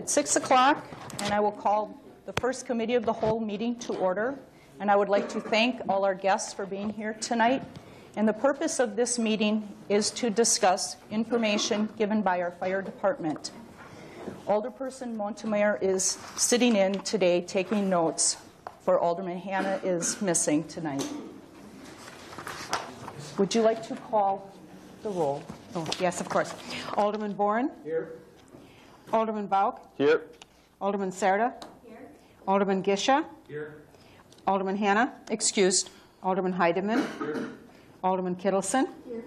It's 6 o'clock, and I will call the first Committee of the Whole meeting to order. And I would like to thank all our guests for being here tonight. And the purpose of this meeting is to discuss information given by our fire department. Alderperson Montemayor is sitting in today taking notes, for Alderman Hannah is missing tonight. Would you like to call the roll? Oh, yes, of course. Alderman Bourne? Here. Alderman Bauk? Here. Alderman Serta? Here. Alderman Gisha? Here. Alderman Hannah? Excused. Alderman Heidemann? Here. Alderman Kittleson? Here.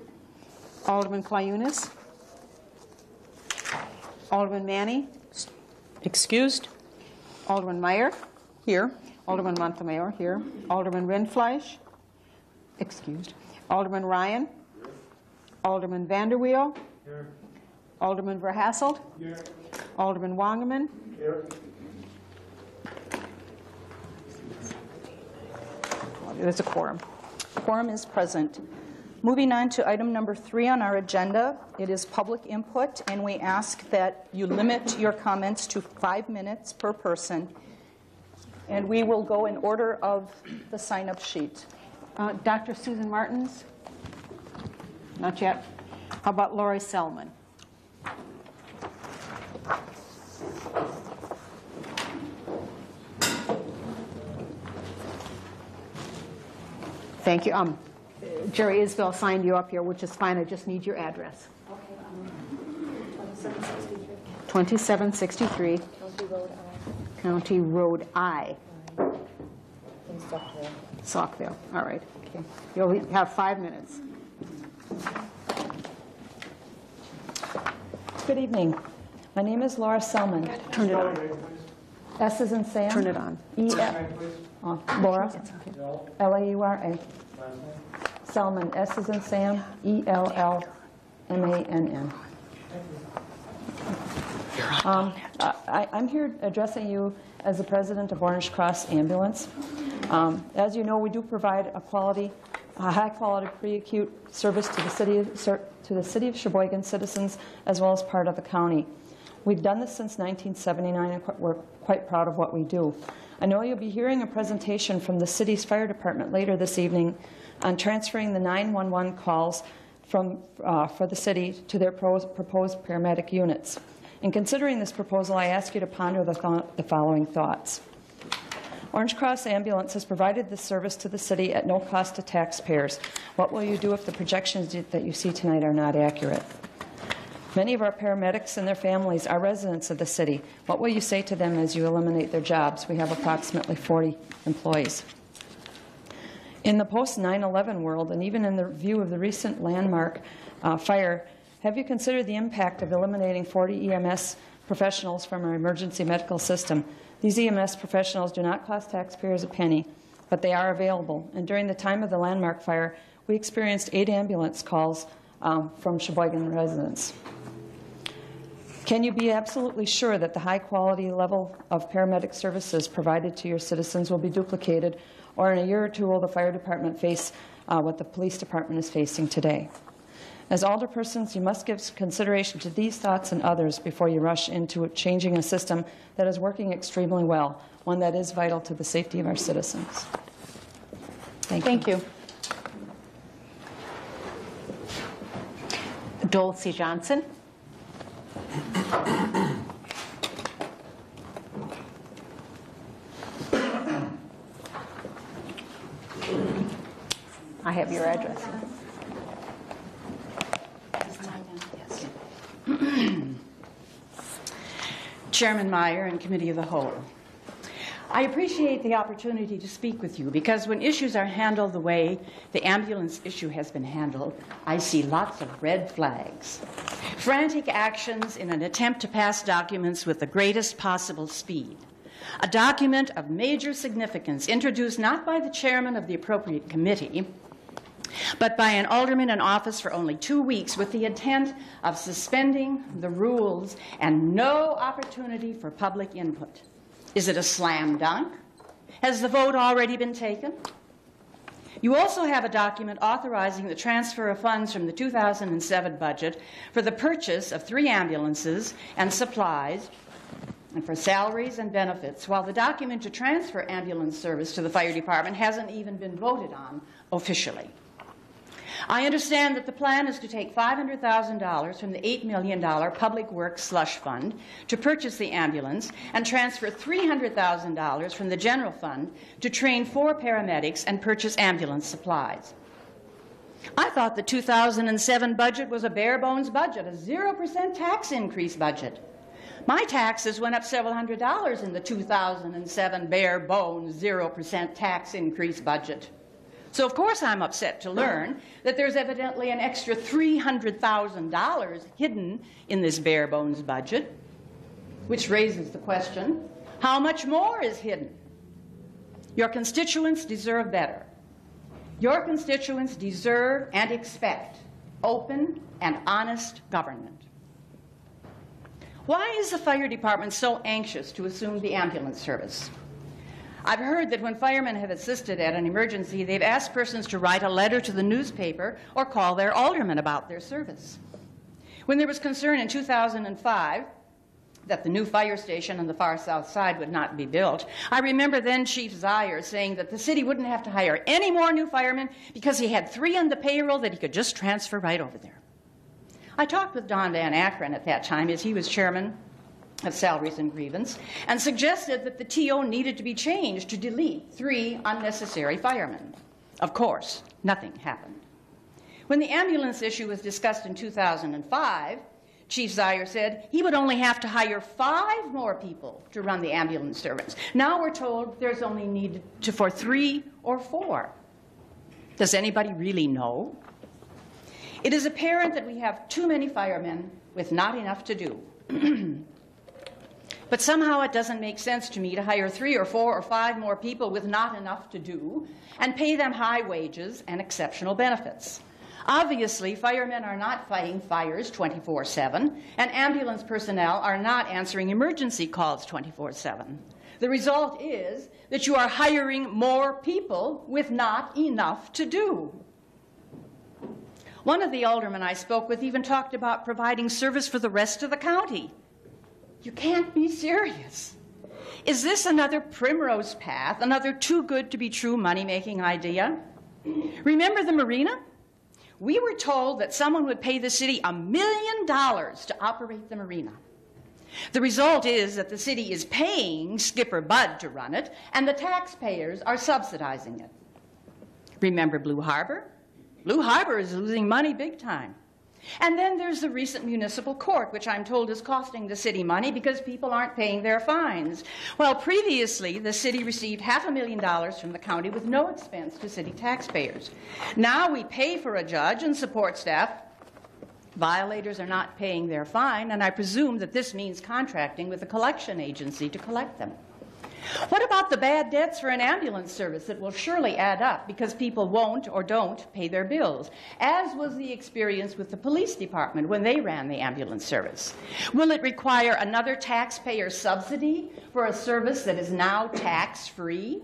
Alderman Clayunas? Alderman Manny? Excused. Alderman Meyer? Here. Alderman Montemayor here. Alderman Rindfleisch? Excused. Alderman Ryan? Alderman Vanderweel? Here. Alderman Verhasselt? Here. Alderman Wangerman? Here. There's a quorum. Quorum is present. Moving on to item number three on our agenda, it is public input, and we ask that you limit your comments to five minutes per person. And we will go in order of the sign-up sheet. Uh, Dr. Susan Martins? Not yet. How about Lori Sellmann? Thank you. Um, Jerry Isbell signed you up here, which is fine. I just need your address. Okay. 2763 County Road I. Saukville. All right. Okay. You'll have five minutes. Good evening. My name is Laura Sellmann. Turn it on. S is in Sam. Turn it on. E oh, Laura. L A U R A. Sellmann. S is in Sam. E L L M A N N. Um, I, I'm here addressing you as the president of Orange Cross Ambulance. Um, as you know, we do provide a quality, a high-quality pre-acute service to the city of, to the city of Sheboygan citizens as well as part of the county. We've done this since 1979, and we're quite proud of what we do. I know you'll be hearing a presentation from the city's fire department later this evening on transferring the 911 calls from, uh, for the city to their proposed paramedic units. In considering this proposal, I ask you to ponder the, th- the following thoughts. Orange Cross Ambulance has provided this service to the city at no cost to taxpayers. What will you do if the projections that you see tonight are not accurate? Many of our paramedics and their families are residents of the city. What will you say to them as you eliminate their jobs? We have approximately 40 employees. In the post 9 11 world, and even in the view of the recent landmark uh, fire, have you considered the impact of eliminating 40 EMS professionals from our emergency medical system? These EMS professionals do not cost taxpayers a penny, but they are available. And during the time of the landmark fire, we experienced eight ambulance calls um, from Sheboygan residents. Can you be absolutely sure that the high quality level of paramedic services provided to your citizens will be duplicated, or in a year or two will the fire department face uh, what the police department is facing today? As alderpersons, you must give consideration to these thoughts and others before you rush into changing a system that is working extremely well, one that is vital to the safety of our citizens. Thank you. Thank you. Dulcie Johnson. I have your address. Chairman Meyer and Committee of the Whole. I appreciate the opportunity to speak with you because when issues are handled the way the ambulance issue has been handled, I see lots of red flags. Frantic actions in an attempt to pass documents with the greatest possible speed. A document of major significance introduced not by the chairman of the appropriate committee, but by an alderman in office for only two weeks with the intent of suspending the rules and no opportunity for public input. Is it a slam dunk? Has the vote already been taken? You also have a document authorizing the transfer of funds from the 2007 budget for the purchase of three ambulances and supplies and for salaries and benefits, while the document to transfer ambulance service to the fire department hasn't even been voted on officially. I understand that the plan is to take $500,000 from the $8 million Public Works Slush Fund to purchase the ambulance and transfer $300,000 from the general fund to train four paramedics and purchase ambulance supplies. I thought the 2007 budget was a bare bones budget, a 0% tax increase budget. My taxes went up several hundred dollars in the 2007 bare bones 0% tax increase budget. So, of course, I'm upset to learn that there's evidently an extra $300,000 hidden in this bare bones budget, which raises the question how much more is hidden? Your constituents deserve better. Your constituents deserve and expect open and honest government. Why is the fire department so anxious to assume the ambulance service? I've heard that when firemen have assisted at an emergency, they've asked persons to write a letter to the newspaper or call their alderman about their service. When there was concern in 2005 that the new fire station on the far south side would not be built, I remember then Chief Zier saying that the city wouldn't have to hire any more new firemen because he had three on the payroll that he could just transfer right over there. I talked with Don Van Akron at that time as he was chairman of Salaries and Grievance and suggested that the TO needed to be changed to delete three unnecessary firemen. Of course, nothing happened. When the ambulance issue was discussed in 2005, Chief Zier said he would only have to hire five more people to run the ambulance service. Now we're told there's only need to, for three or four. Does anybody really know? It is apparent that we have too many firemen with not enough to do. but somehow it doesn't make sense to me to hire three or four or five more people with not enough to do and pay them high wages and exceptional benefits. Obviously, firemen are not fighting fires 24 7, and ambulance personnel are not answering emergency calls 24 7. The result is that you are hiring more people with not enough to do. One of the aldermen I spoke with even talked about providing service for the rest of the county. You can't be serious. Is this another primrose path, another too good to be true money making idea? Remember the marina? We were told that someone would pay the city a million dollars to operate the marina. The result is that the city is paying Skipper Bud to run it, and the taxpayers are subsidizing it. Remember Blue Harbor? Blue Harbor is losing money big time. And then there's the recent municipal court, which I'm told is costing the city money because people aren't paying their fines. Well, previously, the city received half a million dollars from the county with no expense to city taxpayers. Now we pay for a judge and support staff. Violators are not paying their fine, and I presume that this means contracting with a collection agency to collect them. What about the bad debts for an ambulance service that will surely add up because people won't or don't pay their bills, as was the experience with the police department when they ran the ambulance service? Will it require another taxpayer subsidy for a service that is now tax free?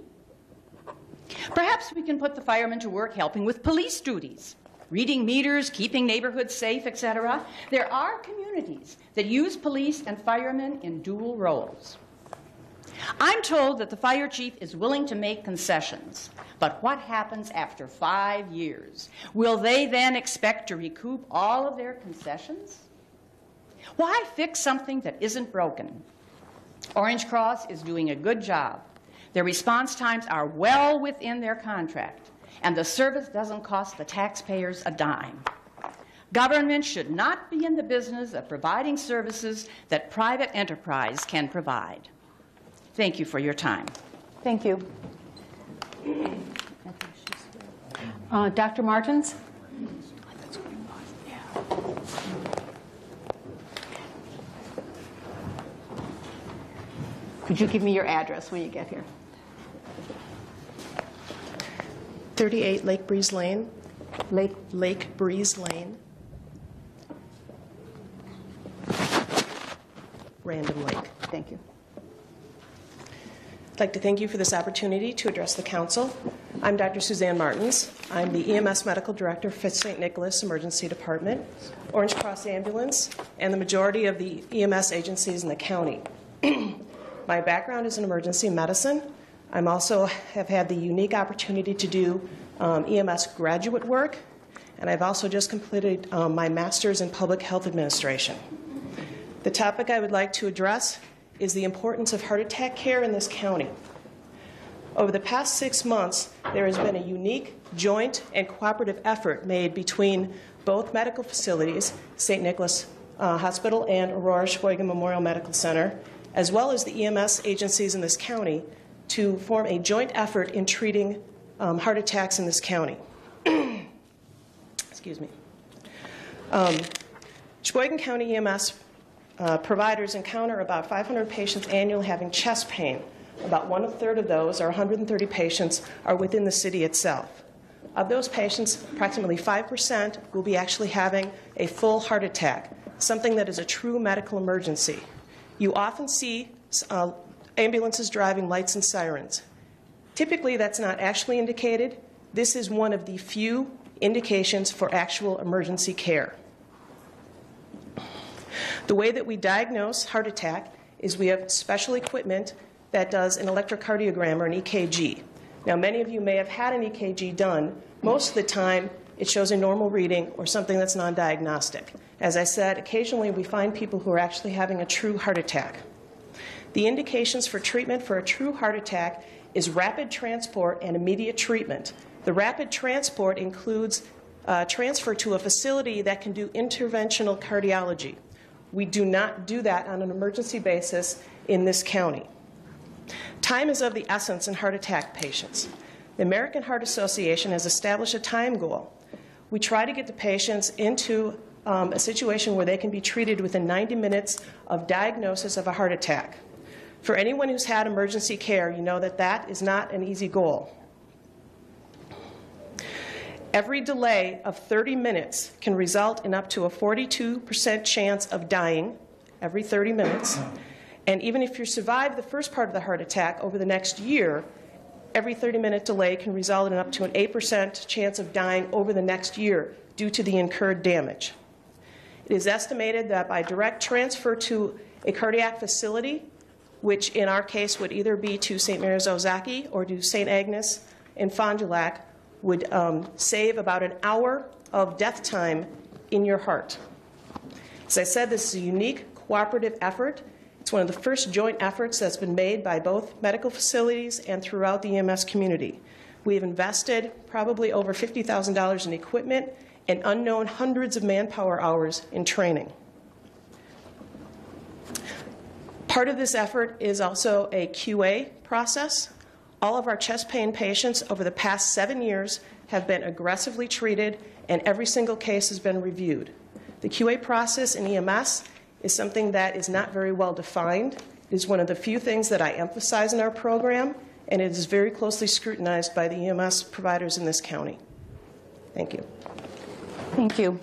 Perhaps we can put the firemen to work helping with police duties. Reading meters, keeping neighborhoods safe, etc. There are communities that use police and firemen in dual roles. I'm told that the fire chief is willing to make concessions, but what happens after five years? Will they then expect to recoup all of their concessions? Why fix something that isn't broken? Orange Cross is doing a good job. Their response times are well within their contract, and the service doesn't cost the taxpayers a dime. Government should not be in the business of providing services that private enterprise can provide. Thank you for your time. Thank you. Uh, Dr. Martins? Could you give me your address when you get here? 38 Lake Breeze Lane, Lake, Lake Breeze Lane. Random Lake. thank you. I'd like to thank you for this opportunity to address the council. I'm Dr. Suzanne Martins. I'm the EMS Medical Director for St. Nicholas Emergency Department, Orange Cross Ambulance, and the majority of the EMS agencies in the county. My background is in emergency medicine. I'm also have had the unique opportunity to do um, EMS graduate work, and I've also just completed um, my master's in public health administration. The topic I would like to address is the importance of heart attack care in this county. Over the past six months, there has been a unique joint and cooperative effort made between both medical facilities, St. Nicholas uh, Hospital and Aurora Sheboygan Memorial Medical Center, as well as the EMS agencies in this county, to form a joint effort in treating um, heart attacks in this county. Excuse me. Um, Sheboygan County EMS uh, providers encounter about 500 patients annually having chest pain. About one third of those, or 130 patients, are within the city itself. Of those patients, approximately 5% will be actually having a full heart attack, something that is a true medical emergency. You often see uh, ambulances driving lights and sirens. Typically, that's not actually indicated. This is one of the few indications for actual emergency care. The way that we diagnose heart attack is we have special equipment that does an electrocardiogram or an EKG. Now, many of you may have had an EKG done. Most of the time, it shows a normal reading or something that's non diagnostic. As I said, occasionally we find people who are actually having a true heart attack. The indications for treatment for a true heart attack is rapid transport and immediate treatment. The rapid transport includes uh, transfer to a facility that can do interventional cardiology. We do not do that on an emergency basis in this county. Time is of the essence in heart attack patients. The American Heart Association has established a time goal. We try to get the patients into um, a situation where they can be treated within 90 minutes of diagnosis of a heart attack. For anyone who's had emergency care, you know that that is not an easy goal. Every delay of 30 minutes can result in up to a 42% chance of dying every 30 minutes. And even if you survive the first part of the heart attack over the next year, every 30 minute delay can result in up to an 8% chance of dying over the next year due to the incurred damage. It is estimated that by direct transfer to a cardiac facility, which in our case would either be to St. Mary's Ozaukee or to St. Agnes in Fond du Lac, would um, save about an hour of death time in your heart. As I said, this is a unique cooperative effort. It's one of the first joint efforts that's been made by both medical facilities and throughout the EMS community. We have invested probably over $50,000 in equipment and unknown hundreds of manpower hours in training. Part of this effort is also a QA process. All of our chest pain patients over the past seven years have been aggressively treated, and every single case has been reviewed. The QA process in EMS is something that is not very well defined. It is one of the few things that I emphasize in our program, and it is very closely scrutinized by the EMS providers in this county. Thank you. Thank you.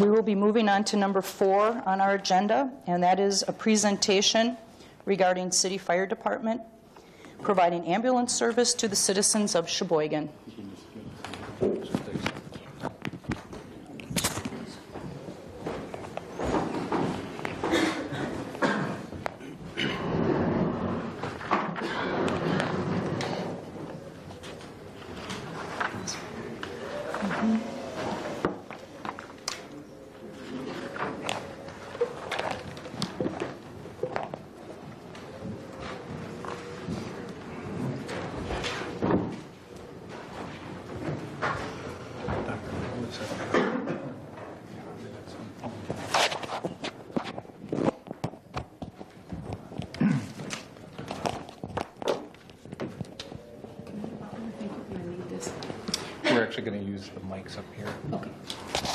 We will be moving on to number four on our agenda, and that is a presentation regarding City Fire Department providing ambulance service to the citizens of Sheboygan. We're actually going to use the mics up here. Okay.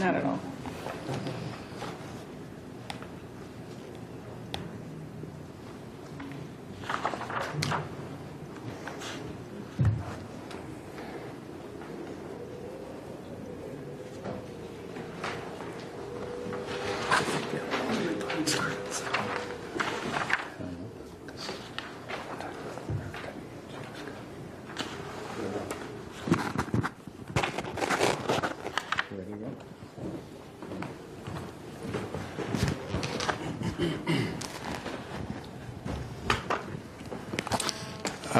Not at all.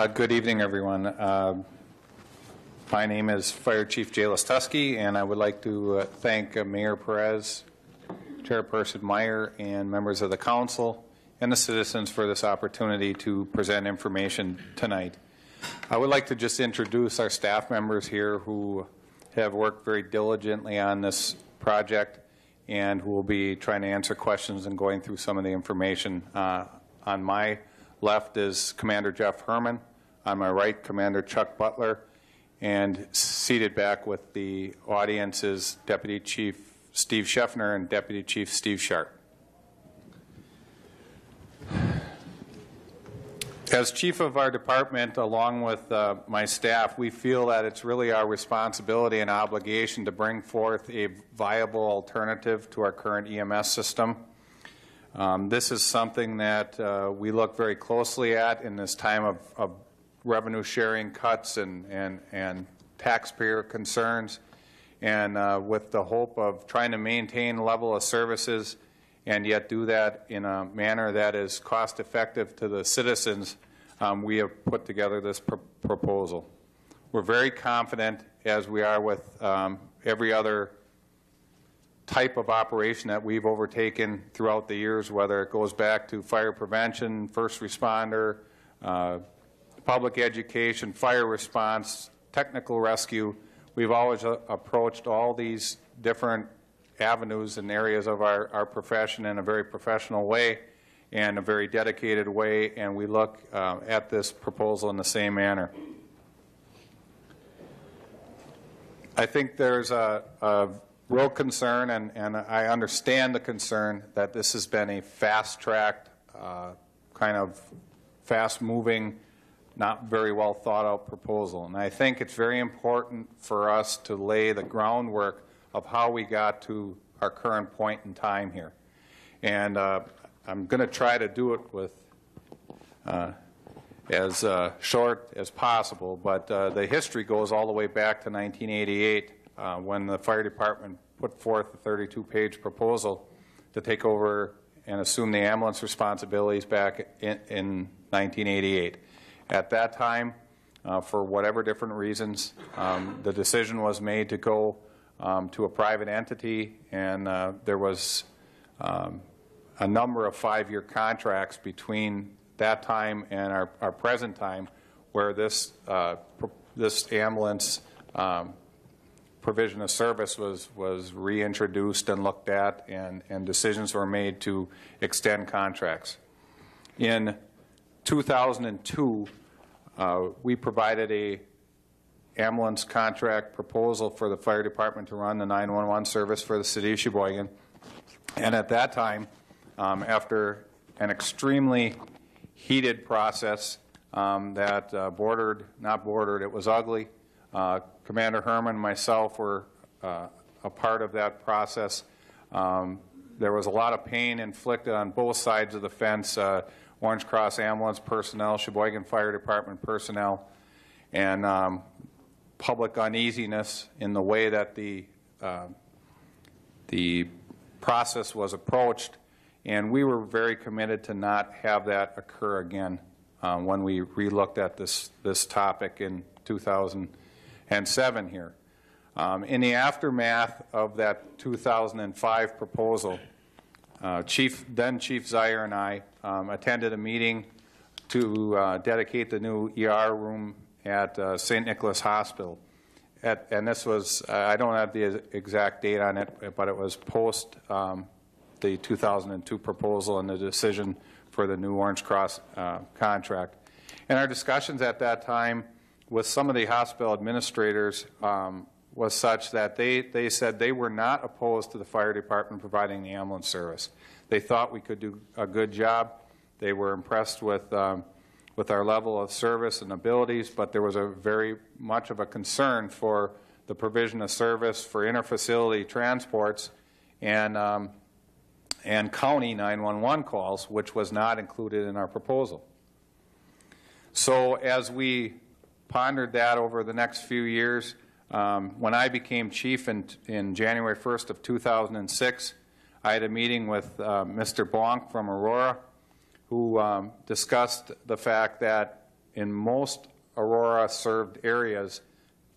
Uh, Good evening, everyone. Uh, My name is Fire Chief Jay Tusky, and I would like to uh, thank uh, Mayor Perez, Chairperson Meyer, and members of the council and the citizens for this opportunity to present information tonight. I would like to just introduce our staff members here who have worked very diligently on this project and who will be trying to answer questions and going through some of the information. Uh, On my left is Commander Jeff Herman. On my right, Commander Chuck Butler. And seated back with the audience is Deputy Chief Steve Scheffner and Deputy Chief Steve Sharp. As chief of our department, along with uh, my staff, we feel that it's really our responsibility and obligation to bring forth a viable alternative to our current EMS system. Um, This is something that uh, we look very closely at in this time of, of revenue sharing cuts and, and, and taxpayer concerns, and uh, with the hope of trying to maintain level of services and yet do that in a manner that is cost effective to the citizens, um, we have put together this pr- proposal. We're very confident, as we are with um, every other type of operation that we've overtaken throughout the years, whether it goes back to fire prevention, first responder, uh, public education, fire response, technical rescue. We've always uh, approached all these different avenues and areas of our, our profession in a very professional way and a very dedicated way, and we look uh, at this proposal in the same manner. I think there's a, a real concern, and, and I understand the concern that this has been a fast-tracked, uh, kind of fast-moving, not very well thought-out proposal. And I think it's very important for us to lay the groundwork of how we got to our current point in time here. And uh, I'm going to try to do it with uh, as uh, short as possible, but uh, the history goes all the way back to 1988 uh, when the fire department put forth a 32-page proposal to take over and assume the ambulance responsibilities back in, in 1988. At that time, uh, for whatever different reasons, um, the decision was made to go um, to a private entity, and uh, there was um, a number of five-year contracts between that time and our, our present time where this, uh, this ambulance um, provision of service was, was reintroduced and looked at, and, and decisions were made to extend contracts. In 2002, uh, we provided a ambulance contract proposal for the fire department to run the 911 service for the city of Sheboygan. And at that time, um, after an extremely heated process um, that uh, bordered, not bordered, it was ugly. Uh, Commander Herman and myself were uh, a part of that process. Um, there was a lot of pain inflicted on both sides of the fence uh, Orange Cross ambulance personnel, Sheboygan Fire Department personnel, and um, public uneasiness in the way that the, uh, the process was approached. And we were very committed to not have that occur again uh, when we relooked at this, this topic in 2007 here. Um, in the aftermath of that 2005 proposal, uh, Chief, then Chief Zaire and I um, attended a meeting to uh, dedicate the new ER room at uh, St. Nicholas Hospital. At, and this was, I don't have the exact date on it, but it was post um, the 2002 proposal and the decision for the new Orange Cross uh, contract. And our discussions at that time with some of the hospital administrators um, was such that they, they said they were not opposed to the fire department providing the ambulance service. They thought we could do a good job. They were impressed with, um, with our level of service and abilities, but there was a very much of a concern for the provision of service for interfacility transports and, um, and county 911 calls, which was not included in our proposal. So as we pondered that over the next few years, um, when I became chief in, in January 1st of 2006, I had a meeting with uh, Mr. Blanc from Aurora, who um, discussed the fact that in most Aurora-served areas,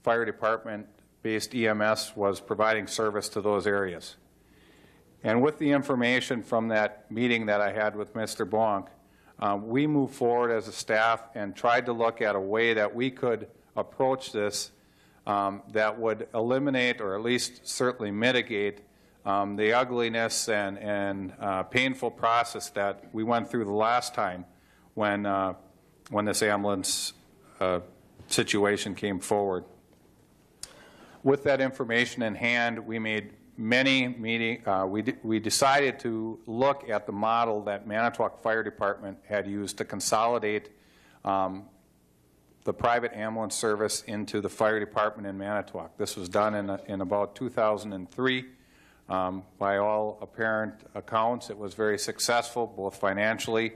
fire department-based EMS was providing service to those areas. And with the information from that meeting that I had with Mr. Blanc, um, we moved forward as a staff and tried to look at a way that we could approach this um, that would eliminate or at least certainly mitigate um, the ugliness and, and uh, painful process that we went through the last time when, uh, when this ambulance uh, situation came forward. With that information in hand, we made many meeting, uh, we, we decided to look at the model that Manitowoc Fire Department had used to consolidate um, the private ambulance service into the fire department in Manitowoc. This was done in, in about 2003. Um, by all apparent accounts, it was very successful, both financially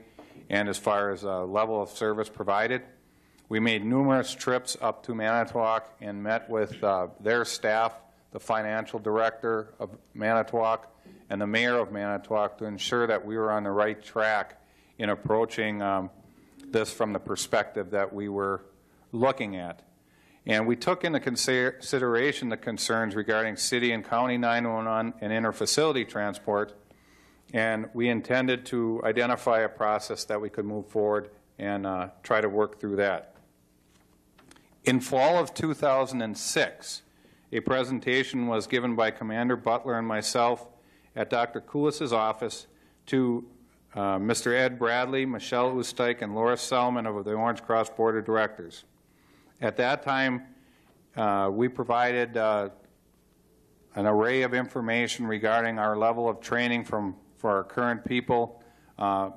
and as far as uh, level of service provided. We made numerous trips up to Manitowoc and met with uh, their staff, the financial director of Manitowoc, and the mayor of Manitowoc to ensure that we were on the right track in approaching um, this from the perspective that we were looking at. And we took into consideration the concerns regarding city and county 911 and interfacility transport, and we intended to identify a process that we could move forward and uh, try to work through that. In fall of 2006, a presentation was given by Commander Butler and myself at Dr. Koulis's office to uh, Mr. Ed Bradley, Michelle Usteik, and Laura Sellmann of the Orange Cross Board of Directors. At that time, uh, we provided uh, an array of information regarding our level of training from, for our current people, uh,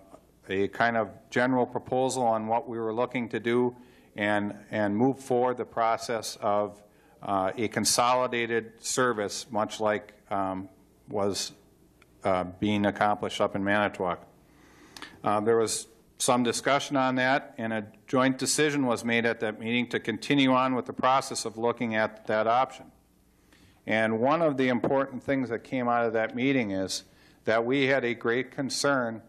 a kind of general proposal on what we were looking to do, and, and move forward the process of uh, a consolidated service, much like um, was uh, being accomplished up in Manitowoc. Uh, there was some discussion on that, and a joint decision was made at that meeting to continue on with the process of looking at that option. And one of the important things that came out of that meeting is that we had a great concern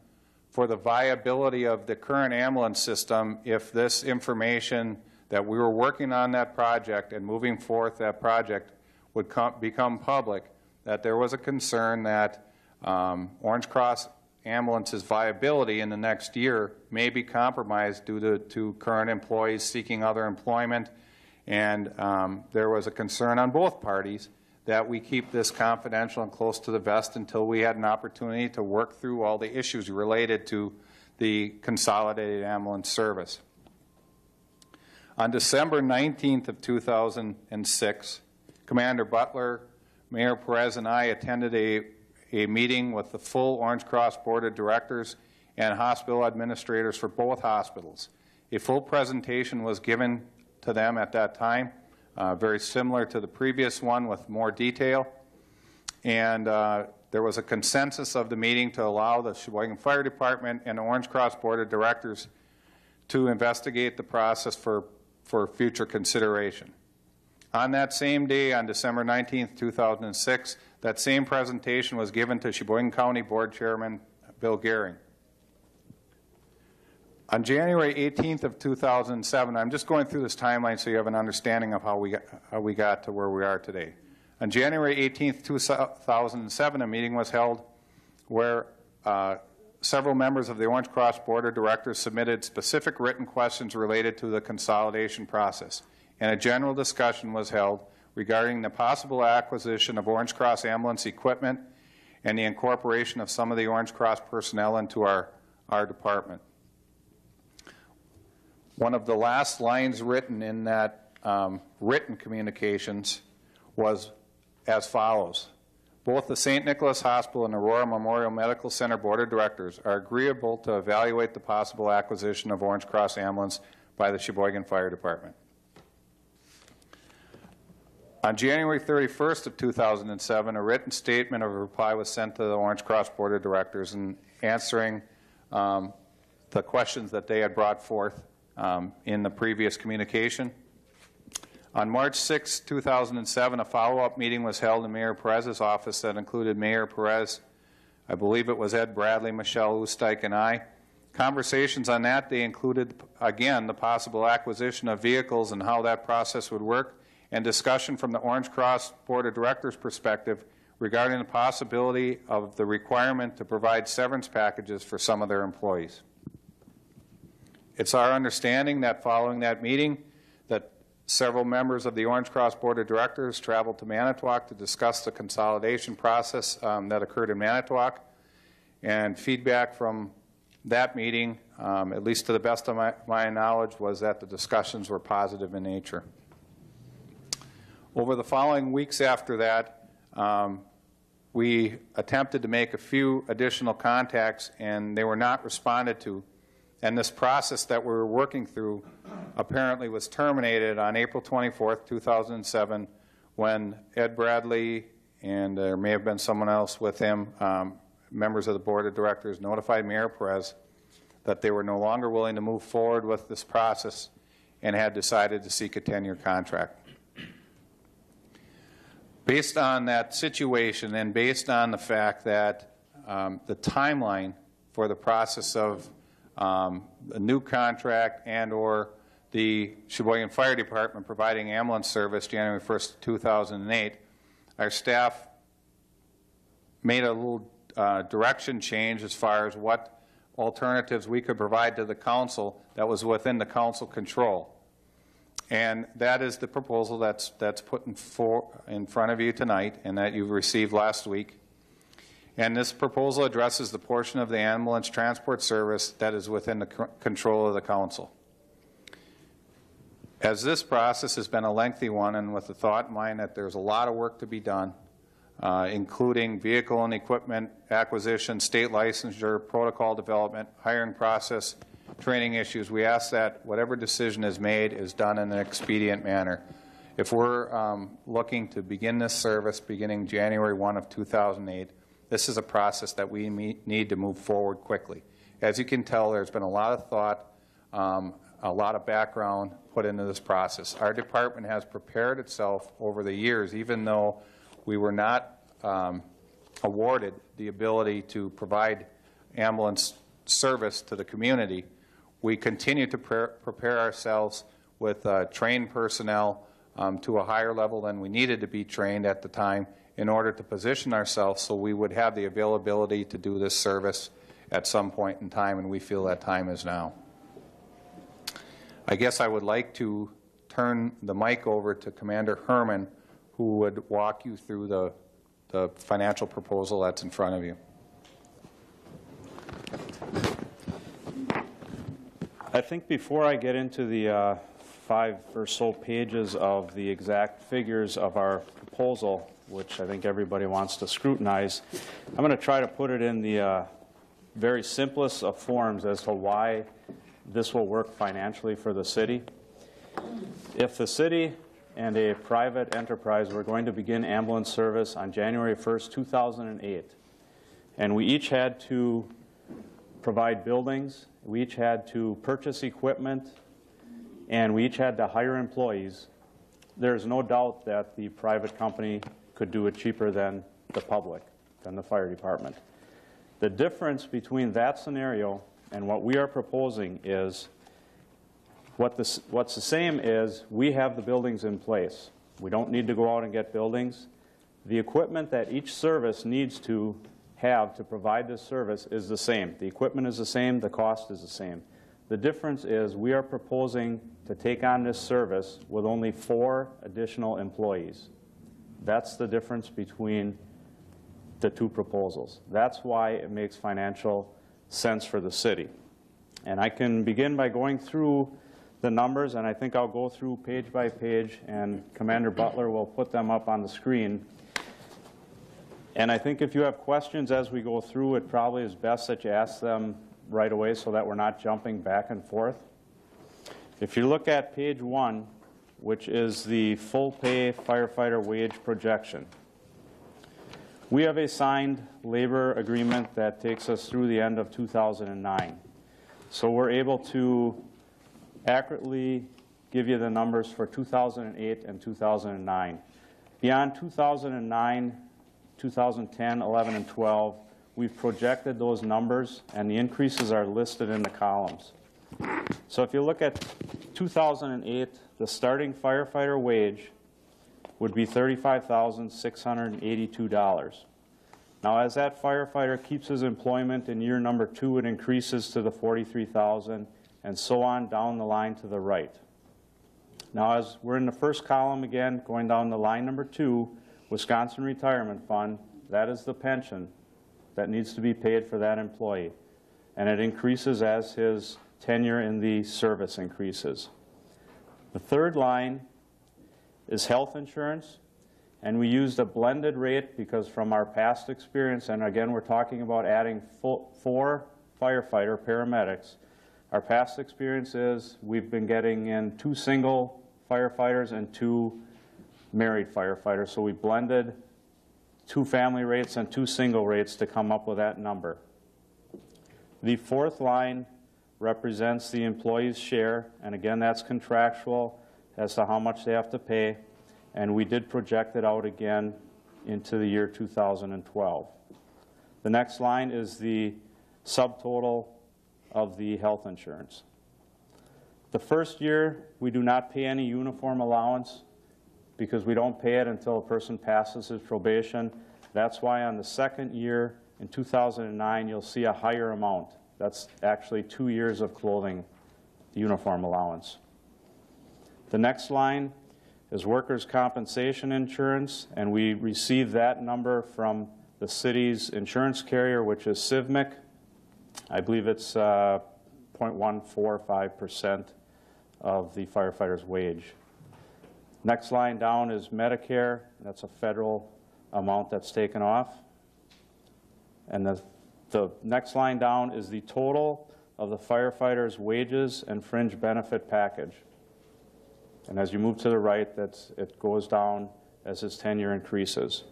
for the viability of the current ambulance system if this information that we were working on that project and moving forth that project would come, become public, that there was a concern that um, Orange Cross ambulance's viability in the next year may be compromised due to, to current employees seeking other employment. And um, there was a concern on both parties that we keep this confidential and close to the vest until we had an opportunity to work through all the issues related to the consolidated ambulance service. On December 19th of 2006, Commander Butler, Mayor Perez, and I attended a a meeting with the full Orange Cross Board of Directors and hospital administrators for both hospitals. A full presentation was given to them at that time, uh, very similar to the previous one with more detail. And uh, there was a consensus of the meeting to allow the Sheboygan Fire Department and the Orange Cross Board of Directors to investigate the process for, for future consideration. On that same day, on December 19, 2006, that same presentation was given to Sheboygan County Board Chairman Bill Gehring. On January 18th of 2007, I'm just going through this timeline so you have an understanding of how we got, how we got to where we are today. On January 18th, 2007, a meeting was held where uh, several members of the Orange Cross Board of Directors submitted specific written questions related to the consolidation process, and a general discussion was held regarding the possible acquisition of Orange Cross ambulance equipment and the incorporation of some of the Orange Cross personnel into our, our department. One of the last lines written in that um, written communications was as follows. Both the St. Nicholas Hospital and Aurora Memorial Medical Center Board of Directors are agreeable to evaluate the possible acquisition of Orange Cross Ambulance by the Sheboygan Fire Department. On January 31st of 2007, a written statement of reply was sent to the Orange Cross Board of Directors in answering um, the questions that they had brought forth um, in the previous communication. On March 6, 2007, a follow-up meeting was held in Mayor Perez's office that included Mayor Perez, I believe it was Ed Bradley, Michelle Usteik, and I. Conversations on that day included, again, the possible acquisition of vehicles and how that process would work, and discussion from the Orange Cross Board of Directors perspective regarding the possibility of the requirement to provide severance packages for some of their employees. It's our understanding that following that meeting, that several members of the Orange Cross Board of Directors traveled to Manitowoc to discuss the consolidation process um, that occurred in Manitowoc, and feedback from that meeting, um, at least to the best of my, my knowledge, was that the discussions were positive in nature. Over the following weeks after that, um, we attempted to make a few additional contacts, and they were not responded to. And this process that we were working through apparently was terminated on April 24th, 2007, when Ed Bradley and there may have been someone else with him, um, members of the board of directors, notified Mayor Perez that they were no longer willing to move forward with this process and had decided to seek a 10-year contract. Based on that situation and based on the fact that um, the timeline for the process of um, a new contract and/or the Sheboygan Fire Department providing ambulance service January 1st, 2008, our staff made a little uh, direction change as far as what alternatives we could provide to the council that was within the council control. And that is the proposal that's, that's put in, for, in front of you tonight and that you received last week. And this proposal addresses the portion of the ambulance transport service that is within the control of the council. As this process has been a lengthy one and with the thought in mind that there's a lot of work to be done, uh, including vehicle and equipment acquisition, state licensure, protocol development, hiring process, training issues, we ask that whatever decision is made is done in an expedient manner. If we're um, looking to begin this service beginning January 1 of 2008, this is a process that we need to move forward quickly. As you can tell, there's been a lot of thought, um, a lot of background put into this process. Our department has prepared itself over the years, even though we were not um, awarded the ability to provide ambulance service to the community. We continue to pre- prepare ourselves with uh, trained personnel um, to a higher level than we needed to be trained at the time in order to position ourselves so we would have the availability to do this service at some point in time, and we feel that time is now. I guess I would like to turn the mic over to Commander Herman, who would walk you through the, the financial proposal that's in front of you. I think before I get into the uh, five or so pages of the exact figures of our proposal, which I think everybody wants to scrutinize, I'm going to try to put it in the uh, very simplest of forms as to why this will work financially for the city. If the city and a private enterprise were going to begin ambulance service on January 1st, 2008, and we each had to provide buildings, we each had to purchase equipment, and we each had to hire employees, there's no doubt that the private company could do it cheaper than the public, than the fire department. The difference between that scenario and what we are proposing is what the, what's the same is we have the buildings in place. We don't need to go out and get buildings. The equipment that each service needs to have to provide this service is the same. The equipment is the same, the cost is the same. The difference is we are proposing to take on this service with only four additional employees. That's the difference between the two proposals. That's why it makes financial sense for the city. And I can begin by going through the numbers, and I think I'll go through page by page, and Commander Butler will put them up on the screen. And I think if you have questions as we go through, it probably is best that you ask them right away so that we're not jumping back and forth. If you look at page one, which is the full pay firefighter wage projection, we have a signed labor agreement that takes us through the end of 2009. So we're able to accurately give you the numbers for 2008 and 2009. Beyond 2009, 2010, 11, and 12, we've projected those numbers, and the increases are listed in the columns. So if you look at 2008, the starting firefighter wage would be $35,682. Now, as that firefighter keeps his employment in year number two, it increases to the 43,000 and so on down the line to the right. Now, as we're in the first column again, going down the line number two, Wisconsin Retirement Fund, that is the pension that needs to be paid for that employee. And it increases as his tenure in the service increases. The third line is health insurance, and we used a blended rate because from our past experience, and again, we're talking about adding four firefighter paramedics, our past experience is we've been getting in two single firefighters and two married firefighters. So we blended two family rates and two single rates to come up with that number. The fourth line represents the employee's share, and again, that's contractual as to how much they have to pay, and we did project it out again into the year 2012. The next line is the subtotal of the health insurance. The first year, we do not pay any uniform allowance because we don't pay it until a person passes his probation. That's why on the second year, in 2009, you'll see a higher amount. That's actually two years of clothing uniform allowance. The next line is workers' compensation insurance, and we receive that number from the city's insurance carrier, which is CIVMIC. I believe it's uh, 0.145% of the firefighter's wage. Next line down is Medicare. That's a federal amount that's taken off. And the, the next line down is the total of the firefighter's wages and fringe benefit package. And as you move to the right, that's, it goes down as his tenure increases.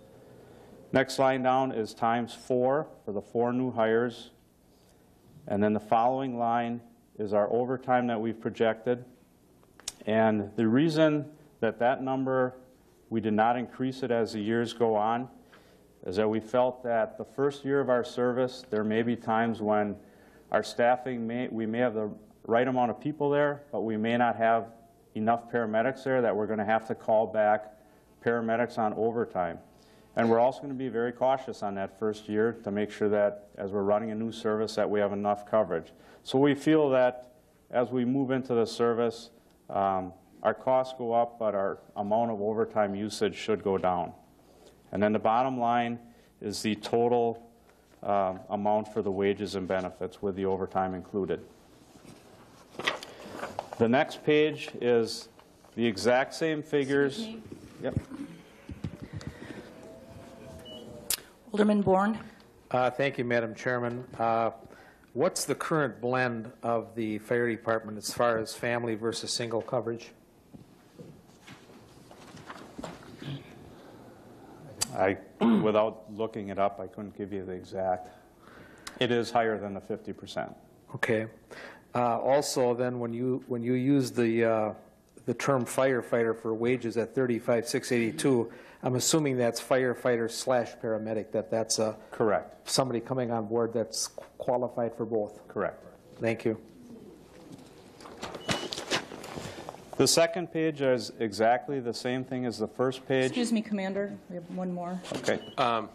Next line down is times four for the four new hires. And then the following line is our overtime that we've projected. And the reason that that number, we did not increase it as the years go on, is that we felt that the first year of our service, there may be times when our staffing may, we may have the right amount of people there, but we may not have enough paramedics there that we're going to have to call back paramedics on overtime. And we're also going to be very cautious on that first year to make sure that as we're running a new service that we have enough coverage. So we feel that as we move into the service, um, our costs go up, but our amount of overtime usage should go down. And then the bottom line is the total um, amount for the wages and benefits with the overtime included. The next page is the exact same figures. Yep. Alderman Bourne? Uh, Thank you, Madam Chairman. Uh, What's the current blend of the fire department as far as family versus single coverage? I, without looking it up, I couldn't give you the exact. It is higher than the 50%. Okay. Uh, Also, then, when you, when you use the, uh, the term firefighter for wages at 35,682, I'm assuming that's firefighter slash paramedic, that that's a, Correct, somebody coming on board that's qualified for both. correct. Thank you. The second page is exactly the same thing as the first page. Excuse me, Commander, we have one more. Okay. I've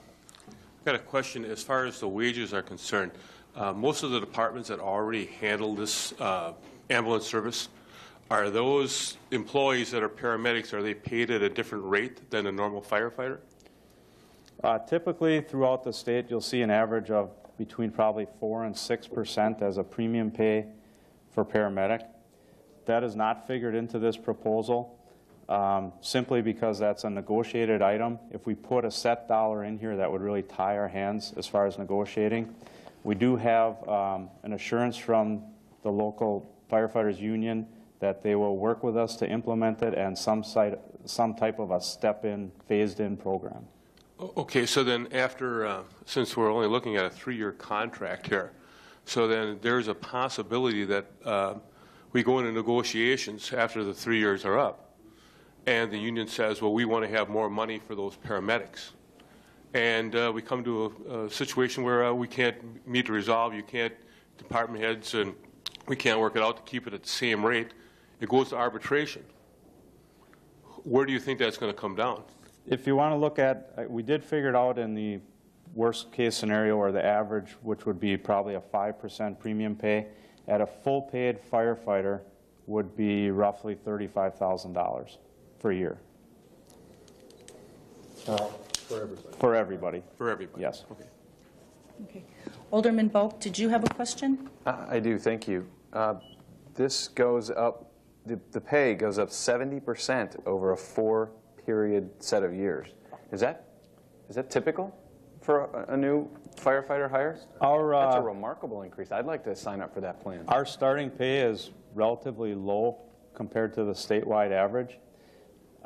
got a question as far as the wages are concerned. Uh, Most of the departments that already handle this uh, ambulance service, are those employees that are paramedics, are they paid at a different rate than a normal firefighter? Uh, Typically, throughout the state, you'll see an average of between probably 4 and 6% as a premium pay for paramedic. That is not figured into this proposal, um, simply because that's a negotiated item. If we put a set dollar in here, that would really tie our hands as far as negotiating. We do have um, an assurance from the local firefighters union that they will work with us to implement it and some site, some type of a step-in, phased-in program. Okay, so then after, uh, since we're only looking at a three-year contract here, so then there's a possibility that uh, we go into negotiations after the three years are up, and the union says, well, we want to have more money for those paramedics. And uh, we come to a, a situation where uh, we can't meet a resolve, you can't, department heads, and we can't work it out to keep it at the same rate. It goes to arbitration. Where do you think that's going to come down? If you want to look at, uh, we did figure it out in the worst-case scenario, or the average, which would be probably a 5% premium pay, at a full-paid firefighter would be roughly $35,000 per year. For everybody. For everybody? Yes. Okay. Okay. Alderman Bulk, did you have a question? I I do, thank you. Uh, This goes up, the the pay goes up 70% over a four-period set of years. Is that, is that typical for a a new firefighter hire? Our, That's a uh, remarkable increase. I'd like to sign up for that plan. Our starting pay is relatively low compared to the statewide average.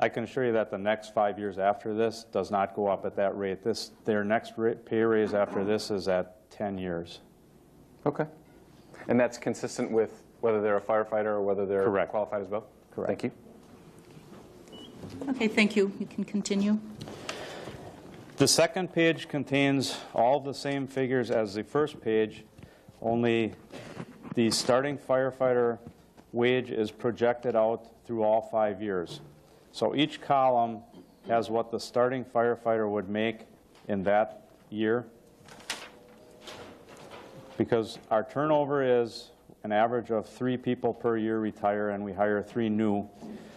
I can assure you that the next five years after this does not go up at that rate. This, their next ra- pay raise after this is at 10 years. Okay. And that's consistent with whether they're a firefighter or whether they're Correct. qualified as both? Correct. Thank you. Okay, thank you. You can continue. The second page contains all the same figures as the first page, only the starting firefighter wage is projected out through all five years. So each column has what the starting firefighter would make in that year. Because our turnover is an average of three people per year retire, and we hire three new.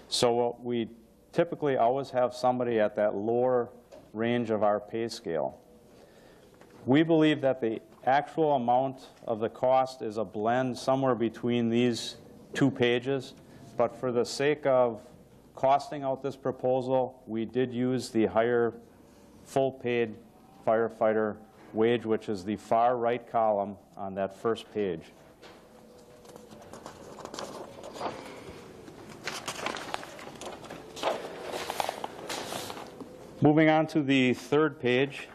So what we typically always have somebody at that lower range of our pay scale. We believe that the actual amount of the cost is a blend somewhere between these two pages, but for the sake of costing out this proposal, we did use the higher full-paid firefighter wage, which is the far right column on that first page. Moving on to the third page,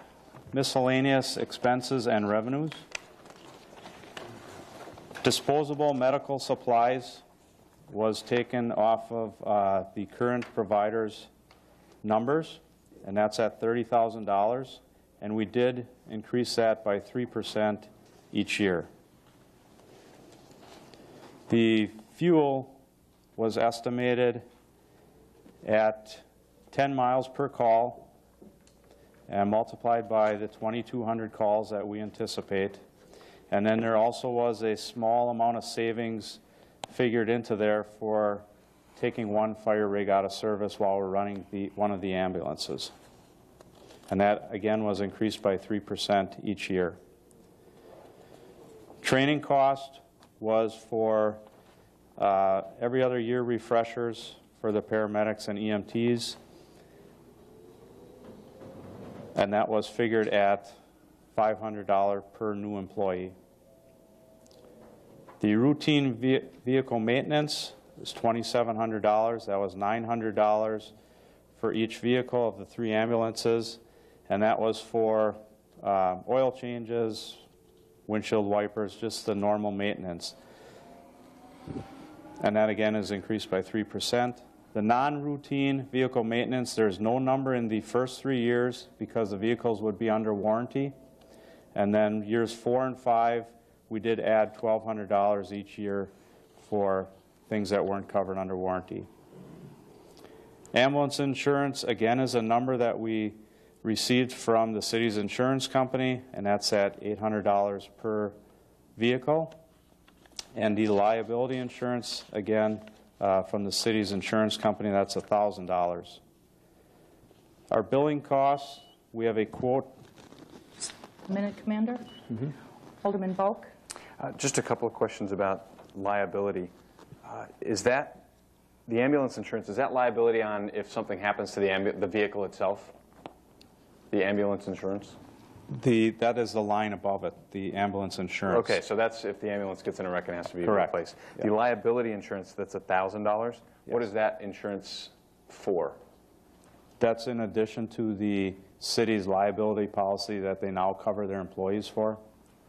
miscellaneous expenses and revenues. Disposable medical supplies was taken off of uh, the current provider's numbers, and that's at $30,000. And we did increase that by 3% each year. The fuel was estimated at 10 miles per call and multiplied by the 2,200 calls that we anticipate. And then there also was a small amount of savings figured into there for taking one fire rig out of service while we're running the, one of the ambulances. And that, again, was increased by 3% each year. Training cost was for uh, every other year refreshers for the paramedics and EMTs. And that was figured at $500 per new employee. The routine ve- vehicle maintenance is $2,700. That was $900 for each vehicle of the three ambulances, and that was for uh, oil changes, windshield wipers, just the normal maintenance. And that again is increased by 3%. The non-routine vehicle maintenance, there's no number in the first three years because the vehicles would be under warranty. And then years four and five, we did add $1,200 each year for things that weren't covered under warranty. Ambulance insurance, again, is a number that we received from the city's insurance company, and that's at $800 per vehicle. And the liability insurance, again, uh, from the city's insurance company, that's $1,000. Our billing costs, we have a quote A minute, Commander? Alderman Bulk? Uh, Just a couple of questions about liability. uh, is that, the ambulance insurance, is that liability on if something happens to the ambu- the vehicle itself? The ambulance insurance? The, that is the line above it, the ambulance insurance. Okay, so that's if the ambulance gets in a wreck and has to be Correct. replaced. The liability insurance, that's $1,000, what is that insurance for? That's in addition to the city's liability policy that they now cover their employees for.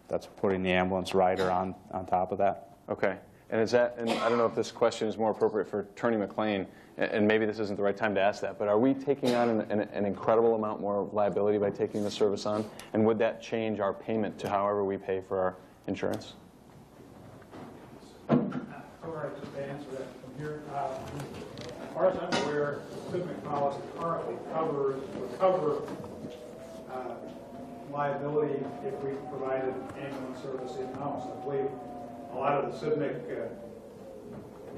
That's putting the ambulance rider on, on top of that. Okay. And is that, and I don't know if this question is more appropriate for Attorney McLean, and maybe this isn't the right time to ask that, but are we taking on an, an, an incredible amount more liability by taking the service on? And would that change our payment to however we pay for our insurance? All right, just to answer that from here. uh, As far as I'm aware, the Civic policy currently covers, would cover uh, liability if we provided ambulance service in-house. I believe a lot of the Civic uh,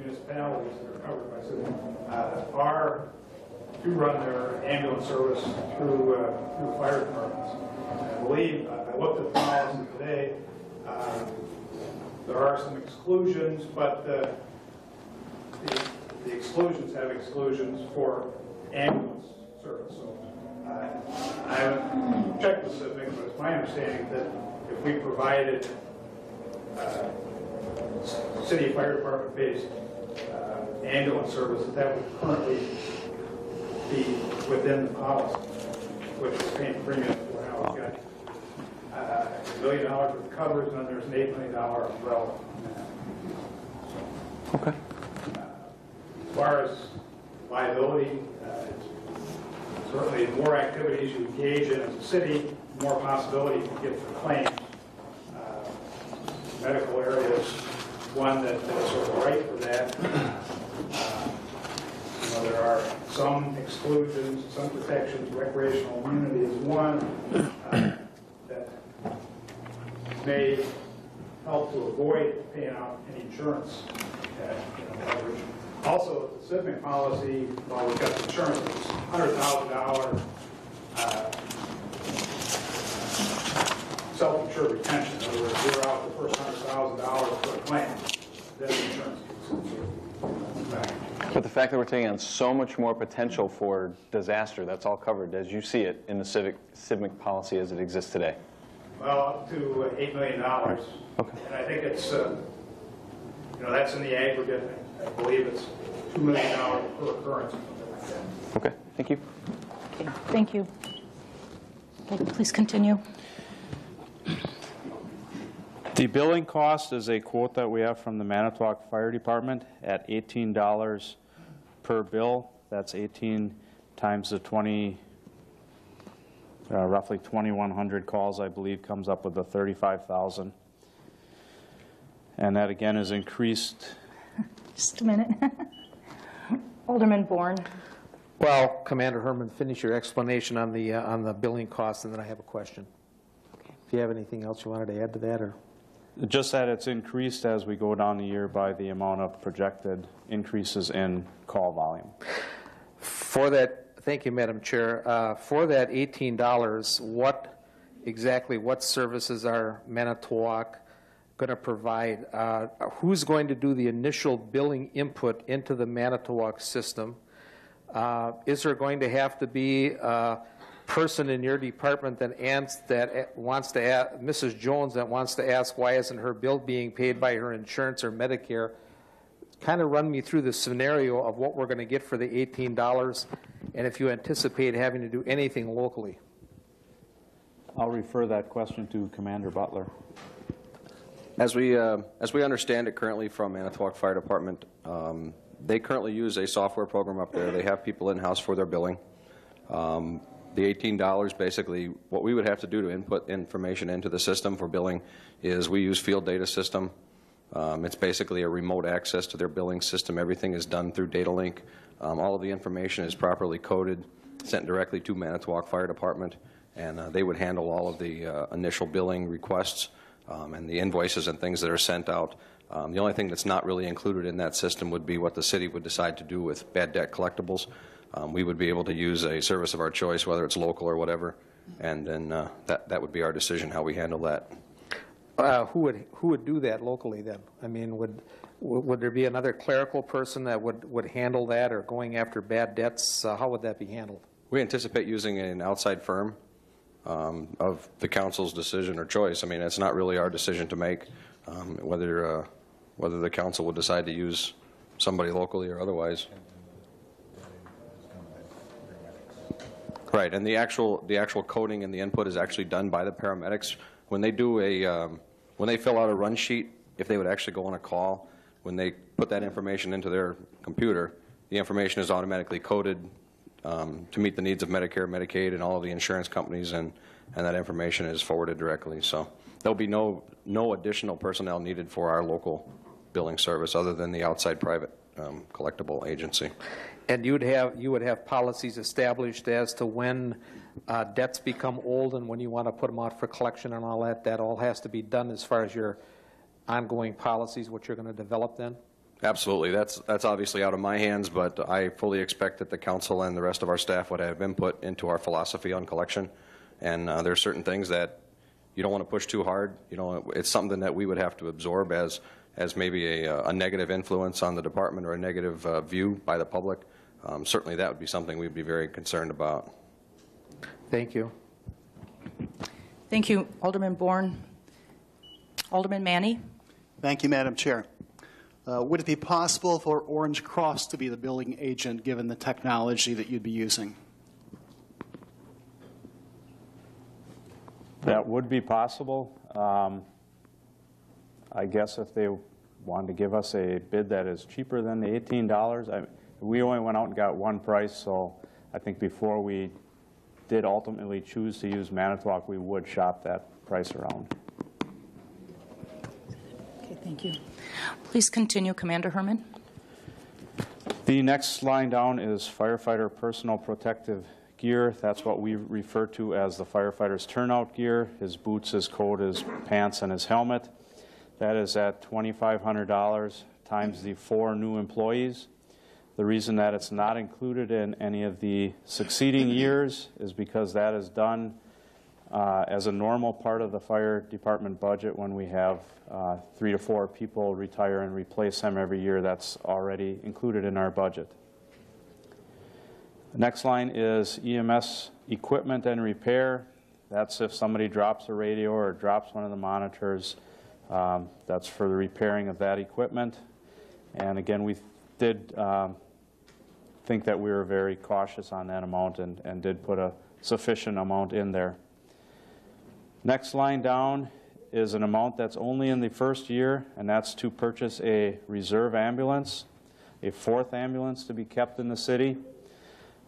municipalities that are covered by city uh, are, do run their ambulance service through, uh, through fire departments. I believe, I looked at the policy today, uh, there are some exclusions, but uh, the the exclusions have exclusions for ambulance service. So uh, I haven't checked Civic, but it's my understanding that if we provided uh, city fire department-based uh, ambulance service, that would currently be within the policy, which is paying premium for now. We've got uh, a million dollars of coverage, and then there's an eight million dollar umbrella. Okay. As far as liability, uh, it's certainly the more activities you engage in as a city, the more possibility you get for claims. Uh, Medical one that is sort of right for that. Uh, You know, there are some exclusions, some protections, recreational immunity is one uh, that may help to avoid paying out any insurance uh, you know. Also, the Civic policy, while we've got insurance, it's hundred thousand dollar uh, self-insured retention. In other words, we're out the first thousand dollars for a claim, then the insurance kicks But the fact that we're taking on so much more potential for disaster, that's all covered as you see it in the civic, civic policy as it exists today. Well, up to uh, eight million dollars. Okay. And I think it's, uh, you know, that's in the aggregate. I believe it's two million dollars per occurrence, something like that. Okay, thank you. Okay, Thank you. Okay, Please continue. The billing cost is a quote that we have from the Manitowoc Fire Department at $18 per bill. That's 18 times the 20, uh, roughly 2,100 calls, I believe, comes up with the 35,000. And that again is increased Just a minute. Alderman Bourne. Well, Commander Herman, finish your explanation on the, uh, on the billing costs, and then I have a question. If you have anything else you wanted to add to that, or? Just that it's increased as we go down the year by the amount of projected increases in call volume. For that, thank you, Madam Chair. Uh, For that $18, what, exactly what services are Manitowoc going to provide? Uh, Who's going to do the initial billing input into the Manitowoc system? Uh, Is there going to have to be a person in your department that ans, that wants to, ask, Mrs. Jones, that wants to ask why isn't her bill being paid by her insurance or Medicare? kind of run me through the scenario of what we're going to get for the $18 and if you anticipate having to do anything locally. I'll refer that question to Commander Butler. As we, uh, as we understand it currently from Manitowoc Fire Department, um, they currently use a software program up there. They have people in-house for their billing. Um, The $18, basically, what we would have to do to input information into the system for billing is we use Field Data System. Um, It's basically a remote access to their billing system. Everything is done through Data Link. Um, All of the information is properly coded, sent directly to Manitowoc Fire Department, and uh, they would handle all of the uh, initial billing requests um, and the invoices and things that are sent out. Um, The only thing that's not really included in that system would be what the city would decide to do with bad debt collectibles. Um, We would be able to use a service of our choice, whether it's local or whatever, and then uh, that that would be our decision how we handle that. Uh, Who would, who would do that locally then? I mean, would, Would there be another clerical person that would, would handle that, or going after bad debts? Uh, How would that be handled? We anticipate using an outside firm um, of the council's decision or choice. I mean, it's not really our decision to make um, whether, uh, whether the council would decide to use somebody locally or otherwise. Right, and the actual, the actual coding and the input is actually done by the paramedics. When they do a, um, when they fill out a run sheet, if they would actually go on a call, when they put that information into their computer, the information is automatically coded um, to meet the needs of Medicare, Medicaid, and all of the insurance companies, and, and that information is forwarded directly. So there'll be no, no additional personnel needed for our local billing service other than the outside private um, collectible agency. And you'd have, you would have policies established as to when uh, debts become old and when you want to put them out for collection and all that? That all has to be done as far as your ongoing policies, what you're going to develop then? Absolutely. That's, that's obviously out of my hands, but I fully expect that the council and the rest of our staff would have input into our philosophy on collection. And uh, there are certain things that you don't want to push too hard. You know, it's something that we would have to absorb as, as maybe a, a negative influence on the department or a negative uh, view by the public. Um, certainly that would be something we'd be very concerned about. Thank you. Thank you, Alderman Bourne. Alderman Manny? Thank you, Madam Chair. Uh, Would it be possible for Orange Cross to be the billing agent, given the technology that you'd be using? That would be possible. Um, I guess if they wanted to give us a bid that is cheaper than the $18, I, we only went out and got one price, so I think before we did ultimately choose to use Manitowoc, we would shop that price around. Okay, thank you. Please continue, Commander Herman. The next line down is firefighter personal protective gear. That's what we refer to as the firefighter's turnout gear. His boots, his coat, his pants, and his helmet. That is at $2,500 times the four new employees. The reason that it's not included in any of the succeeding years is because that is done uh, as a normal part of the fire department budget when we have uh, three to four people retire and replace them every year. That's already included in our budget. The next line is EMS equipment and repair. That's if somebody drops a radio or drops one of the monitors. Um, that's for the repairing of that equipment. And again, we did um, think that we were very cautious on that amount and, and did put a sufficient amount in there. Next line down is an amount that's only in the first year, and that's to purchase a reserve ambulance, a fourth ambulance to be kept in the city.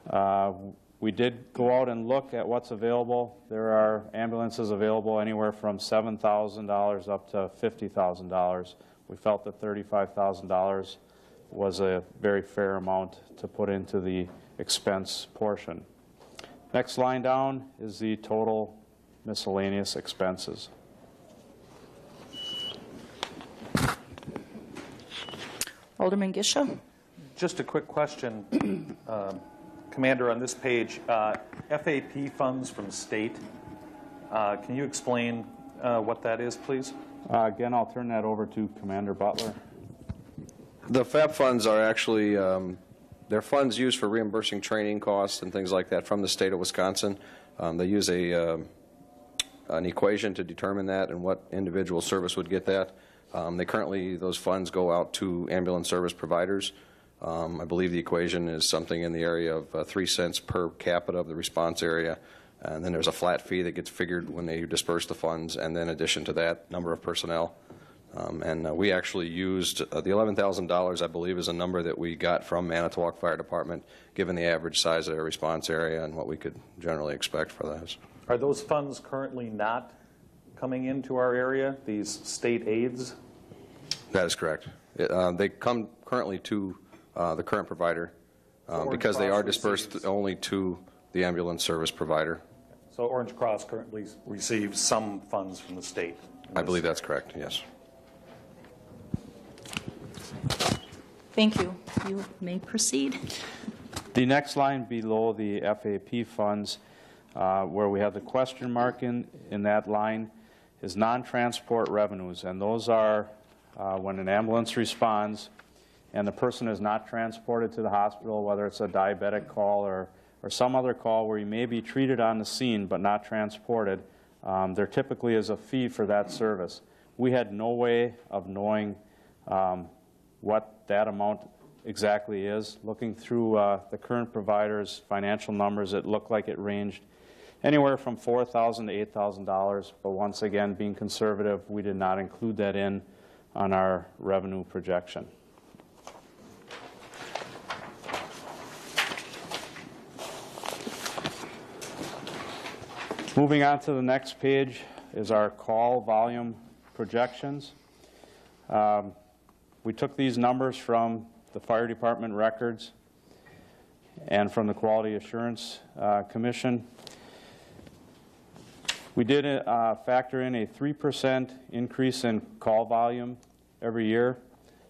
Uh, we did go out and look at what's available. There are ambulances available anywhere from $7,000 up to $50,000. We felt that $35,000 was a very fair amount to put into the expense portion. Next line down is the total miscellaneous expenses. Alderman Gisha? Just a quick question, um, Commander, on this page, uh, FAP funds from state. Uh, Can you explain uh, what that is, please? Uh, Again, I'll turn that over to Commander Butler. The FAP funds are actually, um, they're funds used for reimbursing training costs and things like that from the state of Wisconsin. Um, They use a, um, an equation to determine that and what individual service would get that. Um, They currently, those funds go out to ambulance service providers. Um, I believe the equation is something in the area of uh, 3 cents per capita of the response area. And then there's a flat fee that gets figured when they disperse the funds, and then addition to that, number of personnel. Um, And uh, we actually used, uh, the $11,000, I believe, is a number that we got from Manitowoc Fire Department, given the average size of their response area and what we could generally expect for those. Are those funds currently not coming into our area, these state aids? That is correct. It, uh, They come currently to uh, the current provider Orange because they are dispersed receives- only to the ambulance service provider. So Orange Cross currently receives some funds from the state? I believe that's correct, yes. Thank you. You may proceed. The next line below the FAP funds, uh, where we have the question mark in, in that line, is non-transport revenues, and those are uh, when an ambulance responds and the person is not transported to the hospital, whether it's a diabetic call or, or some other call where you may be treated on the scene but not transported, um, there typically is a fee for that service. We had no way of knowing um, what that amount exactly is. Looking through uh, the current provider's financial numbers, it looked like it ranged anywhere from 4,000 to $8,000. But once again, being conservative, we did not include that in on our revenue projection. Moving on to the next page is our call volume projections. Um, we took these numbers from the fire department records and from the Quality Assurance uh, Commission. We did uh, factor in a 3% increase in call volume every year.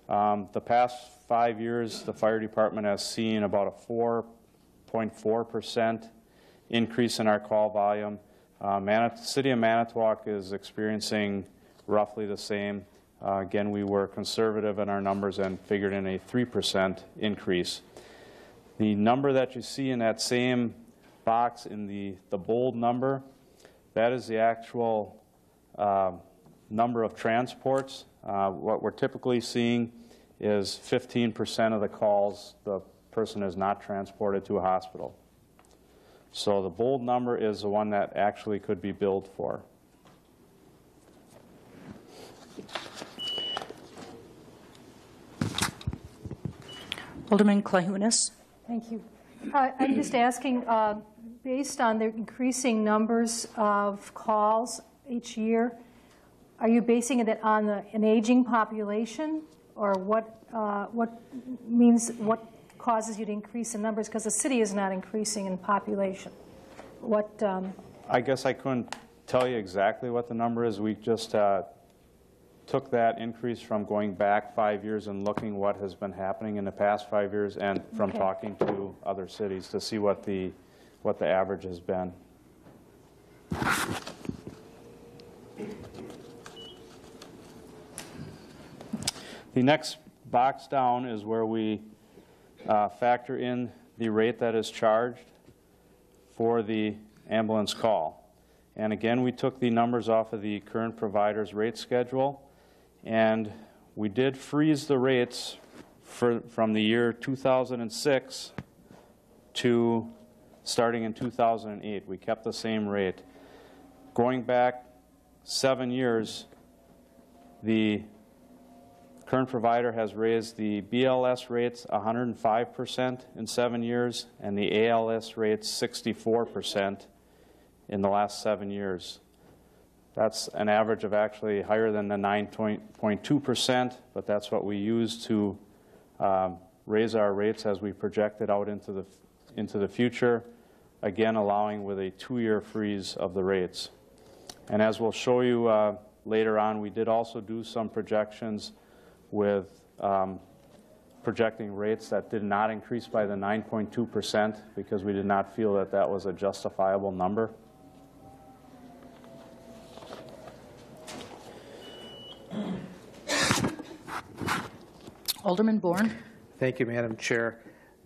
Um, the past five years, the fire department has seen about a 4.4% increase in our call volume. Uh, Manit- City of Manitowoc is experiencing roughly the same. Uh, again, we were conservative in our numbers and figured in a 3% increase. The number that you see in that same box in the, the bold number, that is the actual uh, number of transports. Uh, what we're typically seeing is 15% of the calls the person is not transported to a hospital. So the bold number is the one that actually could be billed for. Alderman Clahunas? Thank you. Uh, I'm just asking, uh, based on the increasing numbers of calls each year, are you basing it on the, an aging population, or what? Uh, what means what causes you to increase in numbers? Because the city is not increasing in population. What? Um, I guess I couldn't tell you exactly what the number is. We just uh, took that increase from going back five years and looking what has been happening in the past five years, and from Okay. talking to other cities to see what the what the average has been. The next box down is where we uh, factor in the rate that is charged for the ambulance call. And again, we took the numbers off of the current provider's rate schedule, and we did freeze the rates for, from the year 2006 to starting in 2008. We kept the same rate. Going back seven years, the current provider has raised the BLS rates 105% in seven years and the ALS rates 64% in the last seven years. That's an average of actually higher than the 9.2%, but that's what we use to um, raise our rates as we project it out into the, into the future, again allowing with a two-year freeze of the rates. And as we'll show you uh, later on, we did also do some projections with um, projecting rates that did not increase by the 9.2% because we did not feel that that was a justifiable number. Alderman Bourne? Thank you, Madam Chair.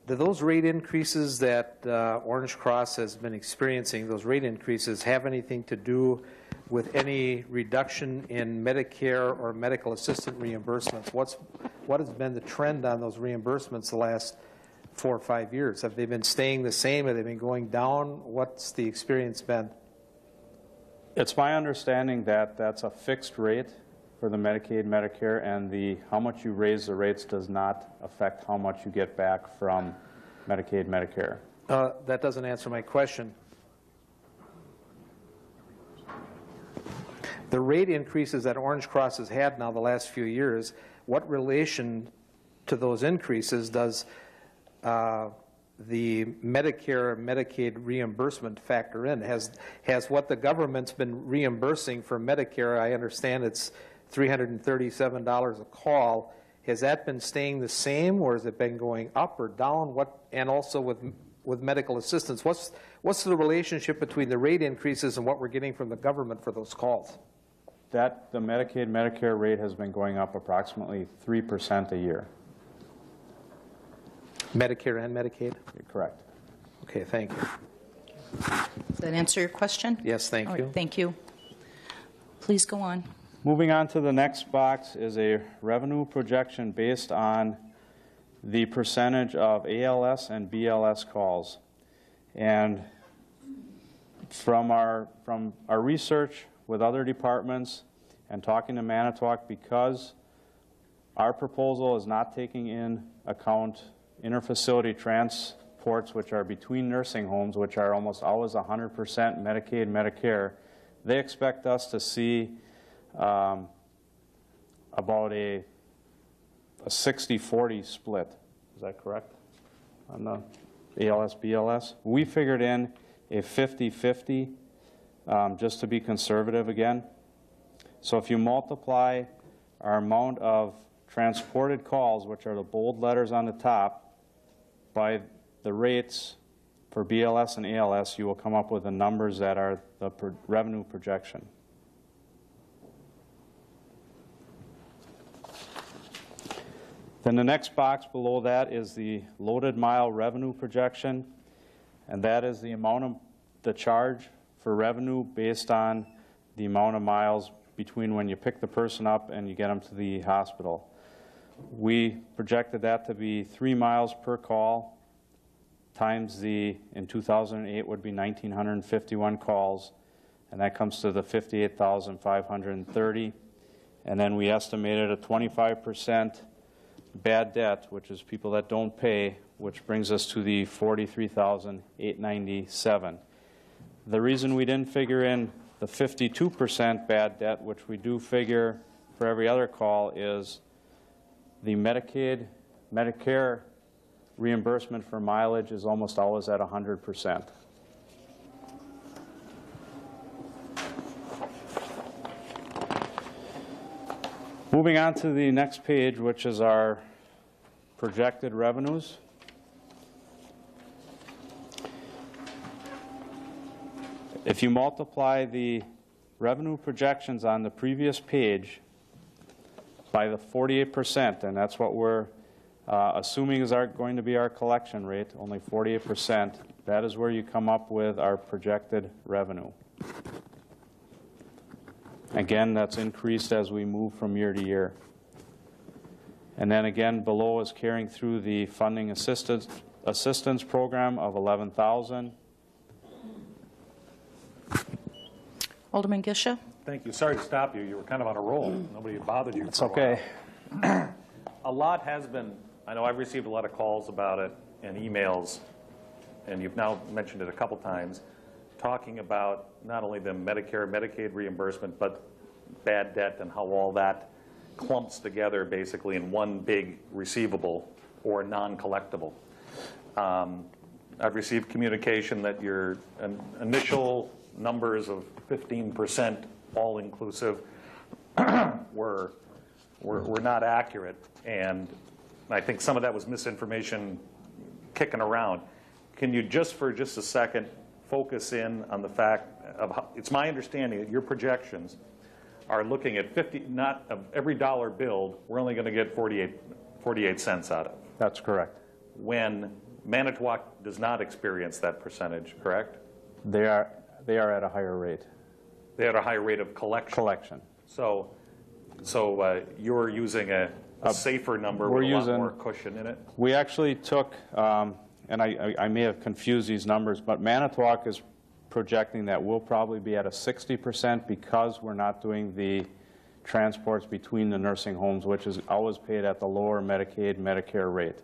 Do those rate increases that uh, Orange Cross has been experiencing, those rate increases, have anything to do with any reduction in Medicare or medical assistant reimbursements? What's, what has been the trend on those reimbursements the last four or five years? Have they been staying the same? Have they been going down? What's the experience been? It's my understanding that that's a fixed rate for the Medicaid, Medicare, and the how much you raise the rates does not affect how much you get back from Medicaid, Medicare. Uh, that doesn't answer my question. The rate increases that Orange Cross has had now the last few years, what relation to those increases does uh, the Medicare, Medicaid reimbursement factor in? Has, has what the government's been reimbursing for Medicare, I understand it's $337 a call, has that been staying the same or has it been going up or down? What, and also with, with medical assistance, what's, what's the relationship between the rate increases and what we're getting from the government for those calls? that, the Medicaid, Medicare rate has been going up approximately 3% a year. Medicare and Medicaid? You're Correct. Okay, thank you. Does that answer your question? Yes, thank All right, you. Thank you. Please go on. Moving on to the next box is a revenue projection based on the percentage of ALS and BLS calls. And from our, from our research with other departments and talking to Manitowoc, because our proposal is not taking in account interfacility transports, which are between nursing homes, which are almost always 100% Medicaid, Medicare, they expect us to see um, about a, a 60-40 split. Is that correct? On the ALS, BLS? We figured in a 50-50, um, just to be conservative again. So if you multiply our amount of transported calls, which are the bold letters on the top, by the rates for BLS and ALS, you will come up with the numbers that are the pro- revenue projection. Then the next box below that is the loaded mile revenue projection, and that is the amount of the charge for revenue based on the amount of miles between when you pick the person up and you get them to the hospital. We projected that to be three miles per call times the, in 2008 would be 1,951 calls, and that comes to the 58,530. And then we estimated a 25% bad debt, which is people that don't pay, which brings us to the 43,897. The reason we didn't figure in the 52% bad debt, which we do figure for every other call, is the Medicaid, Medicare reimbursement for mileage is almost always at 100%. Moving on to the next page, which is our projected revenues. If you multiply the revenue projections on the previous page by the 48%, and that's what we're uh, assuming is our, going to be our collection rate, only 48%, that is where you come up with our projected revenue. Again, that's increased as we move from year to year. And then again, below is carrying through the funding assistance, assistance program of 11,000. Alderman Gisha? Thank you. Sorry to stop you. You were kind of on a roll. Nobody bothered you. It's for a okay. a lot has been, I know I've received a lot of calls about it and emails, and you've now mentioned it a couple times, talking about not only the Medicare, Medicaid reimbursement, but bad debt and how all that clumps together basically in one big receivable or non-collectible. Um, I've received communication that your initial numbers of 15% all-inclusive were, were, were not accurate, and I think some of that was misinformation kicking around. Can you just for just a second focus in on the fact of how, it's my understanding that your projections are looking at 50, not of every dollar billed, we're only going to get 48, 48 cents out of. That's correct. When Manitowoc does not experience that percentage, correct? They are, they are at a higher rate. They had a higher rate of collection. Collection. So, so uh, you're using a, a safer number we're with a lot using- more cushion in it? We actually took, um, and I, I I may have confused these numbers, but Manitowoc is projecting that we'll probably be at a 60% because we're not doing the transports between the nursing homes, which is always paid at the lower Medicaid, Medicare rate.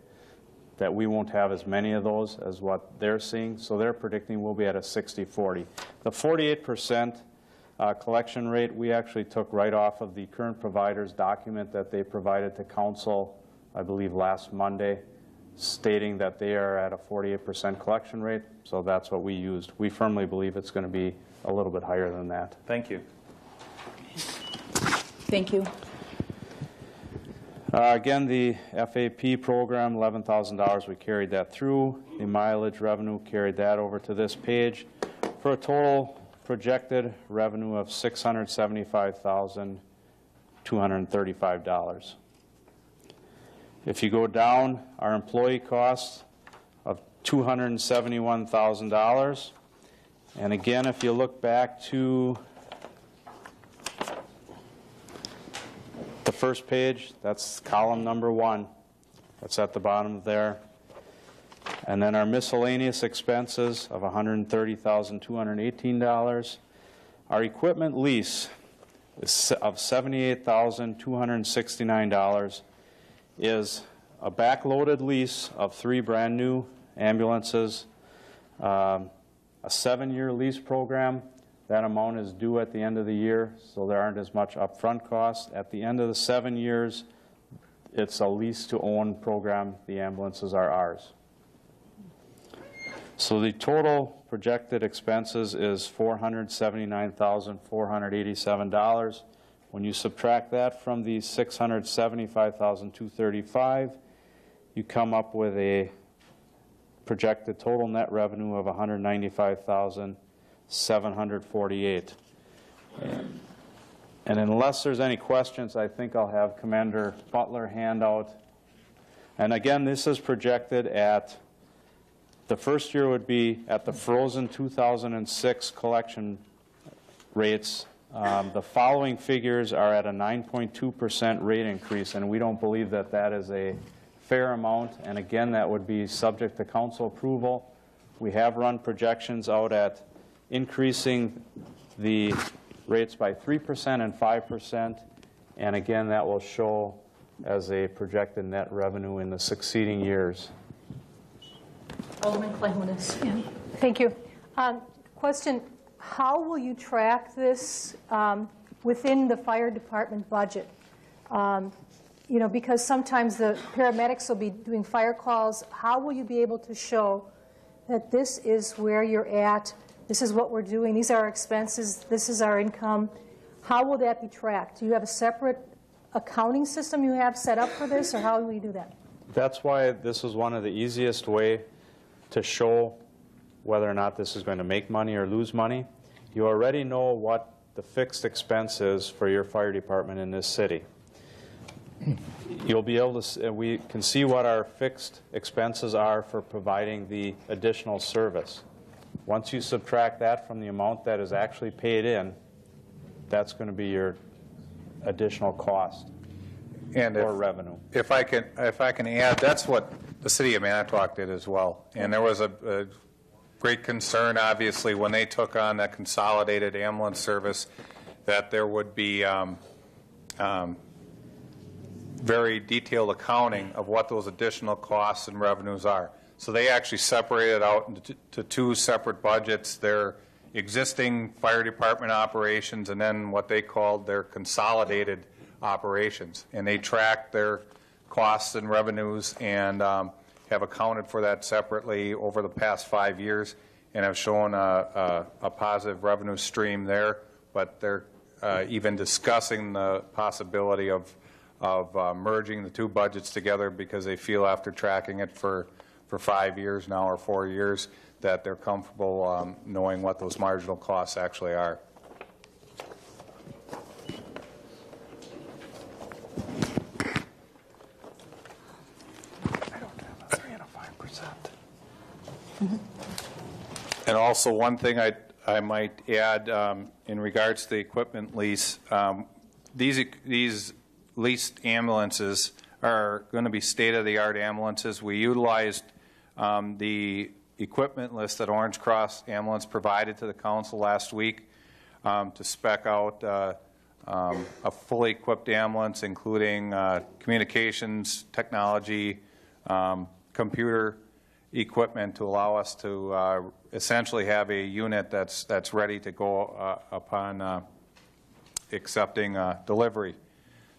That we won't have as many of those as what they're seeing, so they're predicting we'll be at a 60-40. The 48% uh, collection rate, we actually took right off of the current provider's document that they provided to council, I believe, last Monday, stating that they are at a 48% collection rate, so that's what we used. We firmly believe it's going to be a little bit higher than that. Thank you. Thank you. Uh, Again, the FAP program, $11,000, we carried that through. The mileage revenue, carried that over to this page, for a total projected revenue of $675,235. If you go down, our employee costs of $271,000. And again, if you look back to the first page, that's column number one. That's at the bottom there. And then our miscellaneous expenses of $130,218. Our equipment lease is of $78,269 is a backloaded lease of three brand-new ambulances, um, a seven-year lease program. That amount is due at the end of the year, so there aren't as much upfront costs. At the end of the seven years, it's a lease-to-own program. The ambulances are ours. So the total projected expenses is $479,487. When you subtract that from the 675,235, you come up with a projected total net revenue of 195,748. And unless there's any questions, I think I'll have Commander Butler hand out. And again, this is projected at, the first year would be at the frozen 2006 collection rates. Um, The following figures are at a 9.2% rate increase, and we don't believe that that is a fair amount. And again, that would be subject to council approval. We have run projections out at increasing the rates by 3% and 5%. And again, that will show as a projected net revenue in the succeeding years. Alderman Klein-Willis. Thank you. Um, Question, how will you track this um, within the fire department budget? Um, You know, because sometimes the paramedics will be doing fire calls. How will you be able to show that this is where you're at, this is what we're doing, these are our expenses, this is our income? How will that be tracked? Do you have a separate accounting system you have set up for this, or how will you do that? That's why this is one of the easiest way to show whether or not this is going to make money or lose money. You already know what the fixed expense is for your fire department in this city. You'll be able to, we can see what our fixed expenses are for providing the additional service. Once you subtract that from the amount that is actually paid in, that's going to be your additional cost And or if- revenue. If I can, if I can add, that's what the city of Manitowoc did as well. And there was a great concern, obviously, when they took on that consolidated ambulance service, that there would be um, um, very detailed accounting of what those additional costs and revenues are. So they actually separated out into two separate budgets, their existing fire department operations and then what they called their consolidated operations. And they tracked their costs and revenues and um, have accounted for that separately over the past five years and have shown a, a, a positive revenue stream there. But they're uh, even discussing the possibility of of uh, merging the two budgets together because they feel after tracking it for, for five years now or four years that they're comfortable um, knowing what those marginal costs actually are. And also, one thing I, I might add um, in regards to the equipment lease, um, these, these leased ambulances are going to be state-of-the-art ambulances. We utilized um, the equipment list that Orange Cross Ambulance provided to the council last week um, to spec out uh, um, a fully equipped ambulance, including uh, communications, technology, um, computer equipment to allow us to uh, essentially have a unit that's, that's ready to go uh, upon uh, accepting uh, delivery.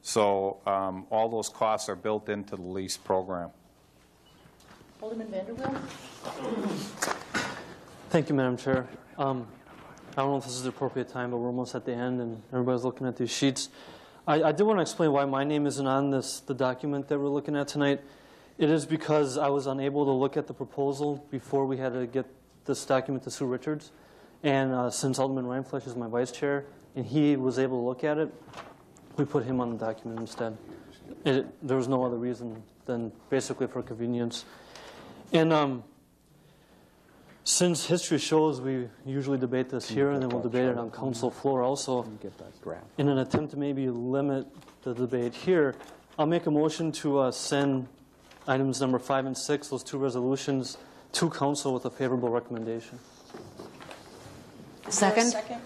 So um, all those costs are built into the lease program. Alderman Vanderweel? Thank you, Madam Chair. Um, I don't know if this is the appropriate time, but we're almost at the end, and everybody's looking at these sheets. I, I did want to explain why my name isn't on this the document that we're looking at tonight. It is because I was unable to look at the proposal before we had to get this document to Sue Richards, And uh, since Alderman Reinfleisch is my vice chair, and he was able to look at it, we put him on the document instead. It, there was no other reason than basically for convenience. And um, since history shows we usually debate this here and then we'll debate it on council floor also, in an attempt to maybe limit the debate here, I'll make a motion to uh, send items number five and six, those two resolutions, to council with a favorable recommendation. Second? Second.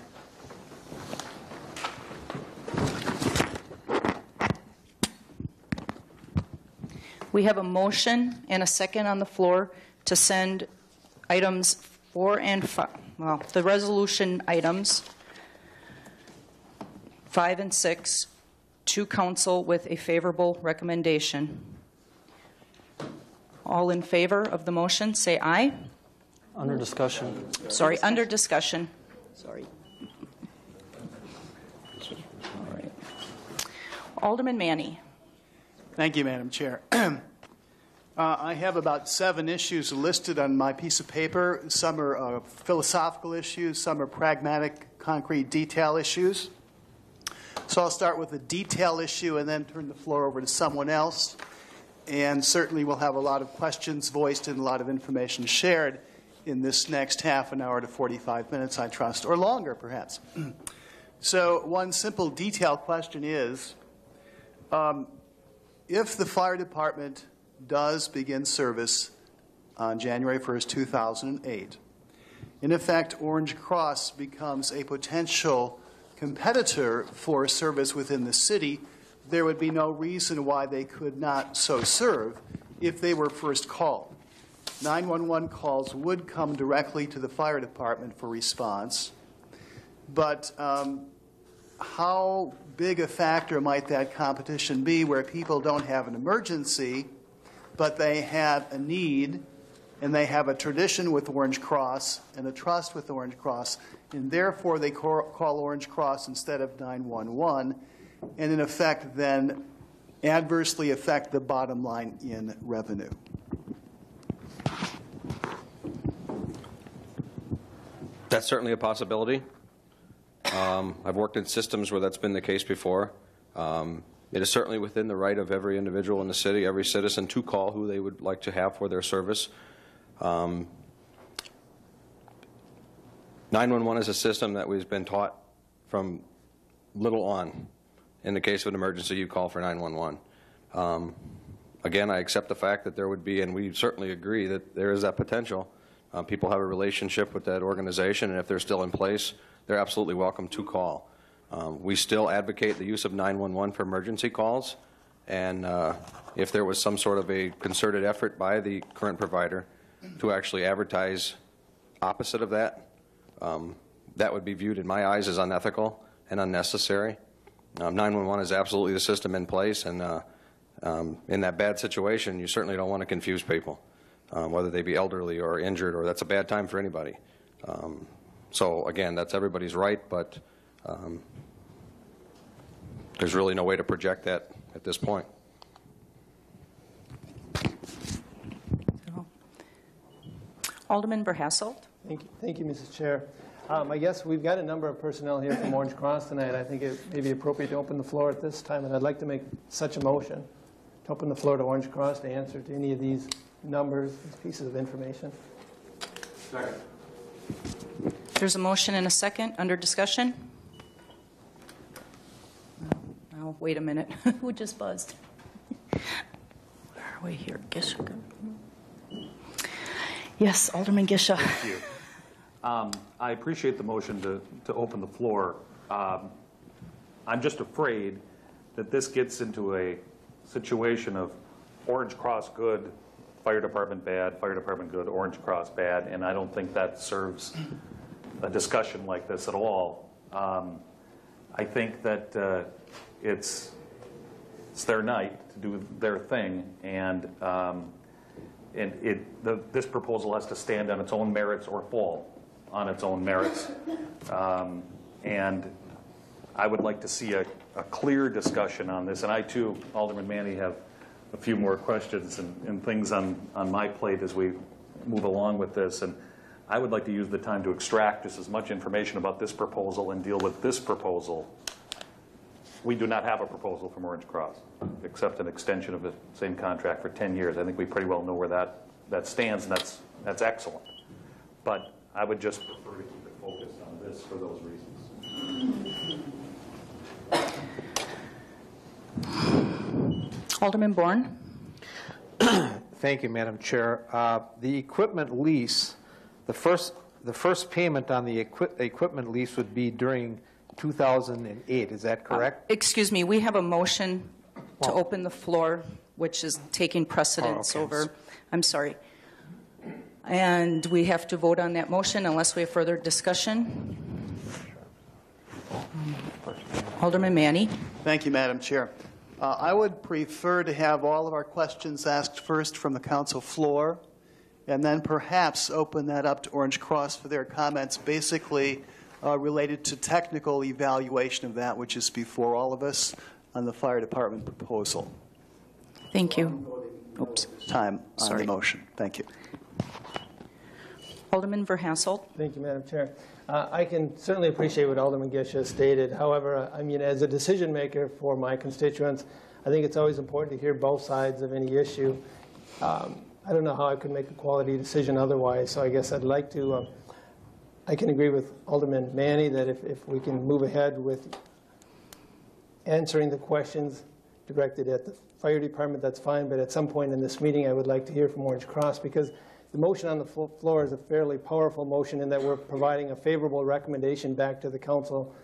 We have a motion and a second on the floor to send items four and five, well, the resolution items, five and six, to council with a favorable recommendation. All in favor of the motion, say aye. Under discussion. Sorry, under discussion. Sorry. All right. Alderman Manny. Thank you, Madam Chair. Uh, I have about seven issues listed on my piece of paper. Some are uh, philosophical issues, some are pragmatic, concrete detail issues. So I'll start with the detail issue and then turn the floor over to someone else. And certainly we'll have a lot of questions voiced and a lot of information shared in this next half an hour to 45 minutes, I trust, or longer perhaps. so, one simple detail question is um, if the fire department does begin service on January 1st, 2008. In effect, Orange Cross becomes a potential competitor for service within the city. There would be no reason why they could not so serve if they were first called. 911 calls would come directly to the fire department for response, but um, how big a factor might that competition be where people don't have an emergency? but they have a need and they have a tradition with Orange Cross and a trust with Orange Cross, and therefore they call Orange Cross instead of 911, and in effect then adversely affect the bottom line in revenue. That's certainly a possibility. Um, I've worked in systems where that's been the case before. Um, it is certainly within the right of every individual in the city, every citizen, to call who they would like to have for their service. Um, 911 is a system that we've been taught from little on. In the case of an emergency, you call for 911. Um, again, I accept the fact that there would be, and we certainly agree that there is that potential. Uh, people have a relationship with that organization, and if they're still in place, they're absolutely welcome to call. Um, we still advocate the use of 911 for emergency calls, and uh, if there was some sort of a concerted effort by the current provider to actually advertise opposite of that, um, that would be viewed in my eyes as unethical and unnecessary. Um, 911 is absolutely the system in place, and uh, um, in that bad situation, you certainly don't want to confuse people, um, whether they be elderly or injured, or that's a bad time for anybody. Um, so again, that's everybody's right, but um, there's really no way to project that at this point. Alderman Verhasselt. Thank you, thank you Mrs. Chair. Um, I guess we've got a number of personnel here from Orange Cross tonight. I think it may be appropriate to open the floor at this time, and I'd like to make such a motion to open the floor to Orange Cross to answer to any of these numbers, these pieces of information. Second. There's a motion and a second under discussion. Now, wait a minute. Who just buzzed? Where are we here? Gisha. Yes, Alderman Gisha. Thank you. Um, I appreciate the motion to, to open the floor. Um, I'm just afraid that this gets into a situation of Orange Cross good, fire department bad, fire department good, Orange Cross bad, and I don't think that serves a discussion like this at all. Um, I think that uh, it's it's their night to do their thing, and um, and it the, this proposal has to stand on its own merits or fall on its own merits, um, and I would like to see a, a, clear discussion on this. And I too, Alderman Manny, have a few more questions and, and things on on my plate as we move along with this. And I would like to use the time to extract just as much information about this proposal and deal with this proposal. We do not have a proposal from Orange Cross, except an extension of the same contract for 10 years. I think we pretty well know where that, that stands, and that's, that's excellent. But I would just prefer to keep it focused on this for those reasons. Alderman Bourne? Thank you, Madam Chair. Uh, The equipment lease, the first, the first payment on the equi- equipment lease would be during 2008, is that correct? Excuse me, we have a motion to open the floor, which is taking precedence Oh, okay. over, I'm sorry. And we have to vote on that motion unless we have further discussion. Alderman Manny? Thank you, Madam Chair. Uh, I would prefer to have all of our questions asked first from the council floor, and then perhaps open that up to Orange Cross for their comments, basically uh, related to technical evaluation of that, which is before all of us on the fire department proposal. Thank you. Oops. Time on Sorry. the motion. Thank you. Alderman Verhasselt? Thank you, Madam Chair. Uh, I can certainly appreciate what Alderman Gish has stated. However, I mean, as a decision maker for my constituents, I think it's always important to hear both sides of any issue. Um, I don't know how I could make a quality decision otherwise, so I guess I'd like to, uh, I can agree with Alderman Manny that if, if we can move ahead with answering the questions directed at the fire department, that's fine, but at some point in this meeting, I would like to hear from Orange Cross, because the motion on the floor is a fairly powerful motion in that we're providing a favorable recommendation back to the council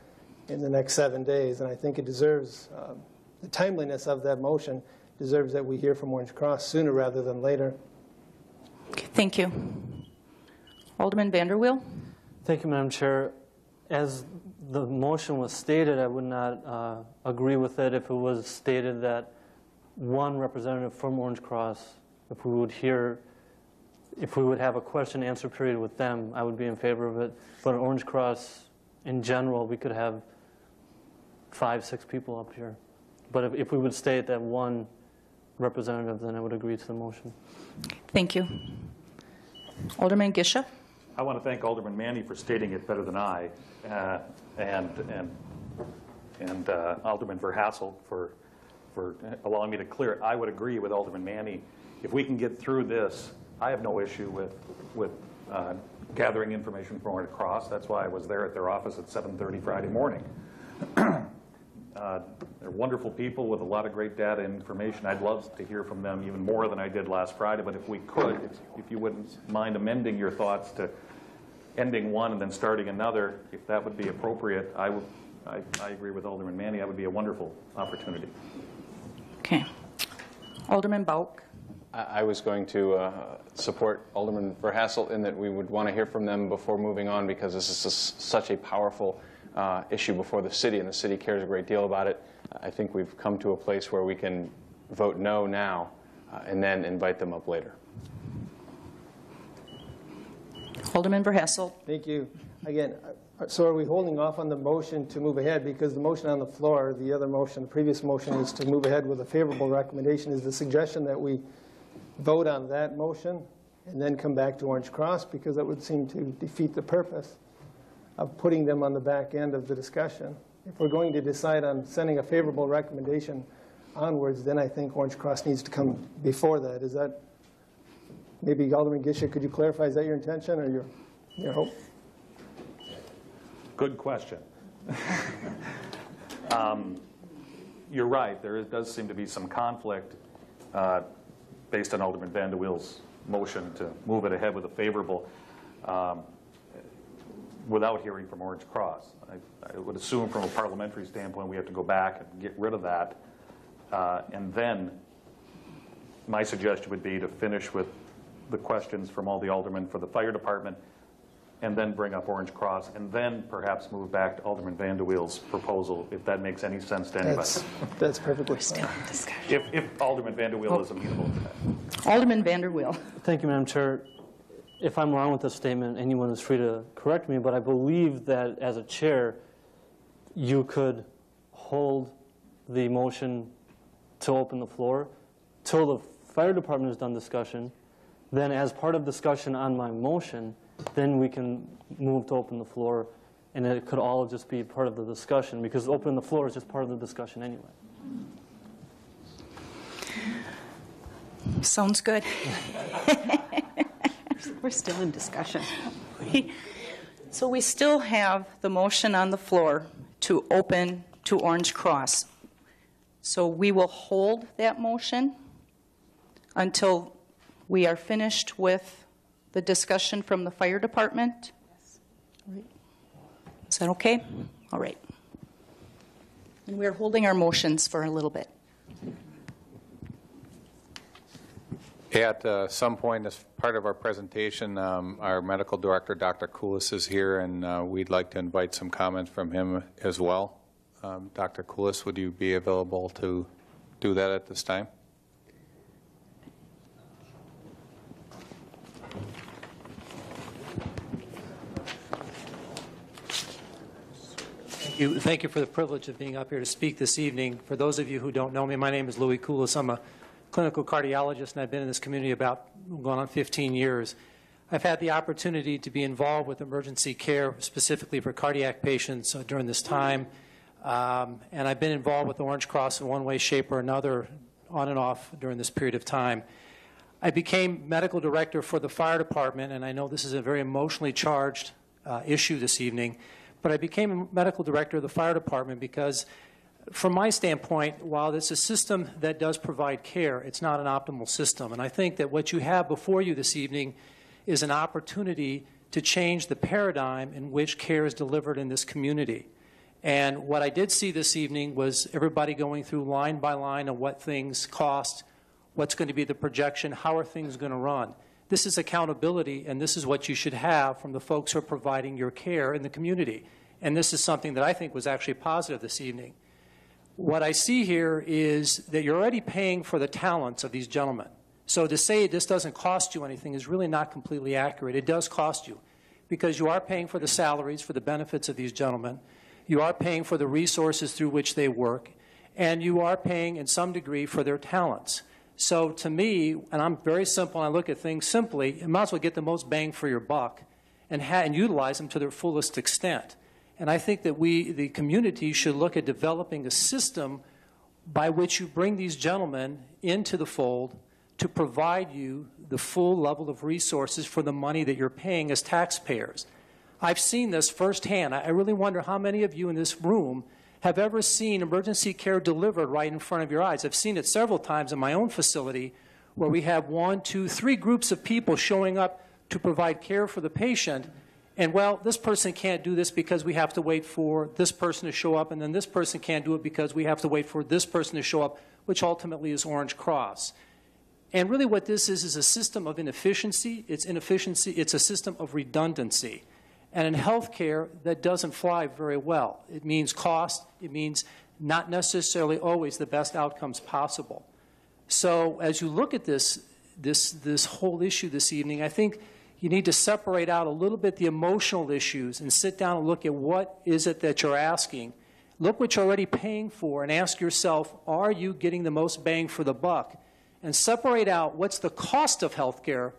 in the next seven days, and I think it deserves, um, the timeliness of that motion deserves that we hear from Orange Cross sooner rather than later. Thank you. Alderman Vanderweel? Thank you, Madam Chair. As the motion was stated, I would not uh, agree with it if it was stated that one representative from Orange Cross, if we would hear, if we would have a question answer period with them, I would be in favor of it. But Orange Cross, in general, we could have five, six people up here. But if, if we would state that one representative, then I would agree to the motion. Thank you. Alderman Gisha? I want to thank Alderman Manny for stating it better than I, uh, and and and uh, Alderman Verhassel for for allowing me to clear it. I would agree with Alderman Manny. If we can get through this, I have no issue with with uh, gathering information from Orange Cross. That's why I was there at their office at 7:30 Friday morning. Uh, They're wonderful people with a lot of great data and information. I'd love to hear from them even more than I did last Friday, but if we could, if- if you wouldn't mind amending your thoughts to ending one and then starting another, if that would be appropriate, I would, I I agree with Alderman Manny, that would be a wonderful opportunity. Okay. Alderman Bauk? I I was going to uh, support Alderman Verhassel in that we would want to hear from them before moving on because this is s- such a powerful uh, issue before the city, and the city cares a great deal about it. I think we've come to a place where we can vote no now uh, and then invite them up later. Alderman Verhassel. Thank you. Again, uh, so are we holding off on the motion to move ahead? Because the motion on the floor, the other motion, the previous motion is to move ahead with a favorable recommendation. Is the suggestion that we vote on that motion and then come back to Orange Cross? Because that would seem to defeat the purpose of putting them on the back end of the discussion. If we're going to decide on sending a favorable recommendation onwards, then I think Orange Cross needs to come before that. Is that, maybe Alderman Gisha, could you clarify, is that your intention or your, your hope? Good question. Um, You're right, there is- does seem to be some conflict uh, based on Alderman Vanderweel's motion to move it ahead with a favorable, um, without hearing from Orange Cross. I- I would assume from a parliamentary standpoint, we have to go back and get rid of that. Uh, And then, my suggestion would be to finish with the questions from all the aldermen for the fire department, and then bring up Orange Cross, and then perhaps move back to Alderman Vanderweel's proposal, if that makes any sense to anybody. That's, that's perfectly fine. If, if Alderman Vanderweel is amenable to that. Alderman Vanderweel? Thank you, Madam Chair. If I'm wrong with this statement, anyone is free to correct me, but I believe that as a chair, you could hold the motion to open the floor till the fire department has done discussion. Then as part of discussion on my motion, then we can move to open the floor, and it could all just be part of the discussion, because opening the floor is just part of the discussion anyway. Sounds good. We're still in discussion. So we still have the motion on the floor to open to Orange Cross. So we will hold that motion until we are finished with the discussion from the fire department? Yes. Is that okay? All right. And we're holding our motions for a little bit. At uh, some point, as part of our presentation, um, our medical director, Dr. Koulis, is here, and uh, we'd like to invite some comments from him as well. Um, Dr. Koulis, would you be available to do that at this time? You. Thank you for the privilege of being up here to speak this evening. For those of you who don't know me, my name is Louis Koulis. I'm a clinical cardiologist, and I've been in this community about going on 15 years. I've had the opportunity to be involved with emergency care, specifically for cardiac patients, uh, during this time. Um, and I've been involved with Orange Cross in one way, shape, or another, on and off during this period of time. I became medical director for the fire department, and I know this is a very emotionally charged uh, issue this evening, but I became a medical director of the fire department because, from my standpoint, while it's a system that does provide care, it's not an optimal system. And I think that what you have before you this evening is an opportunity to change the paradigm in which care is delivered in this community. And what I did see this evening was everybody going through line by line of what things cost, what's going to be the projection, how are things going to run. This is accountability, and this is what you should have from the folks who are providing your care in the community. And this is something that I think was actually positive this evening. What I see here is that you're already paying for the talents of these gentlemen. So to say this doesn't cost you anything is really not completely accurate. It does cost you because you are paying for the salaries, for the benefits of these gentlemen. You are paying for the resources through which they work, and you are paying in some degree for their talents. So to me, and I'm very simple, and I look at things simply, you might as well get the most bang for your buck and, and utilize them to their fullest extent. And I think that we, the community, should look at developing a system by which you bring these gentlemen into the fold to provide you the full level of resources for the money that you're paying as taxpayers. I've seen this firsthand. I really wonder how many of you in this room have ever seen emergency care delivered right in front of your eyes. I've seen it several times in my own facility where we have one, two, three groups of people showing up to provide care for the patient. And well, this person can't do this because we have to wait for this person to show up, and then this person can't do it because we have to wait for this person to show up, which ultimately is Orange Cross. And really, what this is is a system of inefficiency. It's inefficiency. It's a system of redundancy. And in healthcare, that doesn't fly very well. It means cost. It means not necessarily always the best outcomes possible. So, as you look at this, this, this whole issue this evening, I think you need to separate out a little bit the emotional issues and sit down and look at what is it that you're asking. Look what you're already paying for and ask yourself, are you getting the most bang for the buck? And separate out what's the cost of healthcare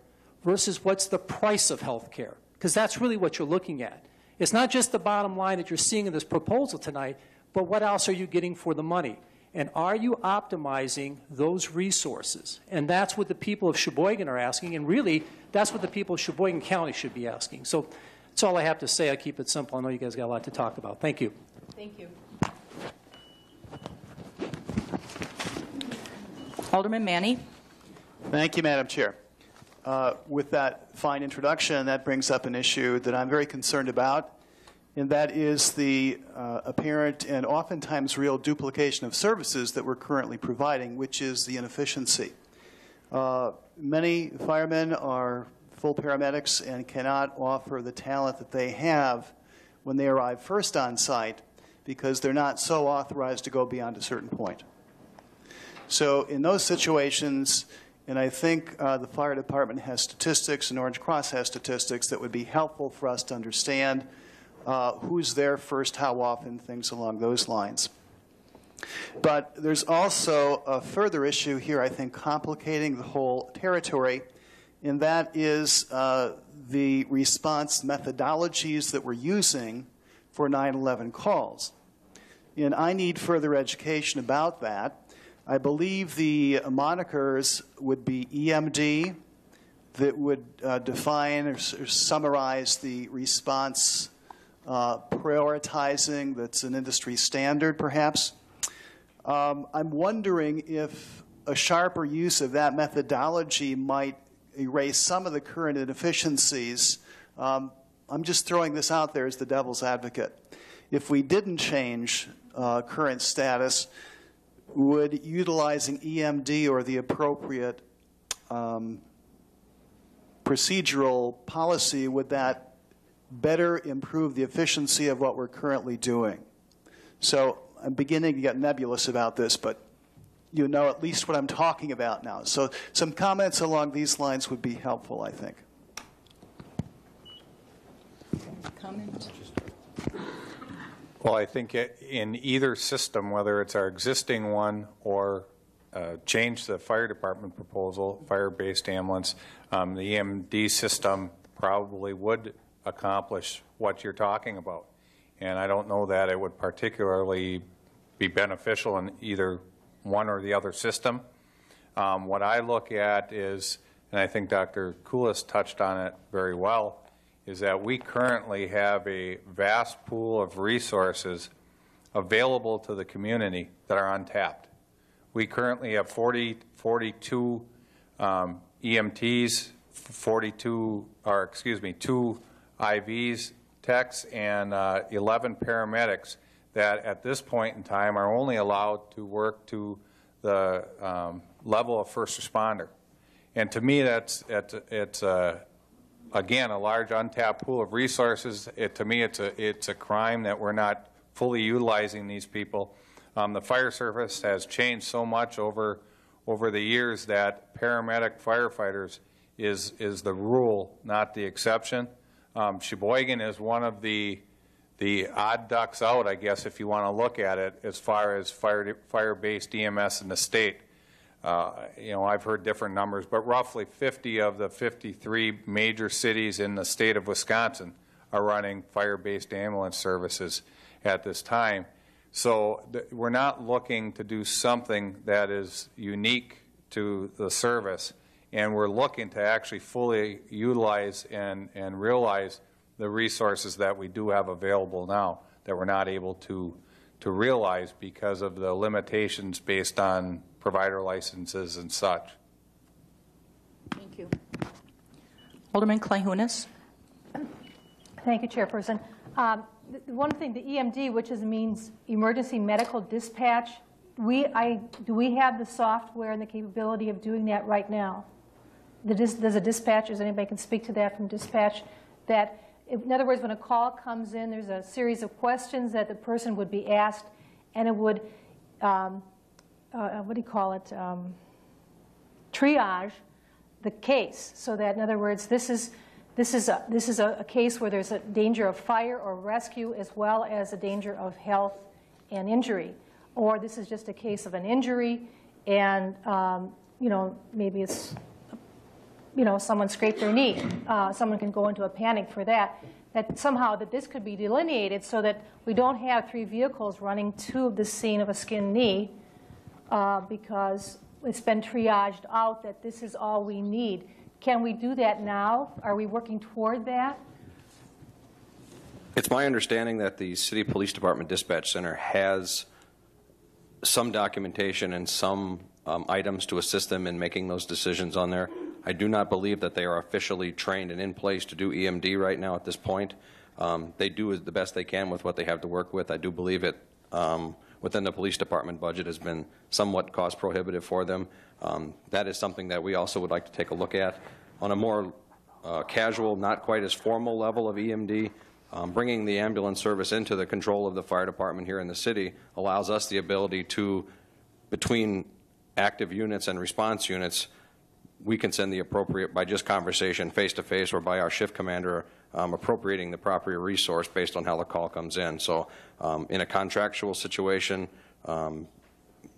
versus what's the price of healthcare, because that's really what you're looking at. It's not just the bottom line that you're seeing in this proposal tonight, but what else are you getting for the money? And are you optimizing those resources? And that's what the people of Sheboygan are asking, and really, that's what the people of Sheboygan County should be asking. So that's all I have to say. I keep it simple. I know you guys got a lot to talk about. Thank you. Thank you. Alderman Manny. Thank you, Madam Chair. Uh, with that fine introduction, that brings up an issue that I'm very concerned about, and that is the uh, apparent and oftentimes real duplication of services that we're currently providing, which is the inefficiency. Uh, many firemen are full paramedics and cannot offer the talent that they have when they arrive first on site because they're not so authorized to go beyond a certain point. So, in those situations, and I think uh, the fire department has statistics and Orange Cross has statistics that would be helpful for us to understand uh, who's there first, how often, things along those lines. But there's also a further issue here, I think, complicating the whole territory, and that is uh, the response methodologies that we're using for 9-11 calls. And I need further education about that. I believe the monikers would be EMD, that would uh, define or, or, summarize the response uh, prioritizing that's an industry standard, perhaps. Um, I'm wondering if a sharper use of that methodology might erase some of the current inefficiencies. Um, I'm just throwing this out there as the devil's advocate. If we didn't change uh, current status, would utilizing EMD or the appropriate um, procedural policy, would that better improve the efficiency of what we're currently doing? So I'm beginning to get nebulous about this, but you know at least what I'm talking about now. So some comments along these lines would be helpful, I think. Comment? Well, I think in either system, whether it's our existing one or uh, change the fire department proposal, fire-based ambulance, um, the EMD system probably would accomplish what you're talking about. And I don't know that it would particularly be beneficial in either one or the other system. Um, what I look at is, and I think Dr. Koulis touched on it very well, is that we currently have a vast pool of resources available to the community that are untapped. We currently have 40, 42 um, EMTs, 42, or excuse me, two IVs, techs, and uh, 11 paramedics that at this point in time are only allowed to work to the um, level of first responder. And to me, that's, it's, it's uh, again, a large untapped pool of resources. It, to me, it's a, it's a crime that we're not fully utilizing these people. Um, the fire service has changed so much over, over the years that paramedic firefighters is, is the rule, not the exception. Um, Sheboygan is one of the the odd ducks out, I guess, if you want to look at it, as far as fire, fire-based EMS in the state. Uh, you know, I've heard different numbers, but roughly 50 of the 53 major cities in the state of Wisconsin are running fire-based ambulance services at this time. So we're not looking to do something that is unique to the service, and we're looking to actually fully utilize and, and realize the resources that we do have available now that we're not able to, to realize because of the limitations based on provider licenses and such. Thank you. Alderman Kleyhunis. Thank you, Chairperson. Um, one thing, the EMD, which is, means emergency medical dispatch, we, I, do we have the software and the capability of doing that right now? The, does a dispatch, does anybody can speak to that from dispatch, that in other words, when a call comes in, there's a series of questions that the person would be asked, and it would, um, uh, what do you call it, um, triage the case. So that, in other words, this is, this is, a, this is a, a case where there's a danger of fire or rescue as well as a danger of health and injury. Or this is just a case of an injury, and um, you know maybe it's you know, someone scraped their knee. Uh, someone can go into a panic for that. That somehow that this could be delineated so that we don't have three vehicles running to the scene of a skinned knee uh, because it's been triaged out that this is all we need. Can we do that now? Are we working toward that? It's my understanding that the City Police Department Dispatch Center has some documentation and some um, items to assist them in making those decisions on there. I do not believe that they are officially trained and in place to do EMD right now at this point. Um, they do the best they can with what they have to work with. I do believe it um, within the police department budget has been somewhat cost prohibitive for them. Um, that is something that we also would like to take a look at. On a more uh, casual, not quite as formal level of EMD, um, bringing the ambulance service into the control of the fire department here in the city allows us the ability to, between active units and response units, we can send the appropriate, by just conversation, face-to-face, or by our shift commander um, appropriating the proper resource based on how the call comes in. So um, in a contractual situation, um,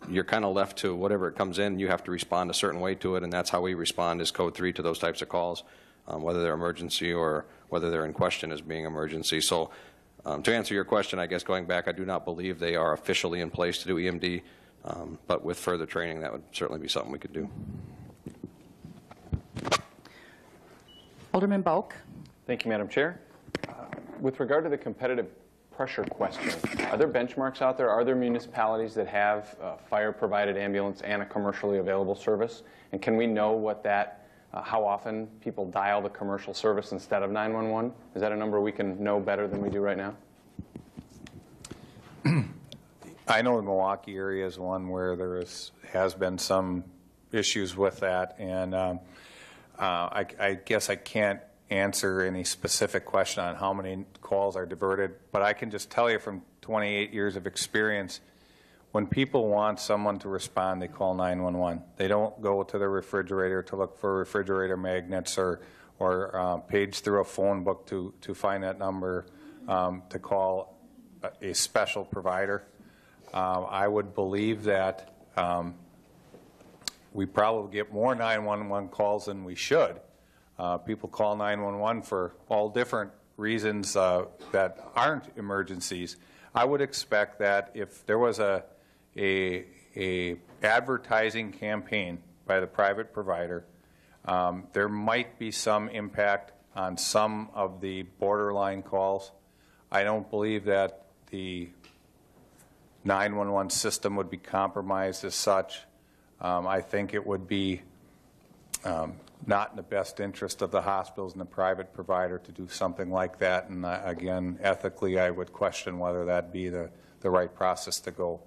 you're kind of left to whatever it comes in, you have to respond a certain way to it, and that's how we respond as Code 3 to those types of calls, um, whether they're emergency or whether they're in question as being emergency. So um, to answer your question, I guess going back, I do not believe they are officially in place to do EMD, um, but with further training, that would certainly be something we could do. Alderman Bauk. Thank you, Madam Chair. Uh, With regard to the competitive pressure question, are there benchmarks out there? Are there municipalities that have uh, fire-provided ambulance and a commercially available service? And can we know what that, uh, how often people dial the commercial service instead of 911? Is that a number we can know better than we do right now? I know the Milwaukee area is one where there is, has been some issues with that, and um, uh, I, I guess I can't answer any specific question on how many calls are diverted, but I can just tell you from 28 years of experience, when people want someone to respond, they call 911. They don't go to their refrigerator to look for refrigerator magnets or, or uh, page through a phone book to, to find that number um, to call a, a special provider. Um, I would believe that um, we probably get more 911 calls than we should. Uh, people call 911 for all different reasons uh, that aren't emergencies. I would expect that if there was a, a, a advertising campaign by the private provider, um, there might be some impact on some of the borderline calls. I don't believe that the 911 system would be compromised as such. Um, I think it would be um, not in the best interest of the hospitals and the private provider to do something like that. And uh, again, ethically, I would question whether that be the, the right process to go.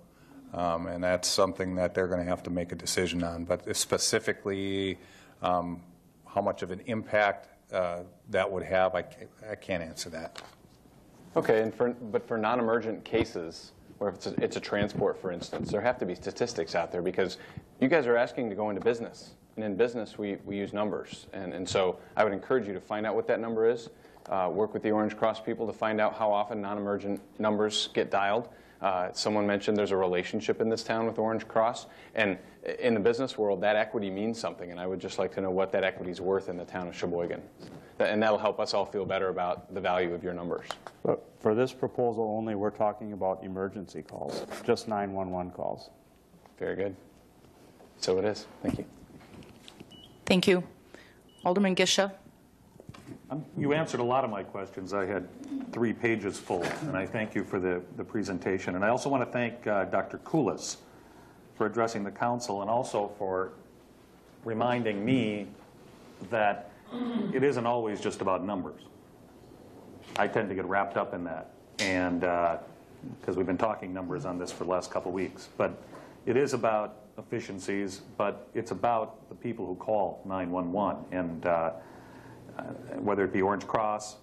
Um, and that's something that they're going to have to make a decision on. But specifically, um, how much of an impact uh, that would have, I can't, I can't answer that. Okay, and for, but for non-emergent cases, where it's a, it's a transport, for instance, there have to be statistics out there because you guys are asking to go into business. And in business, we, we use numbers. And, and so I would encourage you to find out what that number is, uh, work with the Orange Cross people to find out how often non-emergent numbers get dialed. Uh, someone mentioned there's a relationship in this town with Orange Cross. And in the business world, that equity means something. And I would just like to know what that equity is worth in the town of Sheboygan. And that'll help us all feel better about the value of your numbers. But for this proposal only, we're talking about emergency calls, just 911 calls. Very good. So it is. Thank you. Thank you. Alderman Gisha. Um, You answered a lot of my questions. I had three pages full, and I thank you for the, the presentation. And I also want to thank uh, Dr. Koulis for addressing the council and also for reminding me that it isn't always just about numbers. I tend to get wrapped up in that, and because we've been talking numbers on this for the last couple weeks. But it is about efficiencies, but it's about the people who call 911. And uh, uh, whether it be Orange Cross,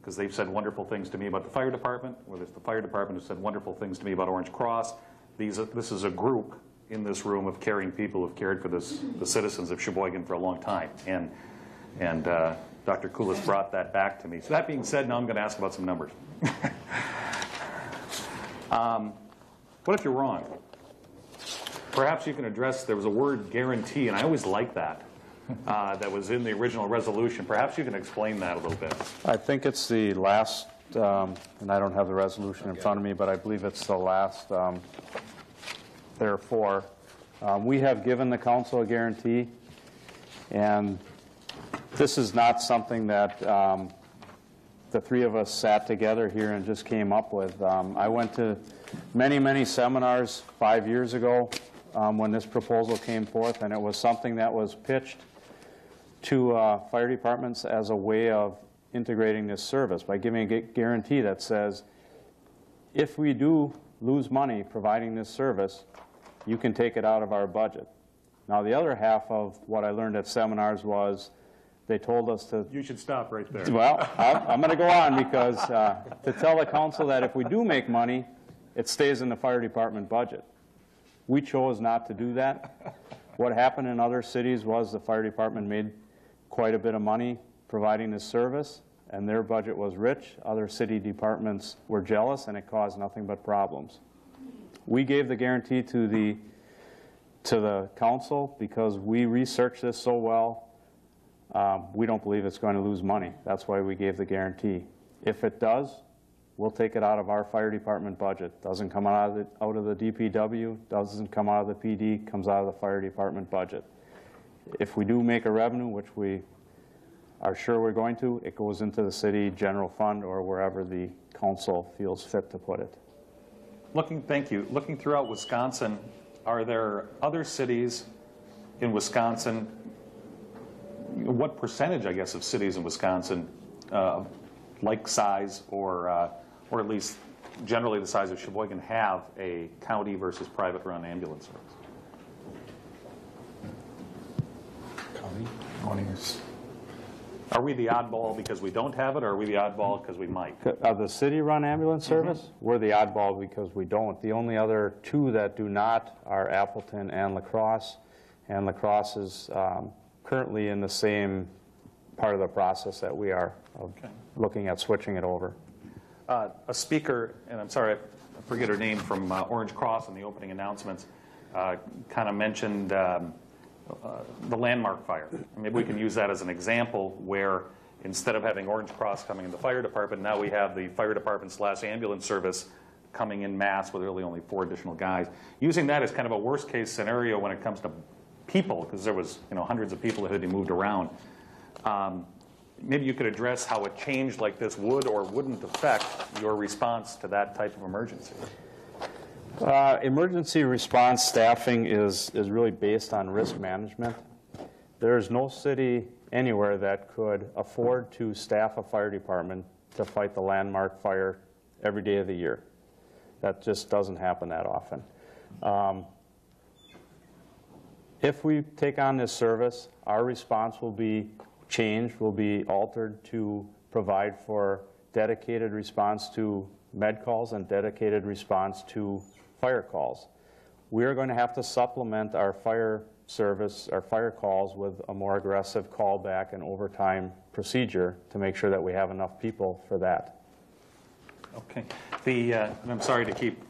because they've said wonderful things to me about the fire department, whether it's the fire department who said wonderful things to me about Orange Cross. These, this is a group in this room of caring people who've cared for this, the citizens of Sheboygan for a long time. And, and uh, Dr. Koulis brought that back to me. So that being said, now I'm going to ask about some numbers. um, what if you're wrong? Perhaps you can address, there was a word guarantee, and I always like that, uh, that was in the original resolution. Perhaps you can explain that a little bit. I think it's the last, um, and I don't have the resolution in front of me, but I believe it's the last, um, therefore. Um, We have given the council a guarantee, and this is not something that um, the three of us sat together here and just came up with. Um, I went to many, many seminars five years ago um, when this proposal came forth, and it was something that was pitched to uh, fire departments as a way of integrating this service by giving a guarantee that says, if we do lose money providing this service, you can take it out of our budget. Now, the other half of what I learned at seminars was they told us to You should stop right there. well, I'm going to go on because uh, to tell the council that if we do make money, it stays in the fire department budget. We chose not to do that. What happened in other cities was the fire department made quite a bit of money providing this service, and their budget was rich. Other city departments were jealous, and it caused nothing but problems. We gave the guarantee to the to the council, because we researched this so well, um, we don't believe it's going to lose money. That's why we gave the guarantee. If it does, we'll take it out of our fire department budget. Doesn't come out of the, out of the DPW, doesn't come out of the PD, comes out of the fire department budget. If we do make a revenue, which we are sure we're going to, it goes into the city general fund or wherever the council feels fit to put it. Looking, thank you. Looking throughout Wisconsin, are there other cities in Wisconsin? What percentage, I guess, of cities in Wisconsin, uh, like size or, uh, or at least generally the size of Sheboygan, have a county versus private-run ambulance service? Are we the oddball because we don't have it, or are we the oddball because we might? Of the city-run ambulance service, we're the oddball because we don't. The only other two that do not are Appleton and La Crosse, and La Crosse is um, currently in the same part of the process that we are, of looking at switching it over. Uh, A speaker, and I'm sorry, I forget her name, from uh, Orange Cross in the opening announcements, kind of mentioned um, uh, the landmark fire. Maybe we can use that as an example where instead of having Orange Cross coming in the fire department, now we have the fire department slash ambulance service coming in mass with really only four additional guys. Using that as kind of a worst case scenario when it comes to people, because there was you know hundreds of people that had to be moved around. Um, maybe you could address how a change like this would or wouldn't affect your response to that type of emergency. Uh, Emergency response staffing is, is really based on risk management. There is no city anywhere that could afford to staff a fire department to fight the landmark fire every day of the year. That just doesn't happen that often. Um, If we take on this service, our response will be changed, will be altered to provide for dedicated response to med calls and dedicated response to fire calls. We are going to have to supplement our fire service, our fire calls with a more aggressive callback and overtime procedure to make sure that we have enough people for that. Okay. The, uh, and I'm sorry to keep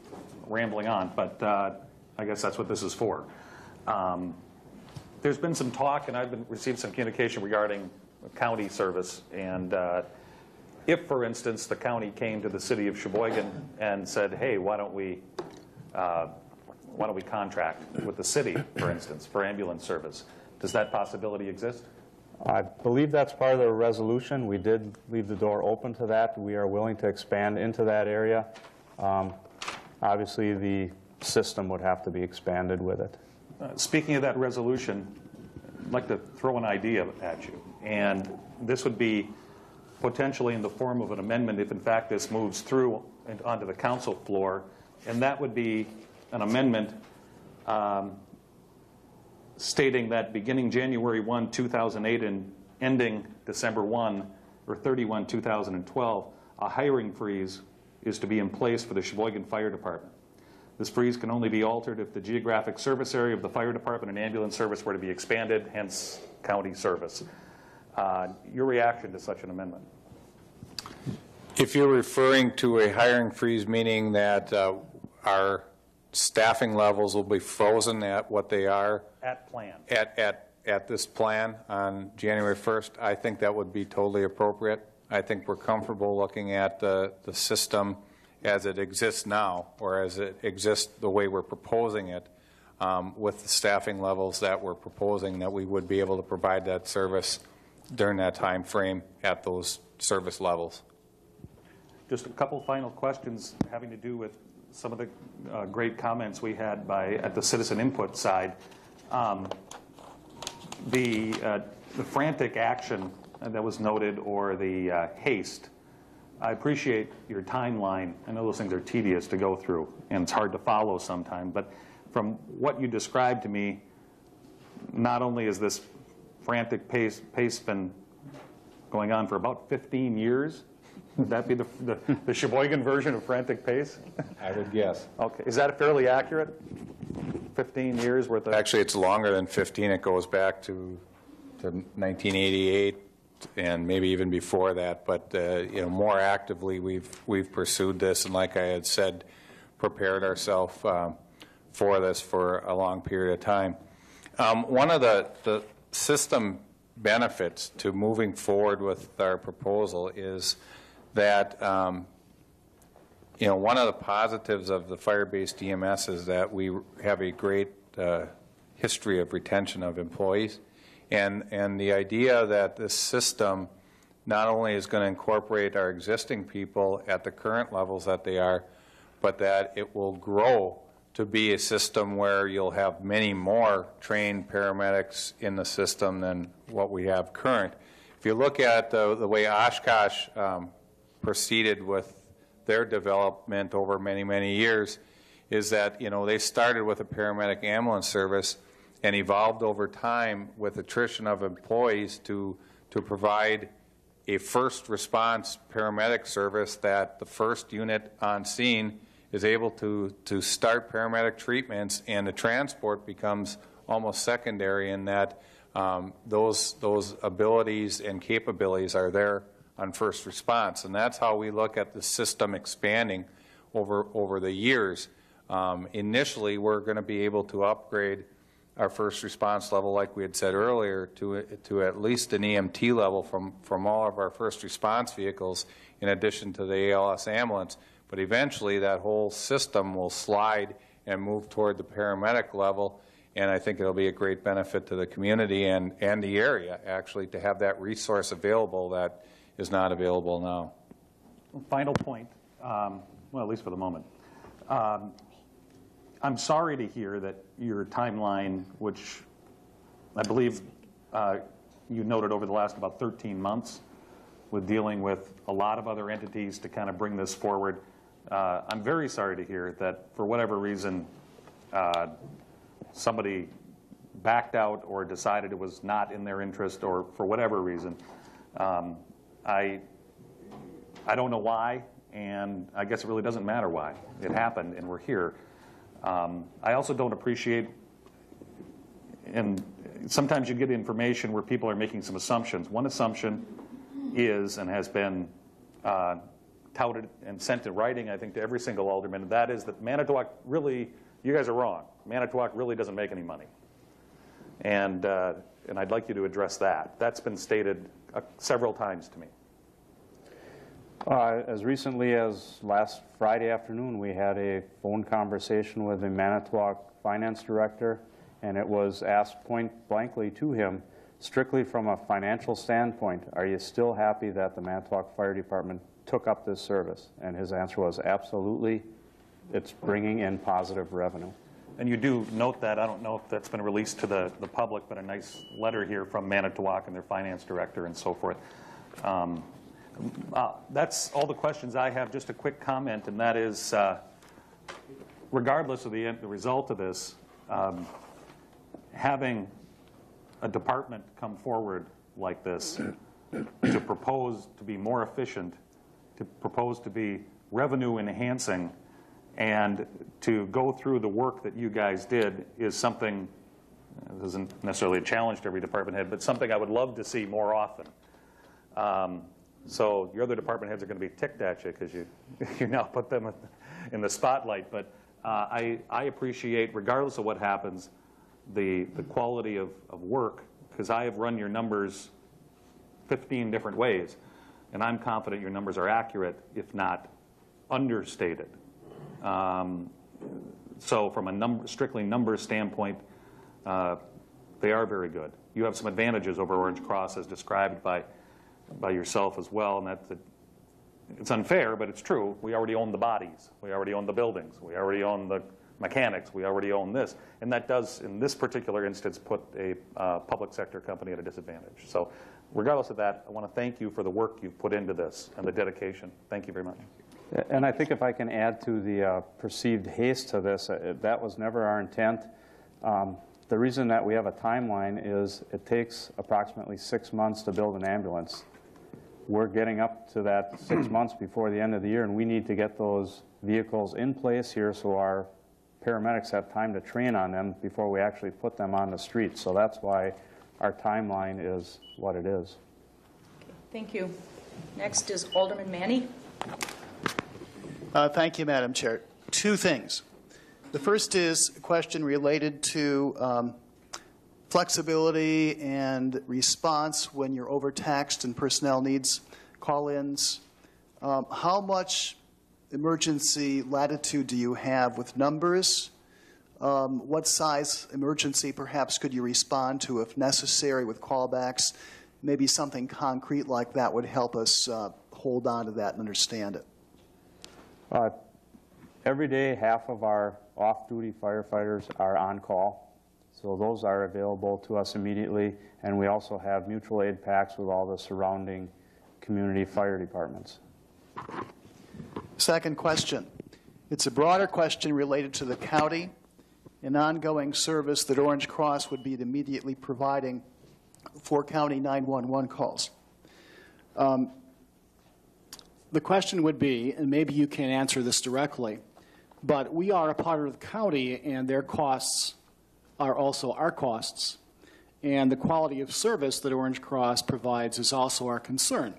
rambling on, but uh, I guess that's what this is for. Um, There's been some talk, and I've been, received some communication regarding county service, and uh, if, for instance, the county came to the city of Sheboygan and said, hey, why don't we, uh, why don't we contract with the city, for instance, for ambulance service? Does that possibility exist? I believe that's part of the resolution. We did leave the door open to that. We are willing to expand into that area. Um, Obviously, the system would have to be expanded with it. Speaking of that resolution, I'd like to throw an idea at you. And this would be potentially in the form of an amendment if, in fact, this moves through and onto the council floor. And that would be an amendment um, stating that beginning January 1, 2008, and ending December 1 or 31, 2012, a hiring freeze is to be in place for the Sheboygan Fire Department. This freeze can only be altered if the geographic service area of the fire department and ambulance service were to be expanded, hence county service. Uh, Your reaction to such an amendment? If you're referring to a hiring freeze, meaning that uh, our staffing levels will be frozen at what they are At plan. at, at, at this plan on January 1st, I think that would be totally appropriate. I think we're comfortable looking at the, the system as it exists now, or as it exists the way we're proposing it, um, with the staffing levels that we're proposing, that we would be able to provide that service during that time frame at those service levels. Just a couple final questions having to do with some of the uh, great comments we had by, at the citizen input side. Um, The, uh, the frantic action that was noted, or the uh, haste, I appreciate your timeline. I know those things are tedious to go through, and it's hard to follow sometimes, but from what you described to me, not only is this frantic pace, pace been going on for about 15 years, would that be the, the, the Sheboygan version of frantic pace? I would guess. Okay, is that fairly accurate? 15 years worth of? Actually, it's longer than 15. It goes back to, to 1988 and maybe even before that. But, uh, you know, more actively, we've, we've pursued this, and like I had said, prepared ourselves um, for this for a long period of time. Um, One of the, the system benefits to moving forward with our proposal is that, um, you know, one of the positives of the fire-based EMS is that we have a great uh, history of retention of employees. And, and the idea that this system not only is going to incorporate our existing people at the current levels that they are, but that it will grow to be a system where you'll have many more trained paramedics in the system than what we have current. If you look at the, the way Oshkosh um, proceeded with their development over many, many years, is that, you know, they started with a paramedic ambulance service and evolved over time with attrition of employees to, to provide a first response paramedic service that the first unit on scene is able to, to start paramedic treatments and the transport becomes almost secondary in that um, those, those abilities and capabilities are there on first response. And that's how we look at the system expanding over, over the years. Um, initially, we're going to be able to upgrade our first response level, like we had said earlier, to, to at least an EMT level from, from all of our first response vehicles, in addition to the ALS ambulance. But eventually, that whole system will slide and move toward the paramedic level, and I think it'll be a great benefit to the community and, and the area, actually, to have that resource available that is not available now. Final point, um, well, at least for the moment. Um, I'm sorry to hear that your timeline, which I believe uh, you noted over the last about 13 months, with dealing with a lot of other entities to kind of bring this forward, uh, I'm very sorry to hear that for whatever reason uh, somebody backed out or decided it was not in their interest or for whatever reason. Um, I, I don't know why, and I guess it really doesn't matter why. It happened, and we're here. Um, I also don't appreciate, and sometimes you get information where people are making some assumptions. One assumption is and has been uh, touted and sent in writing, I think, to every single alderman, and that is that Manitowoc really, you guys are wrong. Manitowoc really doesn't make any money. And, uh, and I'd like you to address that. That's been stated uh, several times to me. Uh, as recently as last Friday afternoon, we had a phone conversation with the Manitowoc finance director, and it was asked point blankly to him, strictly from a financial standpoint, are you still happy that the Manitowoc Fire Department took up this service? And his answer was absolutely. It's bringing in positive revenue. And you do note that, I don't know if that's been released to the, the public, but a nice letter here from Manitowoc and their finance director and so forth. Um, uh, that's all the questions I have. Just a quick comment, and that is, uh, regardless of the, end, the result of this, um, having a department come forward like this to propose to be more efficient, to propose to be revenue enhancing, and to go through the work that you guys did is something, this isn't necessarily a challenge to every department head, but something I would love to see more often. Um, so your other department heads are going to be ticked at you because you, you now put them in the spotlight. But uh, I, I appreciate, regardless of what happens, the, the quality of, of work because I have run your numbers 15 different ways. And I'm confident your numbers are accurate, if not understated. Um, so from a number, strictly numbers standpoint, uh, they are very good. You have some advantages over Orange Cross as described by, by yourself as well, and that's, it's unfair, but it's true. We already own the bodies. We already own the buildings. We already own the mechanics. We already own this. And that does, in this particular instance, put a uh, public sector company at a disadvantage. So regardless of that, I want to thank you for the work you've put into this and the dedication. Thank you very much. And I think if I can add to the uh, perceived haste to this, uh, that was never our intent. Um, the reason that we have a timeline is it takes approximately six months to build an ambulance. We're getting up to that six months before the end of the year, and we need to get those vehicles in place here so our paramedics have time to train on them before we actually put them on the street. So that's why our timeline is what it is. Thank you. Next is Alderman Manny. Uh, thank you, Madam Chair. Two things. The first is a question related to um, flexibility and response when you're overtaxed and personnel needs call-ins. Um, How much emergency latitude do you have with numbers? Um, What size emergency perhaps could you respond to if necessary with callbacks? Maybe something concrete like that would help us uh, hold on to that and understand it. Uh, Every day, half of our off-duty firefighters are on call, so those are available to us immediately, and we also have mutual aid packs with all the surrounding community fire departments. Second question. It's a broader question related to the county, an ongoing service that Orange Cross would be immediately providing for county 911 calls. Um, The question would be, and maybe you can answer this directly, but we are a part of the county, and their costs are also our costs. And the quality of service that Orange Cross provides is also our concern.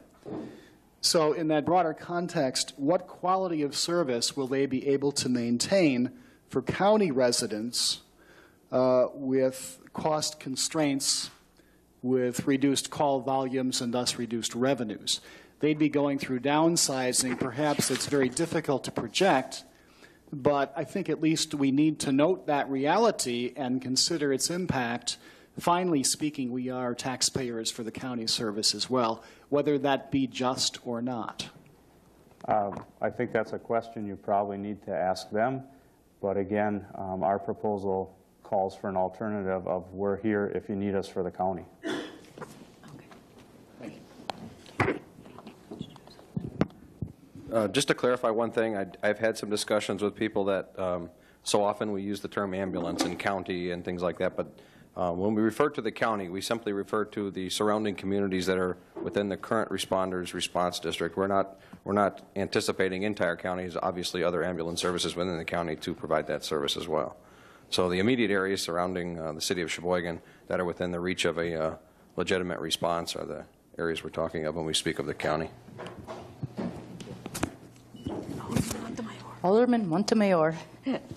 So, in that broader context, what quality of service will they be able to maintain for county residents uh, with cost constraints, with reduced call volumes, and thus reduced revenues? They'd be going through downsizing. Perhaps it's very difficult to project, but I think at least we need to note that reality and consider its impact. Finally speaking, we are taxpayers for the county service as well, whether that be just or not. Uh, I think that's a question you probably need to ask them, but again, um, our proposal calls for an alternative of we're here if you need us for the county. Uh, Just to clarify one thing, I- I've had some discussions with people that, um, so often we use the term ambulance and county and things like that, but uh, when we refer to the county, we simply refer to the surrounding communities that are within the current responders' response district. We're not, we're not anticipating entire counties, obviously other ambulance services within the county to provide that service as well. So the immediate areas surrounding uh, the city of Sheboygan that are within the reach of a uh, legitimate response are the areas we're talking of when we speak of the county. Alderman Montemayor.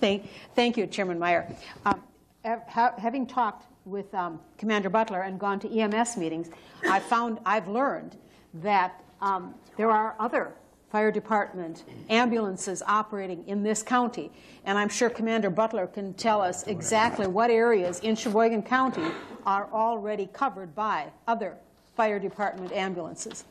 Thank, thank you, Chairman Meyer. Um, ha- having talked with um, Commander Butler and gone to EMS meetings, I found I've learned that um, there are other fire department ambulances operating in this county, and I'm sure Commander Butler can tell us exactly what areas in Sheboygan County are already covered by other fire department ambulances.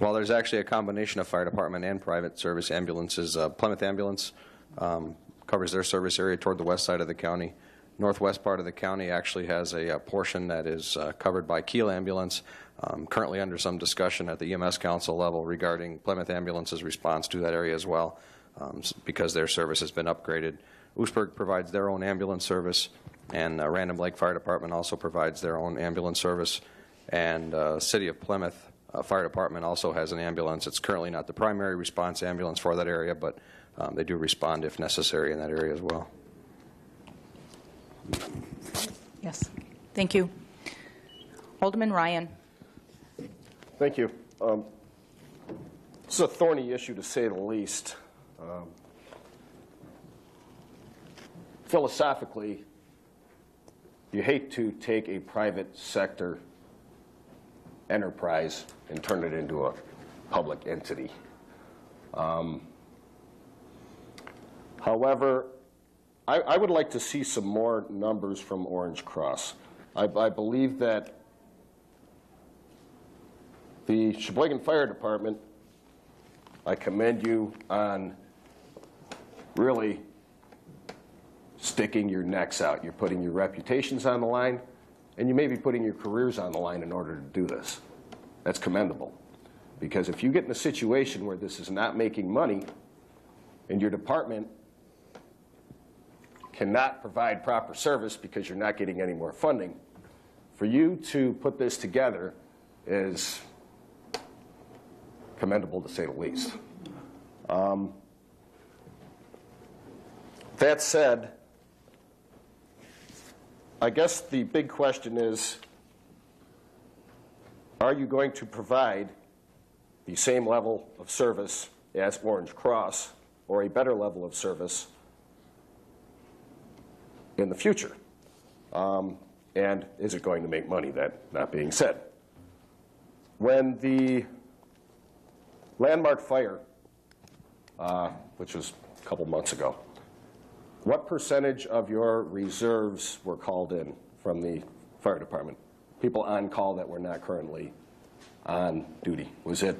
Well, there's actually a combination of fire department and private service ambulances. Uh, Plymouth Ambulance um, covers their service area toward the west side of the county. Northwest part of the county actually has a, a portion that is uh, covered by Kiel Ambulance. Um, currently under some discussion at the EMS Council level regarding Plymouth Ambulance's response to that area as well, um, because their service has been upgraded. Oostburg provides their own ambulance service, and uh, Random Lake Fire Department also provides their own ambulance service. And uh, City of Plymouth uh, Fire Department also has an ambulance. It's currently not the primary response ambulance for that area, but um, they do respond if necessary in that area as well. Yes, thank you. Alderman Ryan. Thank you. Um, This is a thorny issue, to say the least. Um, Philosophically, you hate to take a private sector enterprise and turn it into a public entity. Um, However, I, I would like to see some more numbers from Orange Cross. I, I believe that the Sheboygan Fire Department, I commend you on really sticking your necks out. You're putting your reputations on the line, and you may be putting your careers on the line in order to do this. That's commendable. Because if you get in a situation where this is not making money, and your department cannot provide proper service because you're not getting any more funding, for you to put this together is commendable to say the least. Um, that said, I guess the big question is are you going to provide the same level of service as Orange Cross or a better level of service in the future? Um, and is it going to make money? That not being said. When the landmark fire, uh, which was a couple months ago, what percentage of your reserves were called in from the fire department? People on call that were not currently on duty? Was it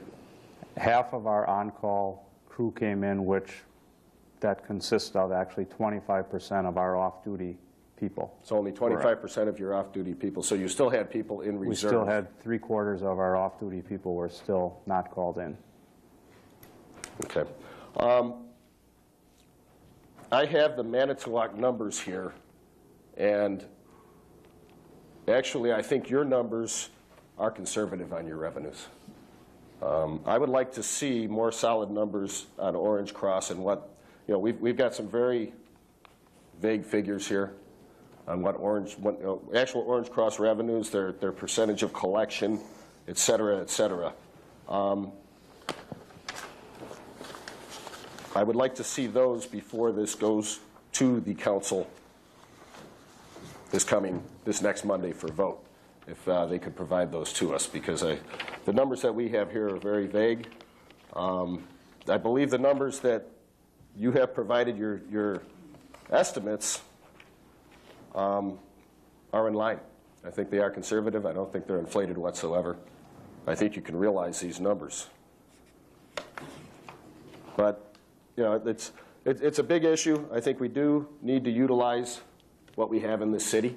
Half of our on-call crew came in, which that consists of actually 25% of our off-duty people. So only 25% of your off-duty people, so you still had people in reserve? We still had three-quarters of our off-duty people were still not called in. Okay. Um, I have the Manitowoc numbers here, and actually, I think your numbers are conservative on your revenues. Um, I would like to see more solid numbers on Orange Cross and what, you know, we've, we've got some very vague figures here on what Orange, what, you know, actual Orange Cross revenues, their, their percentage of collection, et cetera, et cetera. Um, I would like to see those before this goes to the council this coming, this next Monday for vote, if uh, they could provide those to us, because I, the numbers that we have here are very vague. Um, I believe the numbers that you have provided your, your estimates um, are in line. I think they are conservative. I don't think they're inflated whatsoever. I think you can realize these numbers. But you know, it's, it, it's a big issue. I think we do need to utilize what we have in this city.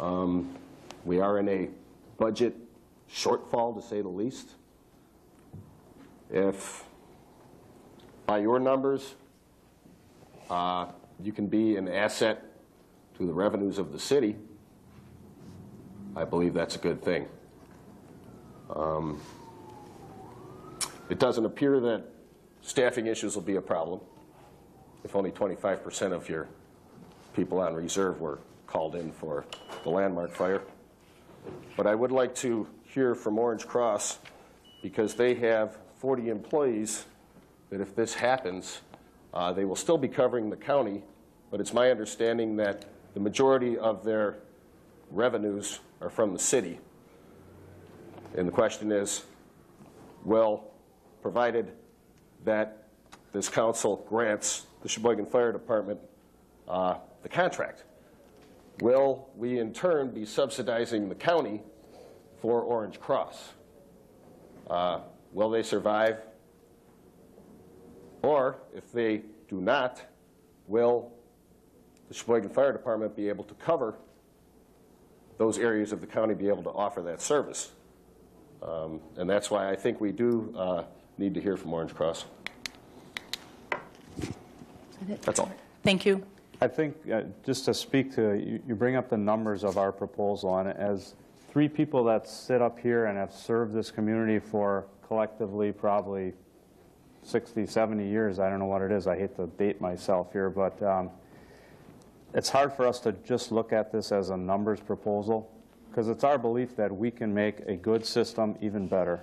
Um, we are in a budget shortfall, to say the least. If, by your numbers, uh, you can be an asset to the revenues of the city, I believe that's a good thing. Um, it doesn't appear that staffing issues will be a problem if only 25% of your people on reserve were called in for the landmark fire. But I would like to hear from Orange Cross because they have 40 employees that if this happens, uh, they will still be covering the county, but it's my understanding that the majority of their revenues are from the city. And the question is, well, provided that this council grants the Sheboygan Fire Department uh, the contract, will we in turn be subsidizing the county for Orange Cross? Uh, will they survive? Or if they do not, will the Sheboygan Fire Department be able to cover those areas of the county, be able to offer that service? Um, and that's why I think we do uh, need to hear from Orange Cross. That's all. Thank you. I think, uh, just to speak to, you, you bring up the numbers of our proposal, and as three people that sit up here and have served this community for collectively probably 60, 70 years, I don't know what it is, I hate to date myself here, but um, it's hard for us to just look at this as a numbers proposal, because it's our belief that we can make a good system even better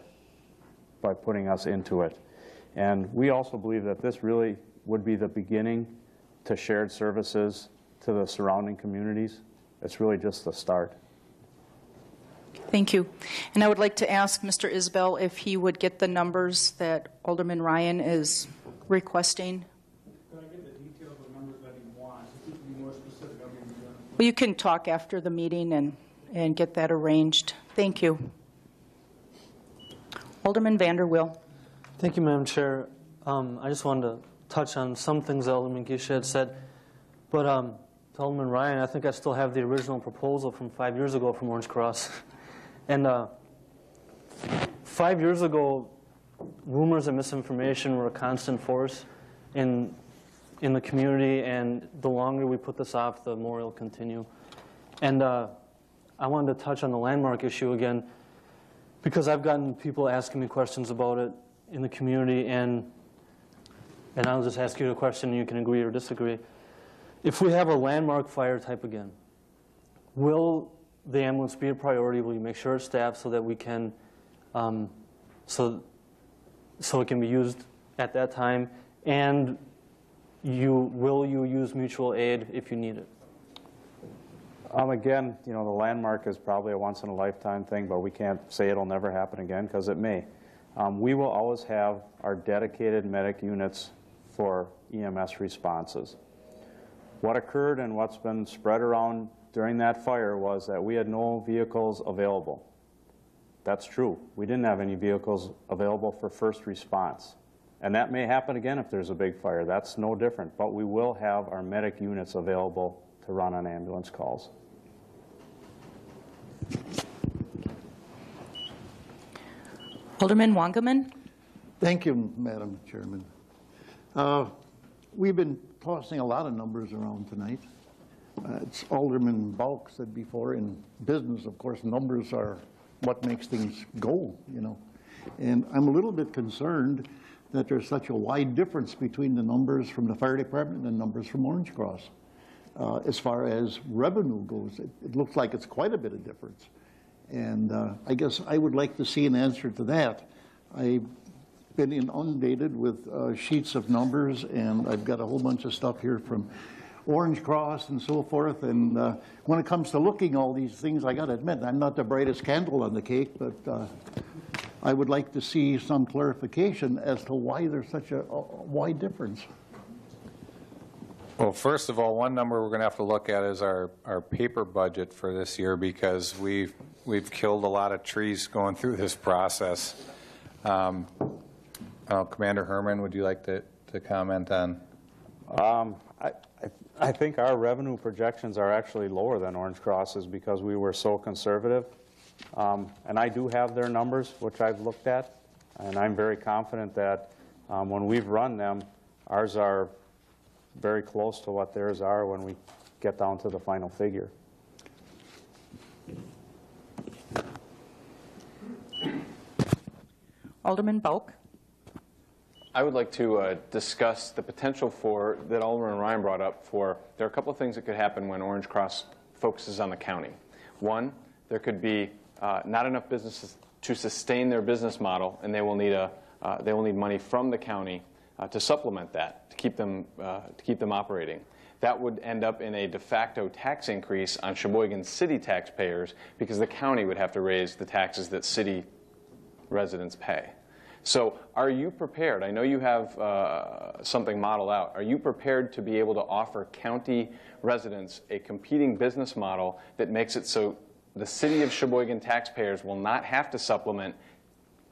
by putting us into it. And we also believe that this really would be the beginning to shared services to the surrounding communities. It's really just the start. Thank you. And I would like to ask Mr. Isbell if he would get the numbers that Alderman Ryan is requesting. Can I get the details of numbers that he wants? If you can be more specific, I'll give Well, you can talk after the meeting and, and get that arranged. Thank you. Alderman Vanderweel. Thank you, Madam Chair. Um, I just wanted to touch on some things Alderman Gisha had said. But um, Alderman Ryan, I think I still have the original proposal from five years ago from Orange Cross. and uh, five years ago, rumors and misinformation were a constant force in, in the community, and the longer we put this off, the more it'll continue. And uh, I wanted to touch on the landmark issue again because I've gotten people asking me questions about it in the community, and and I'll just ask you a question, and you can agree or disagree. If we have a landmark fire type again, will the ambulance be a priority? Will you make sure it's staffed so that we can, um, so, so it can be used at that time? And you, will you use mutual aid if you need it? Um, again, you know, the landmark is probably a once-in-a-lifetime thing, but we can't say it'll never happen again, because it may. Um, we will always have our dedicated medic units for EMS responses. What occurred and what's been spread around during that fire was that we had no vehicles available. That's true. We didn't have any vehicles available for first response. And that may happen again if there's a big fire. That's no different. But we will have our medic units available to run on ambulance calls. Alderman Wangaman? Thank you, Madam Chairman. Uh, We've been tossing a lot of numbers around tonight. Uh, It's Alderman Bulk said before, in business, of course, numbers are what makes things go, you know. And I'm a little bit concerned that there's such a wide difference between the numbers from the fire department and the numbers from Orange Cross. Uh, As far as revenue goes, it, it looks like it's quite a bit of difference. And uh, I guess I would like to see an answer to that. I've been inundated with uh, sheets of numbers, and I've got a whole bunch of stuff here from Orange Cross and so forth. And uh, when it comes to looking all these things, I got to admit, I'm not the brightest candle on the cake, but uh, I would like to see some clarification as to why there's such a, a wide difference. Well, first of all, one number we're going to have to look at is our, our paper budget for this year because we've, we've killed a lot of trees going through this process. Um, uh, Commander Herman, would you like to, to comment on? Um, I, I- think our revenue projections are actually lower than Orange Cross's because we were so conservative. Um, And I do have their numbers, which I've looked at, and I'm very confident that um, when we've run them, ours are very close to what theirs are when we get down to the final figure. Alderman Bulk? I would like to uh, discuss the potential for, that Alderman Ryan brought up, for, there are a couple of things that could happen when Orange Cross focuses on the county. One, there could be uh, not enough businesses to sustain their business model, and they will need, a, uh, they will need money from the county uh, to supplement that, to keep, them, uh, to keep them operating. That would end up in a de facto tax increase on Sheboygan city taxpayers because the county would have to raise the taxes that city residents pay. So, are you prepared? I know you have uh, something modeled out. Are you prepared to be able to offer county residents a competing business model that makes it so the city of Sheboygan taxpayers will not have to supplement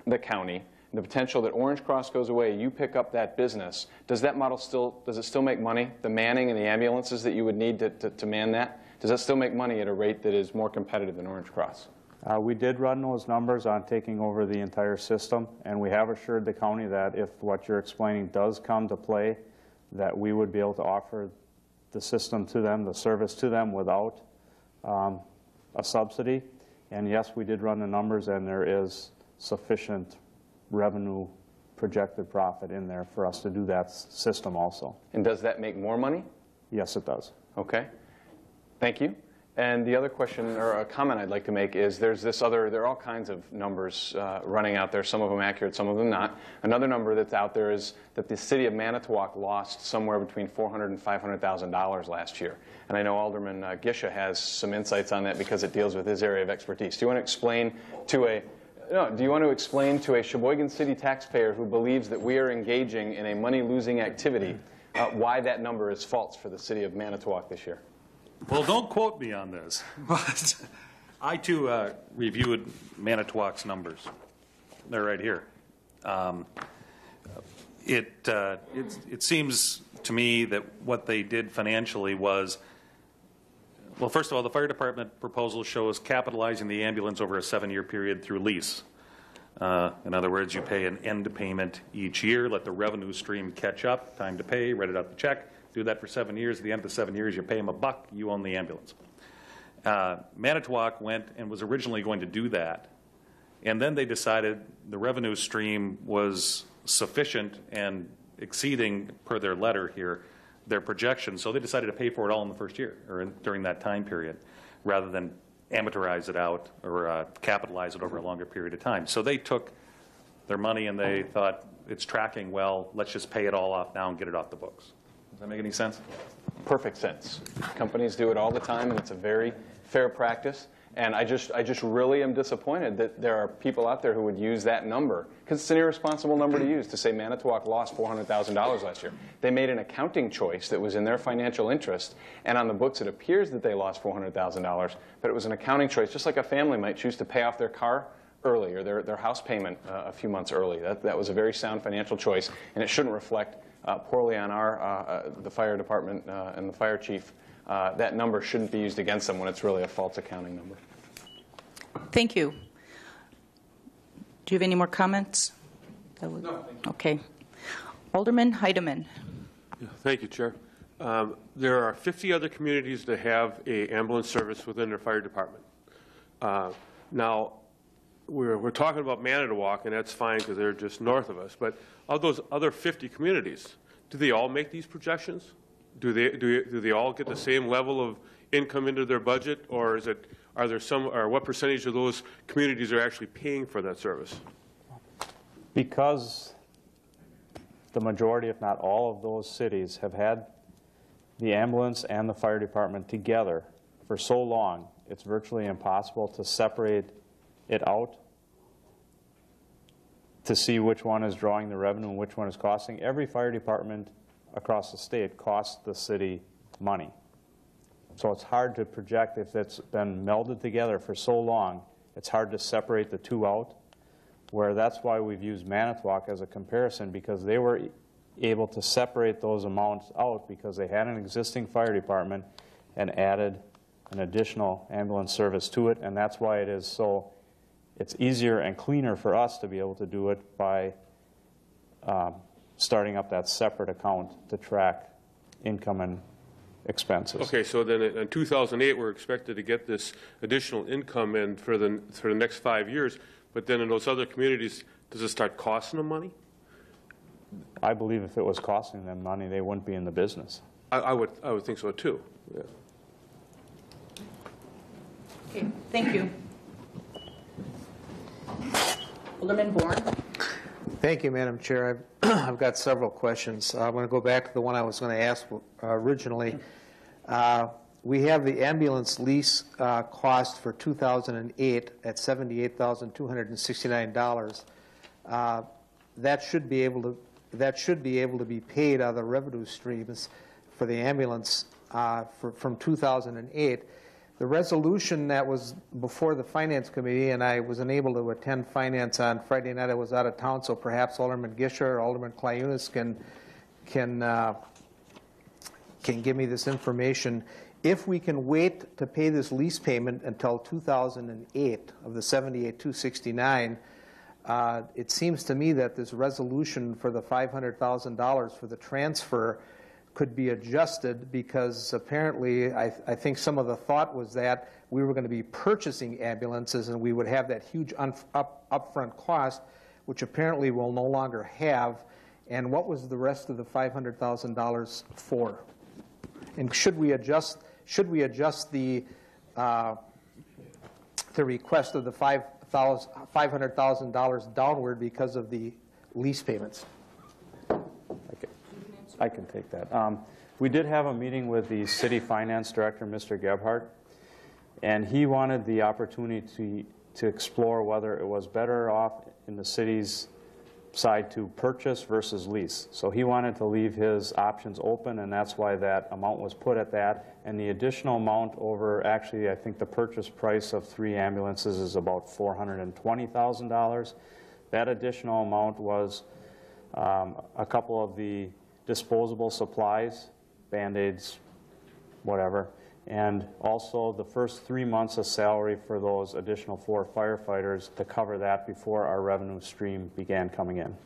the county? The potential that Orange Cross goes away, you pick up that business. Does that model still does it still make money? The manning and the ambulances that you would need to, to, to man that, does that still make money at a rate that is more competitive than Orange Cross? Uh, We did run those numbers on taking over the entire system, and we have assured the county that if what you're explaining does come to play, that we would be able to offer the system to them, the service to them without um, a subsidy. And yes, we did run the numbers, and there is sufficient revenue projected profit in there for us to do that system also. And does that make more money? Yes, it does. Okay. Thank you. And the other question or a comment I'd like to make is there's this other, there are all kinds of numbers uh, running out there, some of them accurate, some of them not. Another number that's out there is that the city of Manitowoc lost somewhere between $400,000 and $500,000 last year. And I know Alderman uh, Gisha has some insights on that because it deals with his area of expertise. Do you want to explain to a no, do you want to explain to a Sheboygan City taxpayer who believes that we are engaging in a money-losing activity uh, why that number is false for the city of Manitowoc this year? Well, don't quote me on this, but I too uh, reviewed Manitowoc's numbers. They're right here. Um, it, uh, it, it seems to me that what they did financially was, well, first of all, the fire department proposal shows capitalizing the ambulance over a seven-year period through lease. Uh, in other words, you pay an end payment each year, let the revenue stream catch up, time to pay, write it out the check, do that for seven years. At the end of the seven years, you pay them a buck, you own the ambulance. Uh, Manitowoc went and was originally going to do that, and then they decided the revenue stream was sufficient and exceeding, per their letter here, their projections. So they decided to pay for it all in the first year or in, during that time period, rather than amortize it out or uh, capitalize it over a longer period of time. So they took their money and they thought it's tracking well, let's just pay it all off now and get it off the books. Does that make any sense? Perfect sense. Companies do it all the time, and it's a very fair practice. And I just, I just really am disappointed that there are people out there who would use that number because it's an irresponsible number to use to say Manitowoc lost $400,000 last year. They made an accounting choice that was in their financial interest, and on the books it appears that they lost $400,000, but it was an accounting choice, just like a family might choose to pay off their car early or their, their house payment uh, a few months early. That, that was a very sound financial choice, and it shouldn't reflect uh, poorly on our, uh, uh, the fire department uh, and the fire chief. Uh, that number shouldn't be used against them when it's really a false accounting number. Thank you. Do you have any more comments? No. Okay. Alderman Heidemann. Thank you, Chair. Um, There are 50 other communities that have a ambulance service within their fire department. Uh, Now, we're, we're talking about Manitowoc, and that's fine because they're just north of us, but of those other 50 communities, do they all make these projections? Do they, do, do they all get the same level of income into their budget, or is it, are there some, or what percentage of those communities are actually paying for that service? Because the majority, if not all of those cities have had the ambulance and the fire department together for so long, it's virtually impossible to separate it out to see which one is drawing the revenue and which one is costing. Every fire department across the state costs the city money. So it's hard to project if it's been melded together for so long, it's hard to separate the two out, where that's why we've used Manitowoc as a comparison, because they were able to separate those amounts out because they had an existing fire department and added an additional ambulance service to it, and that's why it is so, it's easier and cleaner for us to be able to do it by um, starting up that separate account to track income and expenses. Okay, so then in 2008, we're expected to get this additional income in for the, for the next five years, but then in those other communities, does it start costing them money? I believe if it was costing them money, they wouldn't be in the business. I, I would, I would think so too. Yeah. Okay, thank you. Alderman Bourne. Thank you, Madam Chair. I've, I've got several questions. I'm going to go back to the one I was going to ask uh, originally. Uh, we have the ambulance lease uh, cost for 2008 at $78,269. Uh, that should be able to that should be able to be paid out of the revenue streams for the ambulance uh, for, from 2008. The resolution that was before the Finance Committee, and I was unable to attend Finance on Friday night, I was out of town, so perhaps Alderman Gisher or Alderman Clayunas can, can, uh, can give me this information. If we can wait to pay this lease payment until 2008 of the 78,269, uh, it seems to me that this resolution for the $500,000 for the transfer could be adjusted because apparently I, I, think some of the thought was that we were going to be purchasing ambulances and we would have that huge up, upfront cost, which apparently we'll no longer have. And what was the rest of the $500,000 for? And should we adjust? Should we adjust the uh, the request of the five $500,000 downward because of the lease payments. I can take that. Um, we did have a meeting with the city finance director, Mr. Gebhardt, and he wanted the opportunity to, to explore whether it was better off in the city's side to purchase versus lease. So he wanted to leave his options open, and that's why that amount was put at that. And the additional amount over, actually, I think the purchase price of three ambulances is about $420,000. That additional amount was um, a couple of the disposable supplies, Band-Aids, whatever, and also the first three months of salary for those additional four firefighters to cover that before our revenue stream began coming in.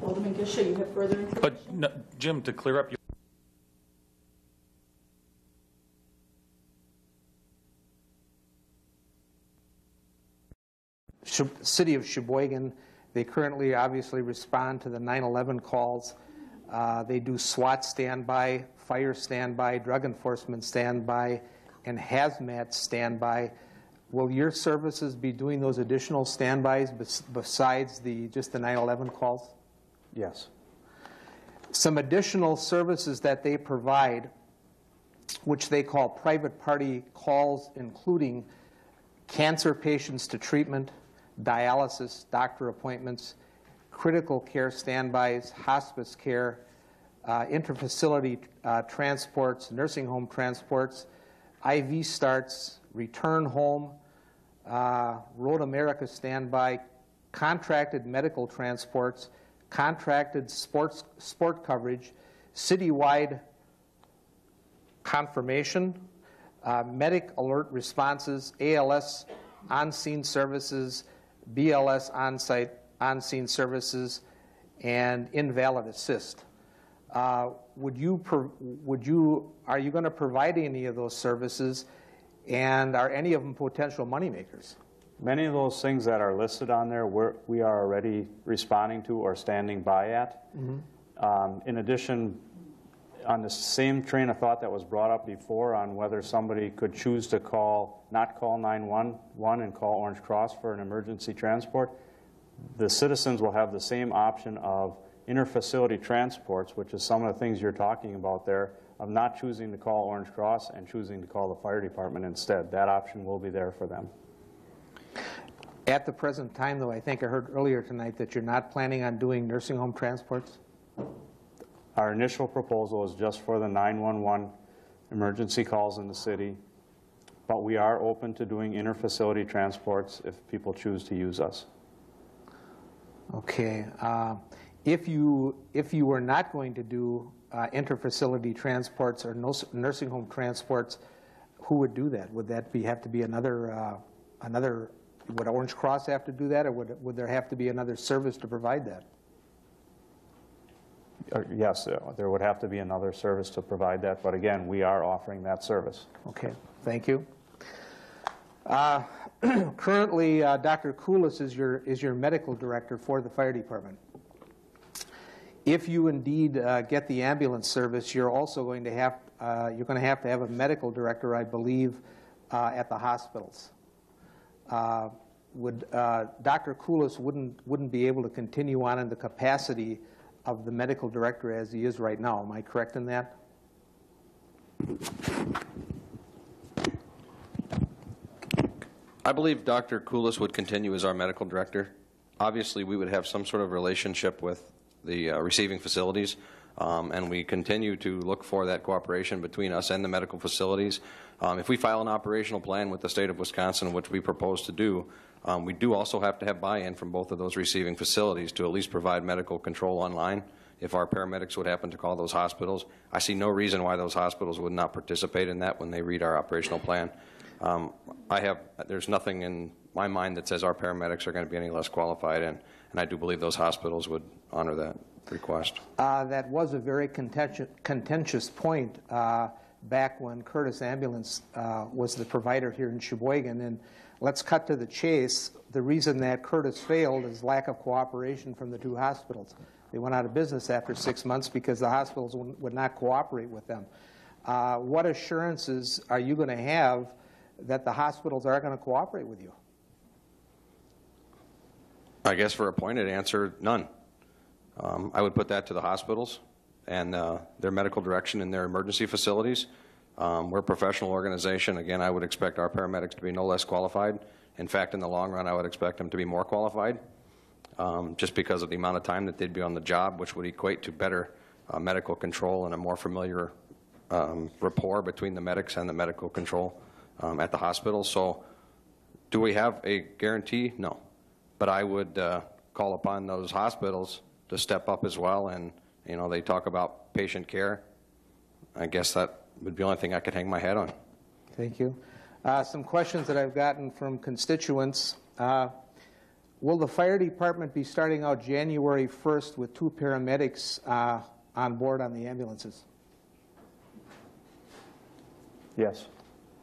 Alderman Gisha, you have further information? But, no, Jim, to clear up your City of Sheboygan, they currently obviously respond to the 911 calls. Uh, they do SWAT standby, fire standby, drug enforcement standby, and hazmat standby. Will your services be doing those additional standbys bes- besides the, just the 911 calls? Yes. Some additional services that they provide, which they call private party calls, including cancer patients to treatment, dialysis, doctor appointments, critical care standbys, hospice care, uh, interfacility uh, transports, nursing home transports, IV starts, return home, uh, Road America standby, contracted medical transports, contracted sports, sport coverage, citywide confirmation, uh, medic alert responses, ALS on-scene services, BLS on-site on-scene services, and invalid assist. Uh, would you, would you, are you going to provide any of those services, and are any of them potential moneymakers? Many of those things that are listed on there, we're, we are already responding to or standing by at. Um, In addition, on the same train of thought that was brought up before on whether somebody could choose to call, not call 911 and call Orange Cross for an emergency transport, the citizens will have the same option of interfacility transports, which is some of the things you're talking about there, of not choosing to call Orange Cross and choosing to call the fire department instead. That option will be there for them. At the present time, though, I think I heard earlier tonight that you're not planning on doing nursing home transports? Our initial proposal is just for the 911 emergency calls in the city, but we are open to doing interfacility transports if people choose to use us. Okay. uh, If you, if you were not going to do uh, interfacility transports or nurs- nursing home transports, who would do that? Would that be, have to be another, uh, another, would Orange Cross have to do that, or would, would there have to be another service to provide that? Yes, uh, there would have to be another service to provide that, but again, we are offering that service. Okay, thank you. Uh, Currently, uh, Dr. Koulis is your, is your medical director for the fire department. If you indeed uh, get the ambulance service, you're also going to have, uh, you're going to have to have a medical director, I believe, uh, at the hospitals. Would, Dr. Koulis wouldn't, wouldn't be able to continue on in the capacity of the medical director as he is right now. Am I correct in that? I believe Dr. Koulis would continue as our medical director. Obviously, we would have some sort of relationship with the uh, receiving facilities, um, and we continue to look for that cooperation between us and the medical facilities. Um, If we file an operational plan with the state of Wisconsin, which we propose to do, um, we do also have to have buy-in from both of those receiving facilities to at least provide medical control online. If our paramedics would happen to call those hospitals, I see no reason why those hospitals would not participate in that when they read our operational plan. Um, I have, there's nothing in my mind that says our paramedics are going to be any less qualified, and, and I do believe those hospitals would honor that request. Uh, That was a very contentious, contentious point uh, back when Curtis Ambulance uh, was the provider here in Sheboygan. And let's cut to the chase. The reason that Curtis failed is lack of cooperation from the two hospitals. They went out of business after six months because the hospitals would would not cooperate with them. Uh, What assurances are you going to have that the hospitals are going to cooperate with you? I guess for a pointed answer, none. Um, I would put that to the hospitals and uh, their medical direction in their emergency facilities. Um, We're a professional organization. Again, I would expect our paramedics to be no less qualified. In fact, in the long run, I would expect them to be more qualified, um, just because of the amount of time that they'd be on the job, which would equate to better uh, medical control and a more familiar um, rapport between the medics and the medical control um, at the hospital. So do we have a guarantee? No. But I would uh, call upon those hospitals to step up as well. And, you know, they talk about patient care. I guess that would be the only thing I could hang my hat on. Thank you. Uh, Some questions that I've gotten from constituents. Uh, Will the fire department be starting out January 1st with two paramedics uh, on board on the ambulances? Yes.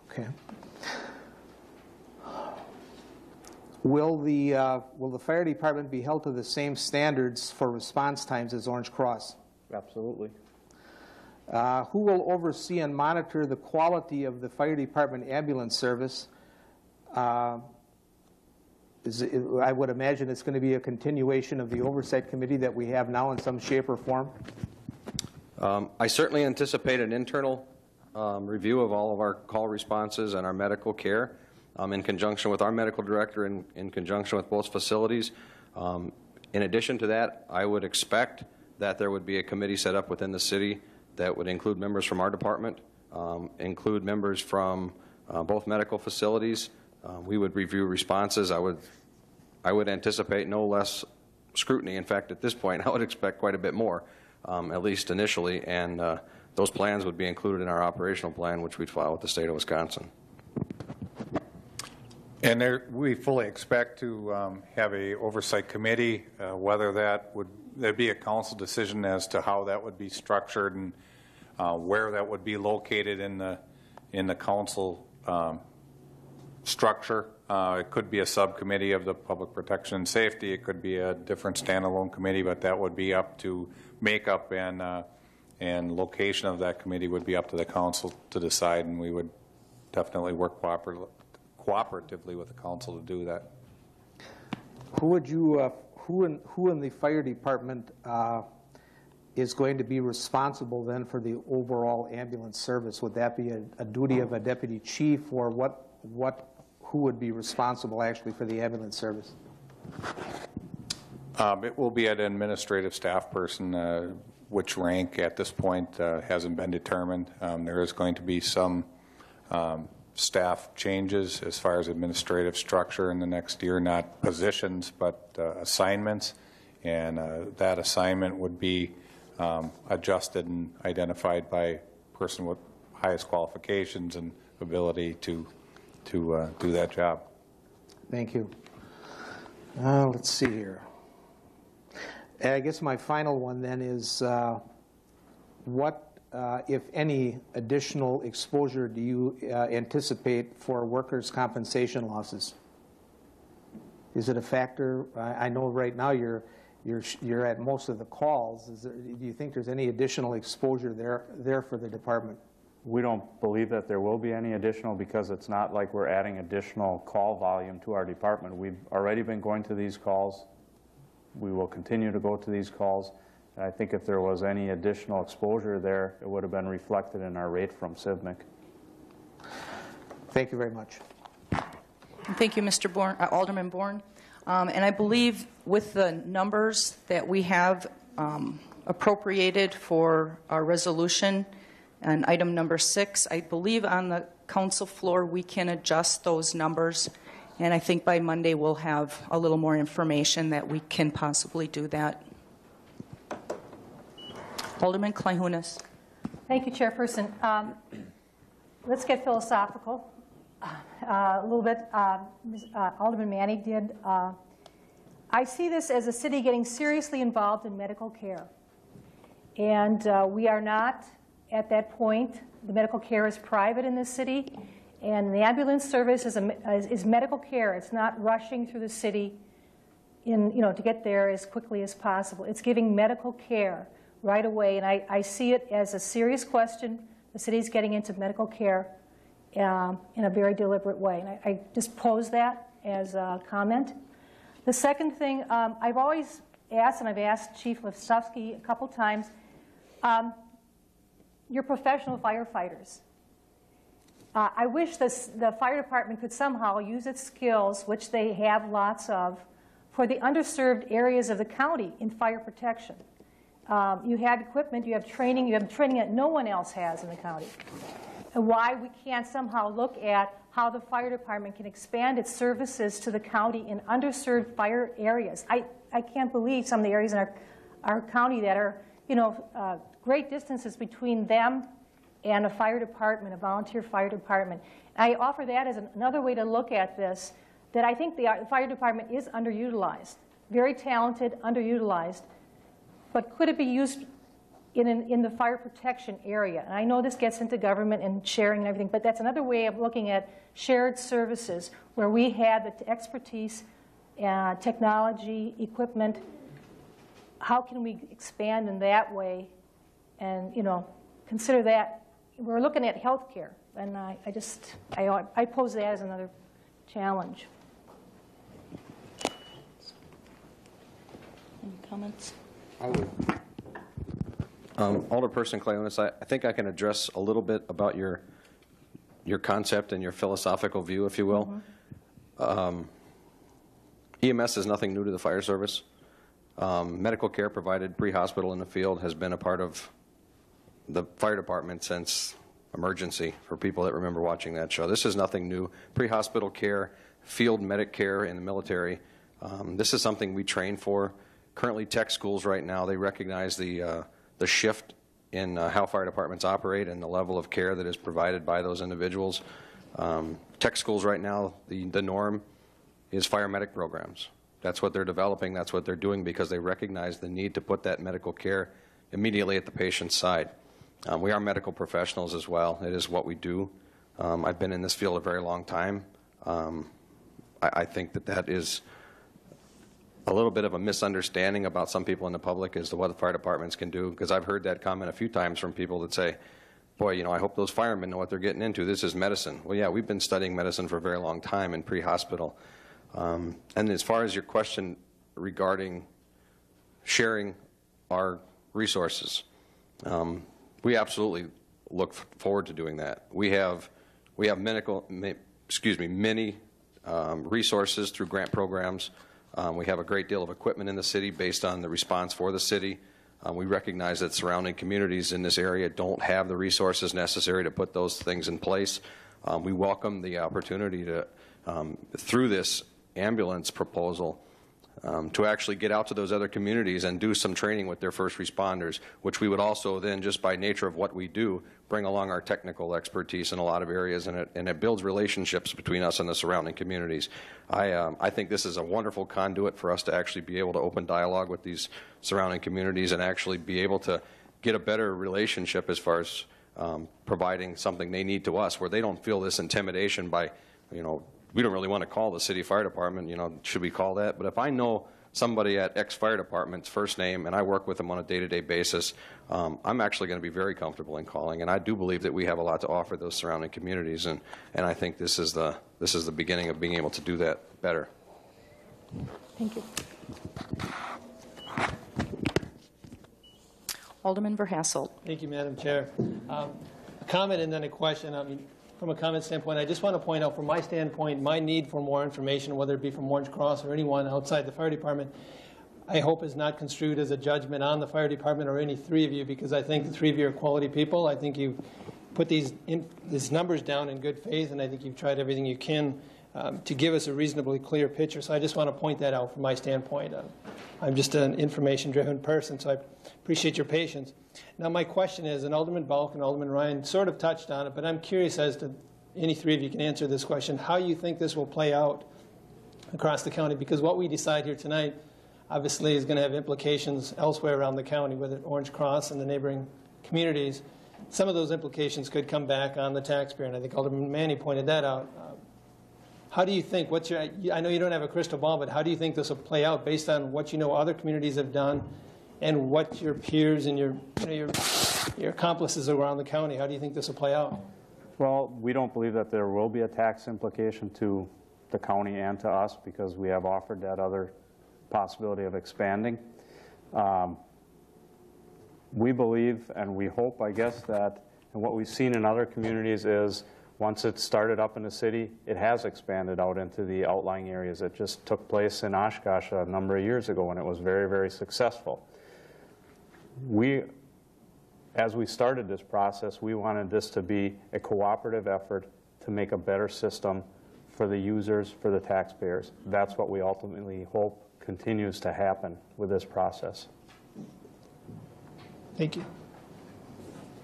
Okay. Will the, uh, will the fire department be held to the same standards for response times as Orange Cross? Absolutely. Uh, Who will oversee and monitor the quality of the fire department ambulance service? Uh, is it- I would imagine it's going to be a continuation of the oversight committee that we have now in some shape or form. Um, I certainly anticipate an internal um, review of all of our call responses and our medical care um, in conjunction with our medical director and in conjunction with both facilities. Um, In addition to that, I would expect that there would be a committee set up within the city that would include members from our department, um, include members from uh, both medical facilities. Uh, We would review responses. I would, I would anticipate no less scrutiny. In fact, at this point, I would expect quite a bit more, um, at least initially, and uh, those plans would be included in our operational plan, which we'd file with the state of Wisconsin. And there, we fully expect to um, have a oversight committee, uh, whether that would, there'd be a council decision as to how that would be structured and uh, where that would be located in the, in the council um, structure. Uh, It could be a subcommittee of the Public Protection and Safety, it could be a different standalone committee, but that would be up to makeup and, uh, and location of that committee would be up to the council to decide, and we would definitely work cooperatively with the council to do that. Who would you, uh, who in, who in the fire department uh, is going to be responsible then for the overall ambulance service? Would that be a, a duty of a deputy chief, or what, what, who would be responsible actually for the ambulance service? Um, It will be an administrative staff person, uh, which rank at this point uh, hasn't been determined. Um, There is going to be some um, staff changes as far as administrative structure in the next year, not positions, but uh, assignments. And uh, that assignment would be um, adjusted and identified by person with highest qualifications and ability to, to uh, do that job. Thank you. Uh, Let's see here. I guess my final one then is, uh, what, uh, if any, additional exposure do you uh, anticipate for workers' compensation losses? Is it a factor? I I know right now you're, you're, you're at most of the calls. There, do you think there's any additional exposure there, there for the department? We don't believe that there will be any additional because it's not like we're adding additional call volume to our department. We've already been going to these calls. We will continue to go to these calls. And I think if there was any additional exposure there, it would have been reflected in our rate from CVMIC. Thank you very much. Thank you, Mr. Bourne, uh, Alderman Bourne. Um, And I believe with the numbers that we have um, appropriated for our resolution and item number six, I believe on the council floor, we can adjust those numbers. And I think by Monday, we'll have a little more information that we can possibly do that. Alderman Klehunis. Thank you, Chairperson. Um, Let's get philosophical uh, a little bit. Uh, uh, Alderman Manny did. Uh, I see this as a city getting seriously involved in medical care. And uh, we are not at that point. The medical care is private in this city, and the ambulance service is, a, is medical care. It's not rushing through the city in, you know, to get there as quickly as possible. It's giving medical care right away, and I, I see it as a serious question. The city's getting into medical care um, in a very deliberate way. And I, I just pose that as a comment. The second thing, um, I've always asked, and I've asked Chief Lifstovsky a couple times, um, professional firefighters. Uh, I wish this, the fire department could somehow use its skills, which they have lots of, for the underserved areas of the county in fire protection. Um, you have equipment, you have training, you have training that no one else has in the county. And why we can't somehow look at how the fire department can expand its services to the county in underserved fire areas. I, I can't believe some of the areas in our, our county that are, you know, uh, great distances between them and a fire department, a volunteer fire department. I offer that as another way to look at this, that I think the fire department is underutilized, very talented, underutilized, but could it be used in, an, in the fire protection area? And I know this gets into government and sharing and everything, but that's another way of looking at shared services where we have the expertise, uh, technology, equipment. How can we expand in that way and, you know, consider that, we're looking at health care, and I, I just, I, I pose that as another challenge. Any comments? Um, Alderperson Cleonis, I, I think I can address a little bit about your, your concept and your philosophical view, if you will. Um, EMS is nothing new to the fire service. Um, medical care provided pre-hospital in the field has been a part of the fire department since emergency, for people that remember watching that show. This is nothing new. Pre-hospital care, field medic care in the military, um, this is something we train for. Currently, tech schools right now, they recognize the, uh, the shift in uh, how fire departments operate and the level of care that is provided by those individuals. Um, tech schools right now, the, the norm is fire medic programs. That's what they're developing, that's what they're doing because they recognize the need to put that medical care immediately at the patient's side. Um, we are medical professionals as well. It is what we do. Um, I've been in this field a very long time. Um, I, I think that that is a little bit of a misunderstanding about some people in the public as to what the fire departments can do, because I've heard that comment a few times from people that say, boy, you know, I hope those firemen know what they're getting into. This is medicine. Well, yeah, we've been studying medicine for a very long time in pre-hospital. Um, and as far as your question regarding sharing our resources, um, we absolutely look forward to doing that. We have, we have medical, excuse me, many um, resources through grant programs. Um, we have a great deal of equipment in the city based on the response for the city. Um, we recognize that surrounding communities in this area don't have the resources necessary to put those things in place. Um, we welcome the opportunity to, um, through this ambulance proposal, um, to actually get out to those other communities and do some training with their first responders, which we would also then, just by nature of what we do, bring along our technical expertise in a lot of areas, and it, and it builds relationships between us and the surrounding communities. I, um, I think this is a wonderful conduit for us to actually be able to open dialogue with these surrounding communities and actually be able to get a better relationship as far as um, providing something they need to us, where they don't feel this intimidation by, you know, we don't really want to call the city fire department, you know, should we call that? But if I know somebody at X fire department's first name and I work with them on a day-to-day basis, um, I'm actually going to be very comfortable in calling. And I do believe that we have a lot to offer those surrounding communities, and, and I think this is the this is the beginning of being able to do that better. Thank you. Alderman Verhasselt. Thank you, Madam Chair. Um, a comment and then a question. I mean, from a comment standpoint, I just want to point out, from my standpoint, my need for more information, whether it be from Orange Cross or anyone outside the fire department, I hope is not construed as a judgment on the fire department or any three of you, because I think the three of you are quality people. I think you've put these, in, these numbers down in good faith, and I think you've tried everything you can um, to give us a reasonably clear picture. So I just want to point that out from my standpoint. Uh, I'm just an information-driven person, so I appreciate your patience. Now, my question is, and Alderman Balk and Alderman Ryan sort of touched on it, but I'm curious as to any three of you can answer this question, how you think this will play out across the county, because what we decide here tonight obviously is going to have implications elsewhere around the county, whether Orange Cross and the neighboring communities. Some of those implications could come back on the taxpayer, and I think Alderman Manny pointed that out. How do you think, what's your, I know you don't have a crystal ball, but how do you think this will play out based on what you know other communities have done and what your peers and your, you know, your, your accomplices around the county, how do you think this will play out? Well, we don't believe that there will be a tax implication to the county and to us because we have offered that other possibility of expanding. Um, we believe and we hope, I guess, that and what we've seen in other communities is once it started up in the city, it has expanded out into the outlying areas. It just took place in Oshkosh a number of years ago and it was very, very successful. We, as we started this process, we wanted this to be a cooperative effort to make a better system for the users, for the taxpayers. That's what we ultimately hope continues to happen with this process. Thank you.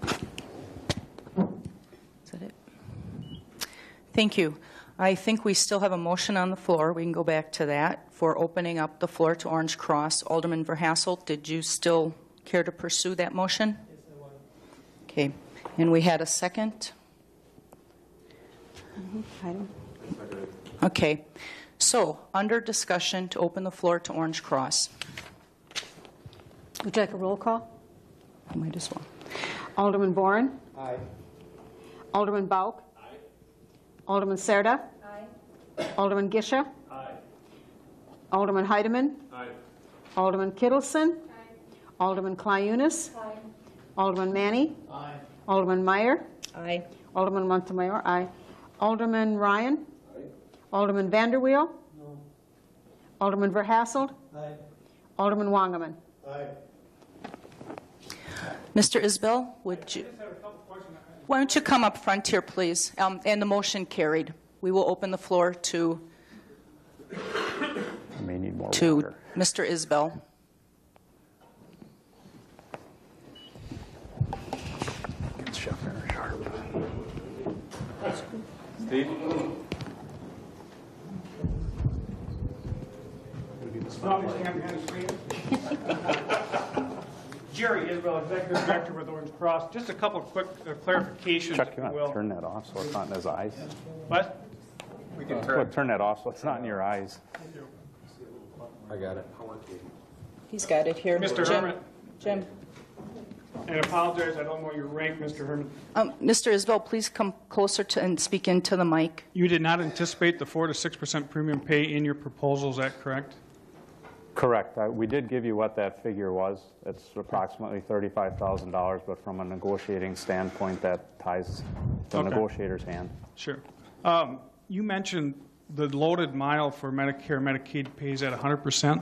Is that it? Thank you. I think we still have a motion on the floor. We can go back to that for opening up the floor to Orange Cross. Alderman Verhasselt, did you still care to pursue that motion? Yes, I would. Okay. And we had a second? Mm-hmm, okay. So, under discussion to open the floor to Orange Cross. Would you like a roll call? I might as well. Alderman Bourne. Aye. Alderman Bauk. Alderman Serda. Alderman Gisha. Alderman Heidemann. Alderman Kittleson. Alderman Clyunas. Alderman Manny. Aye. Alderman Meyer. Aye. Alderman Montemayor. Aye. Alderman Ryan. Aye. Alderman Vanderweel. No. Alderman Verhasselt. Aye. Alderman Wangerman. Aye. Mr. Isbell, would you, why don't you come up front here, please? Um, And the motion carried. We will open the floor to, I may need more to water. Mr. Isbell. Steve? Jerry Isbell, Executive Director with Orange Cross. Just a couple of quick uh, clarifications, Chuck, if you you want to turn that off so it's not in his eyes? What? We can turn. Turn that off so it's not in your eyes. I got it. He's got it here. Mr. Jim- Herman. Jim. And apologize, I don't know your rank, Mr. Herman. Um, Mr. Isbell, please come closer to and speak into the mic. You did not anticipate the 4 to 6% premium pay in your proposal, is that correct? Correct. Uh, We did give you what that figure was. It's approximately $35,000, but from a negotiating standpoint, that ties the Okay. negotiator's hand. Sure. Um, You mentioned the loaded mile for Medicare, Medicaid pays at 100%.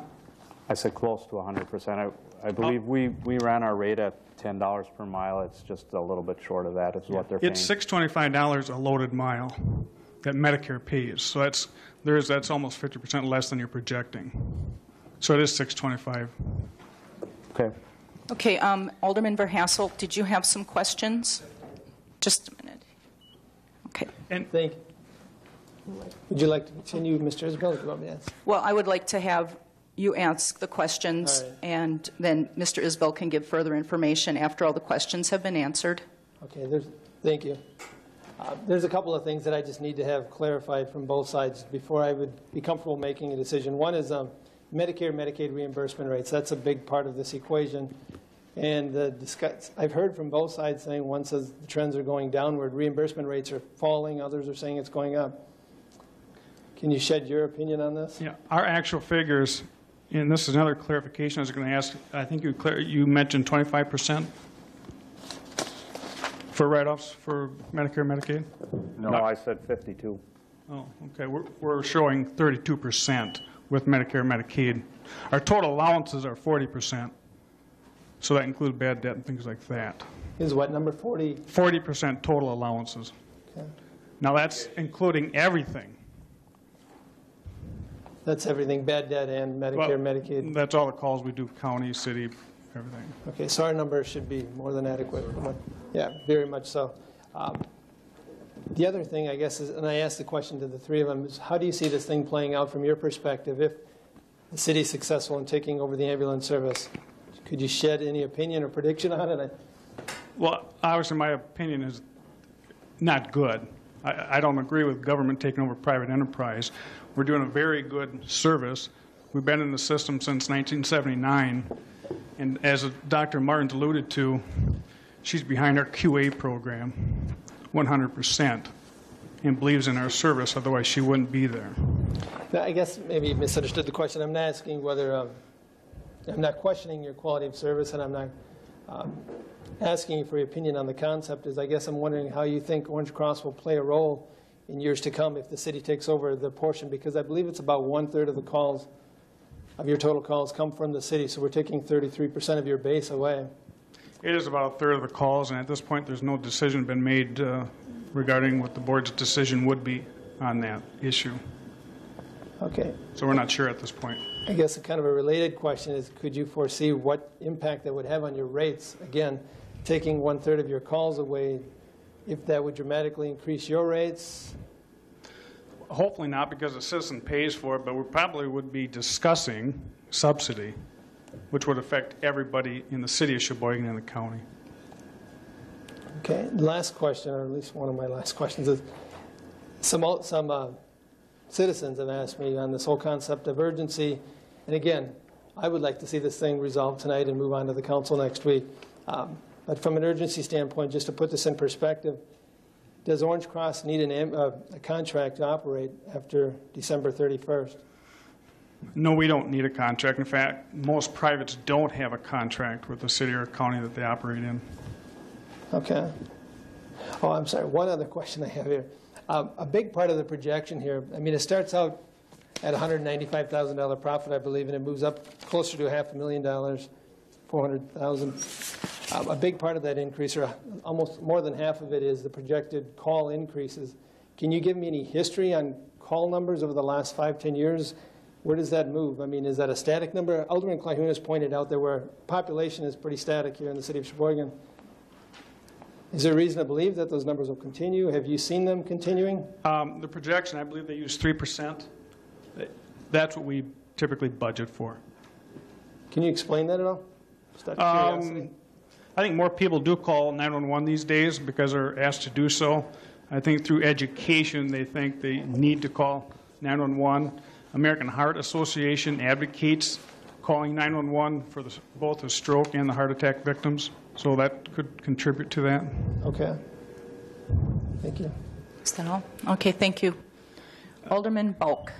I said close to 100%. I I believe we we ran our rate at $10 per mile. It's just a little bit short of that is what they're paying. It's $625 a loaded mile that Medicare pays. So that's, there's, that's almost 50% less than you're projecting. So it is 625. Okay. Okay, um, Alderman Verhasselt, did you have some questions? Just a minute. Okay. And Thank you. Would you like to continue, Mr. Isbell, if you want me to ask? Well, I would like to have you ask the questions, All right. and then Mr. Isbell can give further information after all the questions have been answered. Okay, there's, thank you. Uh, There's a couple of things that I just need to have clarified from both sides before I would be comfortable making a decision. One is um, Medicare, Medicaid reimbursement rates. That's a big part of this equation. And the discuss, I've heard from both sides saying, one says the trends are going downward, reimbursement rates are falling, others are saying it's going up. Can you shed your opinion on this? Yeah, our actual figures, and this is another clarification I was going to ask, I think you clar- you mentioned 25% for write-offs for Medicare, Medicaid? No, I said 52. Oh, okay, we're we're showing 32% with Medicare, Medicaid. Our total allowances are 40%, so that includes bad debt and things like that. Is what, number 40? 40% total allowances. Okay. Now, that's including everything. That's everything, bad debt and Medicare, Well, Medicaid. That's all the calls we do, county, city, everything. Okay, so our number should be more than adequate. Yeah, very much so. Um, The other thing, I guess, is, and I asked the question to the three of them, is how do you see this thing playing out from your perspective if the city's successful in taking over the ambulance service? Could you shed any opinion or prediction on it? Well, obviously, my opinion is not good. I, I don't agree with government taking over private enterprise. We're doing a very good service. We've been in the system since 1979, and as Dr. Martins alluded to, she's behind our QA program 100% and believes in our service, otherwise she wouldn't be there. Now, I guess maybe you misunderstood the question. I'm not asking whether, um, I'm not questioning your quality of service, and I'm not um, asking you for your opinion on the concept. Is I guess I'm wondering how you think Orange Cross will play a role in years to come if the city takes over the portion, because I believe it's about one-third of the calls, of your total calls come from the city, so we're taking 33% of your base away. It is about a third of the calls, and at this point, there's no decision been made uh, regarding what the board's decision would be on that issue. Okay. So we're not sure at this point. I guess a kind of a related question is, could you foresee what impact that would have on your rates? Again, taking one-third of your calls away, if that would dramatically increase your rates? Hopefully not, because the citizen pays for it, but we probably would be discussing subsidy, which would affect everybody in the city of Sheboygan and the county. Okay, last question, or at least one of my last questions is, some, some uh, citizens have asked me on this whole concept of urgency, and again, I would like to see this thing resolved tonight and move on to the council next week. Um, But from an urgency standpoint, just to put this in perspective, does Orange Cross need an, uh, a contract to operate after December 31st? No, we don't need a contract. In fact, most privates don't have a contract with the city or county that they operate in. Okay. Oh, I'm sorry. One other question I have here. Um, a big part of the projection here, I mean, it starts out at $195,000 profit, I believe, and it moves up closer to half a million dollars, 400,000. Um, a big part of that increase, or almost more than half of it, is the projected call increases. Can you give me any history on call numbers over the last five, ten years? Where does that move? I mean, is that a static number? Alderman Clahun has pointed out that where population is pretty static here in the city of Sheboygan. Is there reason to believe that those numbers will continue? Have you seen them continuing? Um, The projection, I believe they use 3%. That's what we typically budget for. Can you explain that at all? Just out of curiosity. Um, I think more people do call 911 these days because they're asked to do so. I think through education, they think they need to call 911. American Heart Association advocates calling 911 for the, both the stroke and the heart attack victims, so that could contribute to that. Okay. Thank you. Is that all? Okay, thank you. Alderman Bulk.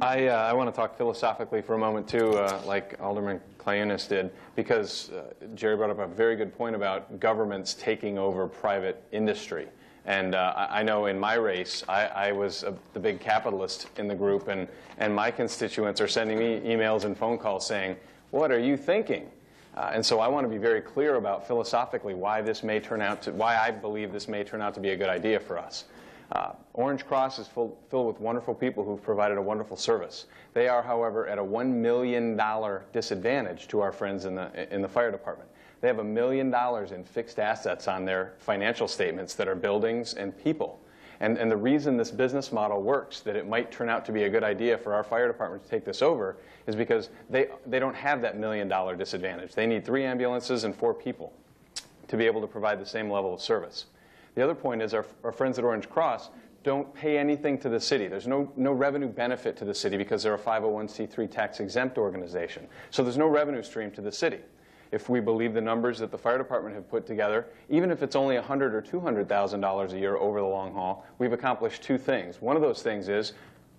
I, uh, I want to talk philosophically for a moment, too, uh, like Alderman Clayunas did, because uh, Jerry brought up a very good point about governments taking over private industry. And uh, I know in my race, I, I was a, the big capitalist in the group, and, and my constituents are sending me emails and phone calls saying, What are you thinking? Uh, and so I want to be very clear about philosophically why this may turn out to, why I believe this may turn out to be a good idea for us. Uh, Orange Cross is full, filled with wonderful people who've provided a wonderful service. They are, however, at a $1 million disadvantage to our friends in the, in the fire department. They have a million dollars in fixed assets on their financial statements that are buildings and people. And, and the reason this business model works, that it might turn out to be a good idea for our fire department to take this over, is because they, they don't have that million dollar disadvantage. They need three ambulances and four people to be able to provide the same level of service. The other point is our, our friends at Orange Cross don't pay anything to the city. There's no, no revenue benefit to the city because they're a 501c3 tax exempt organization. So there's no revenue stream to the city. If we believe the numbers that the fire department have put together, even if it's only 100 or 200,000 dollars a year over the long haul, we've accomplished two things. One of those things is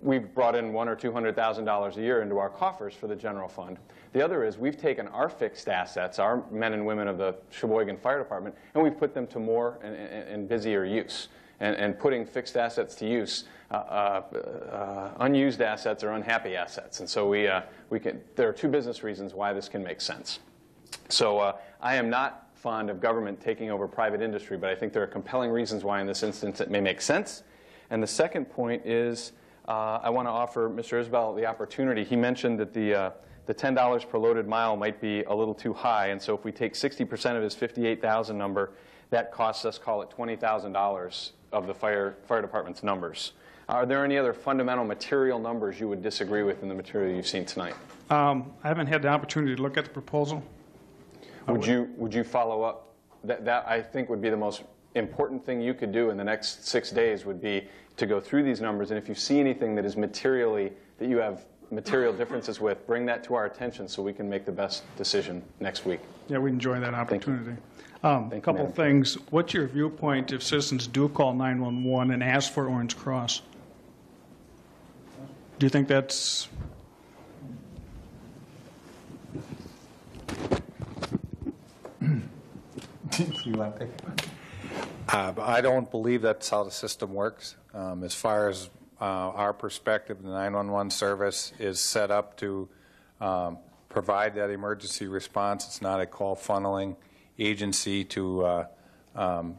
we've brought in one or 200,000 dollars a year into our coffers for the general fund. The other is we've taken our fixed assets, our men and women of the Sheboygan Fire Department, and we've put them to more and, and, and busier use. And, and, putting fixed assets to use, uh, uh, uh, unused assets are unhappy assets. And so we, uh, we can, there are two business reasons why this can make sense. So uh, I am not fond of government taking over private industry, but I think there are compelling reasons why in this instance it may make sense. And the second point is uh, I want to offer Mr. Isbell the opportunity. He mentioned that the, uh, the $10 per loaded mile might be a little too high, and so if we take 60% of his 58,000 number, that costs us, call it $20,000 of the fire, fire department's numbers. Are there any other fundamental material numbers you would disagree with in the material you've seen tonight? Um, I haven't had the opportunity to look at the proposal. Would you, would you follow up? That, that, I think, would be the most important thing you could do in the next six days would be to go through these numbers. And if you see anything that is materially, that you have material differences with, bring that to our attention so we can make the best decision next week. Yeah, we enjoy that opportunity. Um, Thank you, couple ma'am. things. What's your viewpoint if citizens do call 911 and ask for Orange Cross? Do you think that's Do You want to take it? Uh, I don't believe that's how the system works. Um, As far as uh, our perspective, the 911 service is set up to um, provide that emergency response. It's not a call funneling agency to uh, um,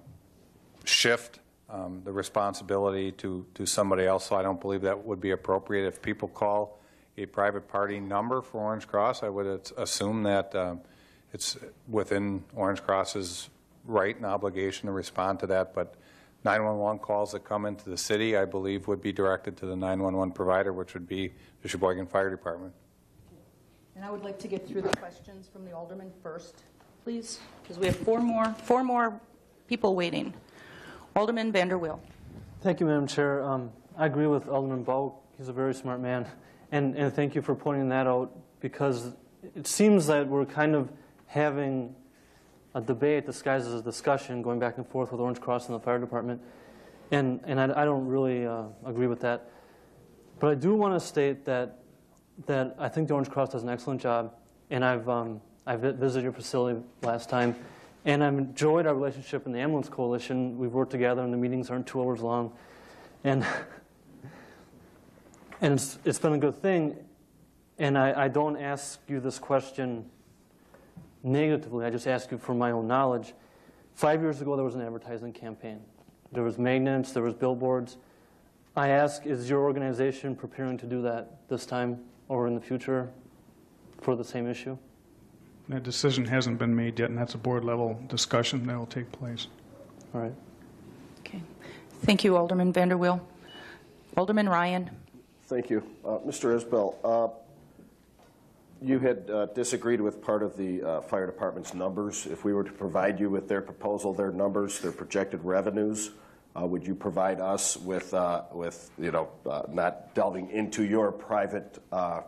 shift um, the responsibility to, to somebody else, so I don't believe that would be appropriate. If people call a private party number for Orange Cross, I would assume that um, it's within Orange Cross's right and obligation to respond to that, but 911 calls that come into the city, I believe, would be directed to the 911 provider, which would be the Sheboygan Fire Department. And I would like to get through the questions from the alderman first, please, because we have four more, four more people waiting. Alderman Vanderweel. Thank you, Madam Chair. Um, I agree with Alderman Bulk. He's a very smart man. And, and thank you for pointing that out because it seems that we're kind of having a debate disguised as a discussion going back and forth with Orange Cross and the fire department. And, and I, I don't really uh, agree with that. But I do want to state that, that I think the Orange Cross does an excellent job. And I've, um, I vi- visited your facility last time. And I've enjoyed our relationship in the Ambulance Coalition. We've worked together, and the meetings aren't two hours long. And, and it's, it's been a good thing. And I, I don't ask you this question negatively. I just ask you for my own knowledge. Five years ago, there was an advertising campaign. There was magnets, there was billboards. I ask, is your organization preparing to do that this time or in the future for the same issue? That decision hasn't been made yet, and that's a board-level discussion that will take place. All right. Okay. Thank you, Alderman Vanderweel. Alderman Ryan. Thank you. Uh, Mr. Isbell, uh, you had uh, disagreed with part of the uh, fire department's numbers. If we were to provide you with their proposal, their numbers, their projected revenues, uh, would you provide us with, uh, with you know, uh, not delving into your private uh,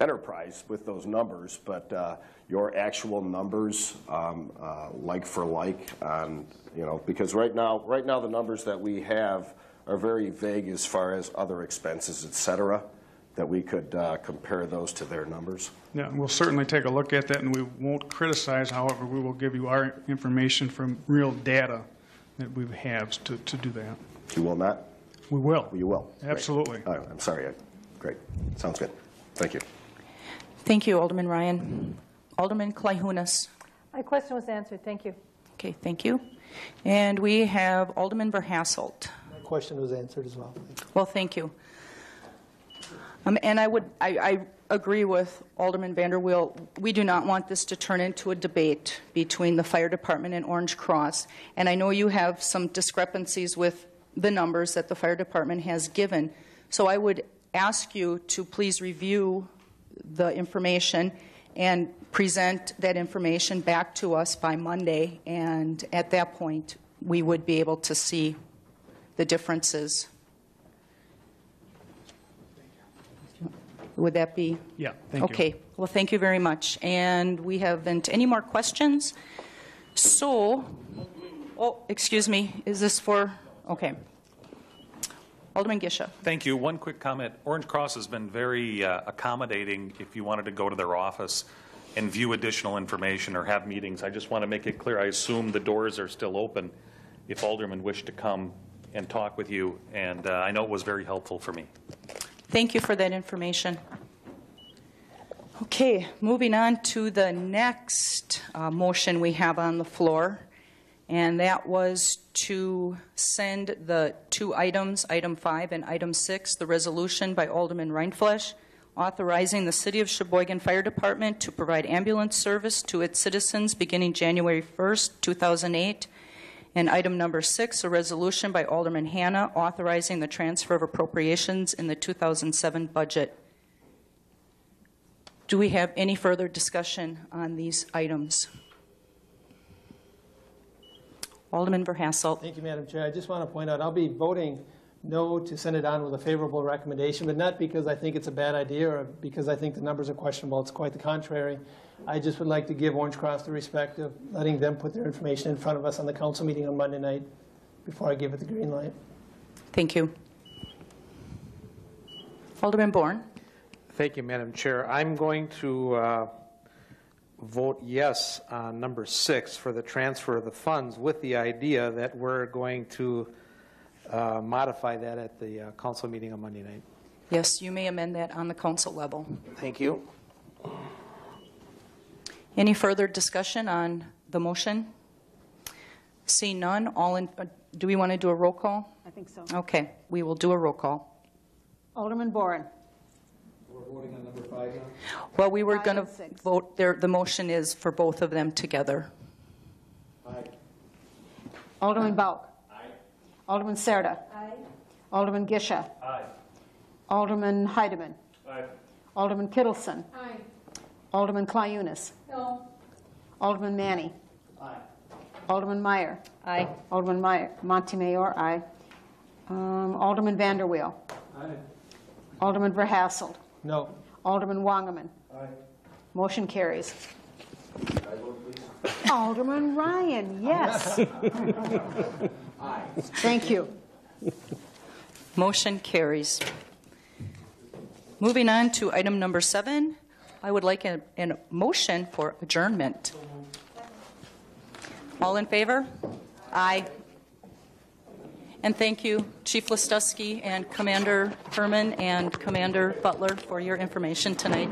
enterprise with those numbers, but your actual numbers, um, like for like, on, you know, because right now, right now, the numbers that we have are very vague as far as other expenses, et cetera, that we could uh, compare those to their numbers. Yeah, we'll certainly take a look at that, and we won't criticize, however, we will give you our information from real data that we have to, to do that. You will not? We will. You will? Great. Absolutely. I'm sorry. Great. Sounds good. Thank you. Thank you, Alderman Ryan. Alderman Clyhunas. My question was answered, thank you. Okay, thank you. And we have Alderman Verhasselt. My question was answered as well. Well, thank you. Um, And I would, I, I agree with Alderman Vanderweel. We do not want this to turn into a debate between the fire department and Orange Cross. And I know you have some discrepancies with the numbers that the fire department has given. So I would ask you to please review the information and present that information back to us by Monday. And at that point, we would be able to see the differences. Would that be? Yeah, thank you. Okay, well, thank you very much. And we haven't, any more questions? So, oh, excuse me, is this for, okay. Alderman Gisha. Thank you. One quick comment. Orange Cross has been very uh, accommodating if you wanted to go to their office and view additional information or have meetings. I just want to make it clear, I assume the doors are still open if aldermen wish to come and talk with you, and uh, I know it was very helpful for me. Thank you for that information. Okay, moving on to the next uh, motion we have on the floor, and that was to send the two items, item five and item six, the resolution by Alderman Reinflesch authorizing the City of Sheboygan Fire Department to provide ambulance service to its citizens beginning January 1st, 2008, and item number six, a resolution by Alderman Hanna authorizing the transfer of appropriations in the 2007 budget. Do we have any further discussion on these items? Alderman Verhasselt. Thank you, Madam Chair. I just want to point out, I'll be voting no to send it on with a favorable recommendation, but not because I think it's a bad idea or because I think the numbers are questionable. It's quite the contrary. I just would like to give Orange Cross the respect of letting them put their information in front of us on the council meeting on Monday night before I give it the green light. Thank you. Alderman Bourne. Thank you, Madam Chair. I'm going to uh, vote yes on number six for the transfer of the funds with the idea that we're going to uh, modify that at the uh, council meeting on Monday night. Yes, you may amend that on the council level. Thank you. Any further discussion on the motion? See none, all in, uh, do we want to do a roll call? I think so. Okay, we will do a roll call. Alderman Boren. We're voting on number five now? Well, we were Five going to and six. vote, there. the motion is for both of them together. Aye. Alderman Bauk. Alderman Serta. Alderman Gisha. Alderman Heidemann. Alderman Kittleson. Alderman Clyunas. No. Alderman Manny. Aye. Alderman Meyer. Aye. Alderman Meyer, Montemayor, aye. Um, Alderman Vanderweel. Alderman Verhasselt. No. Alderman Wangerman. Motion carries. I vote please? Alderman Ryan, yes. Aye. Thank you. Motion carries. Moving on to item number seven, I would like a, motion for adjournment. All in favor? Aye. And thank you, Chief Listowski and Commander Herman and Commander Butler for your information tonight.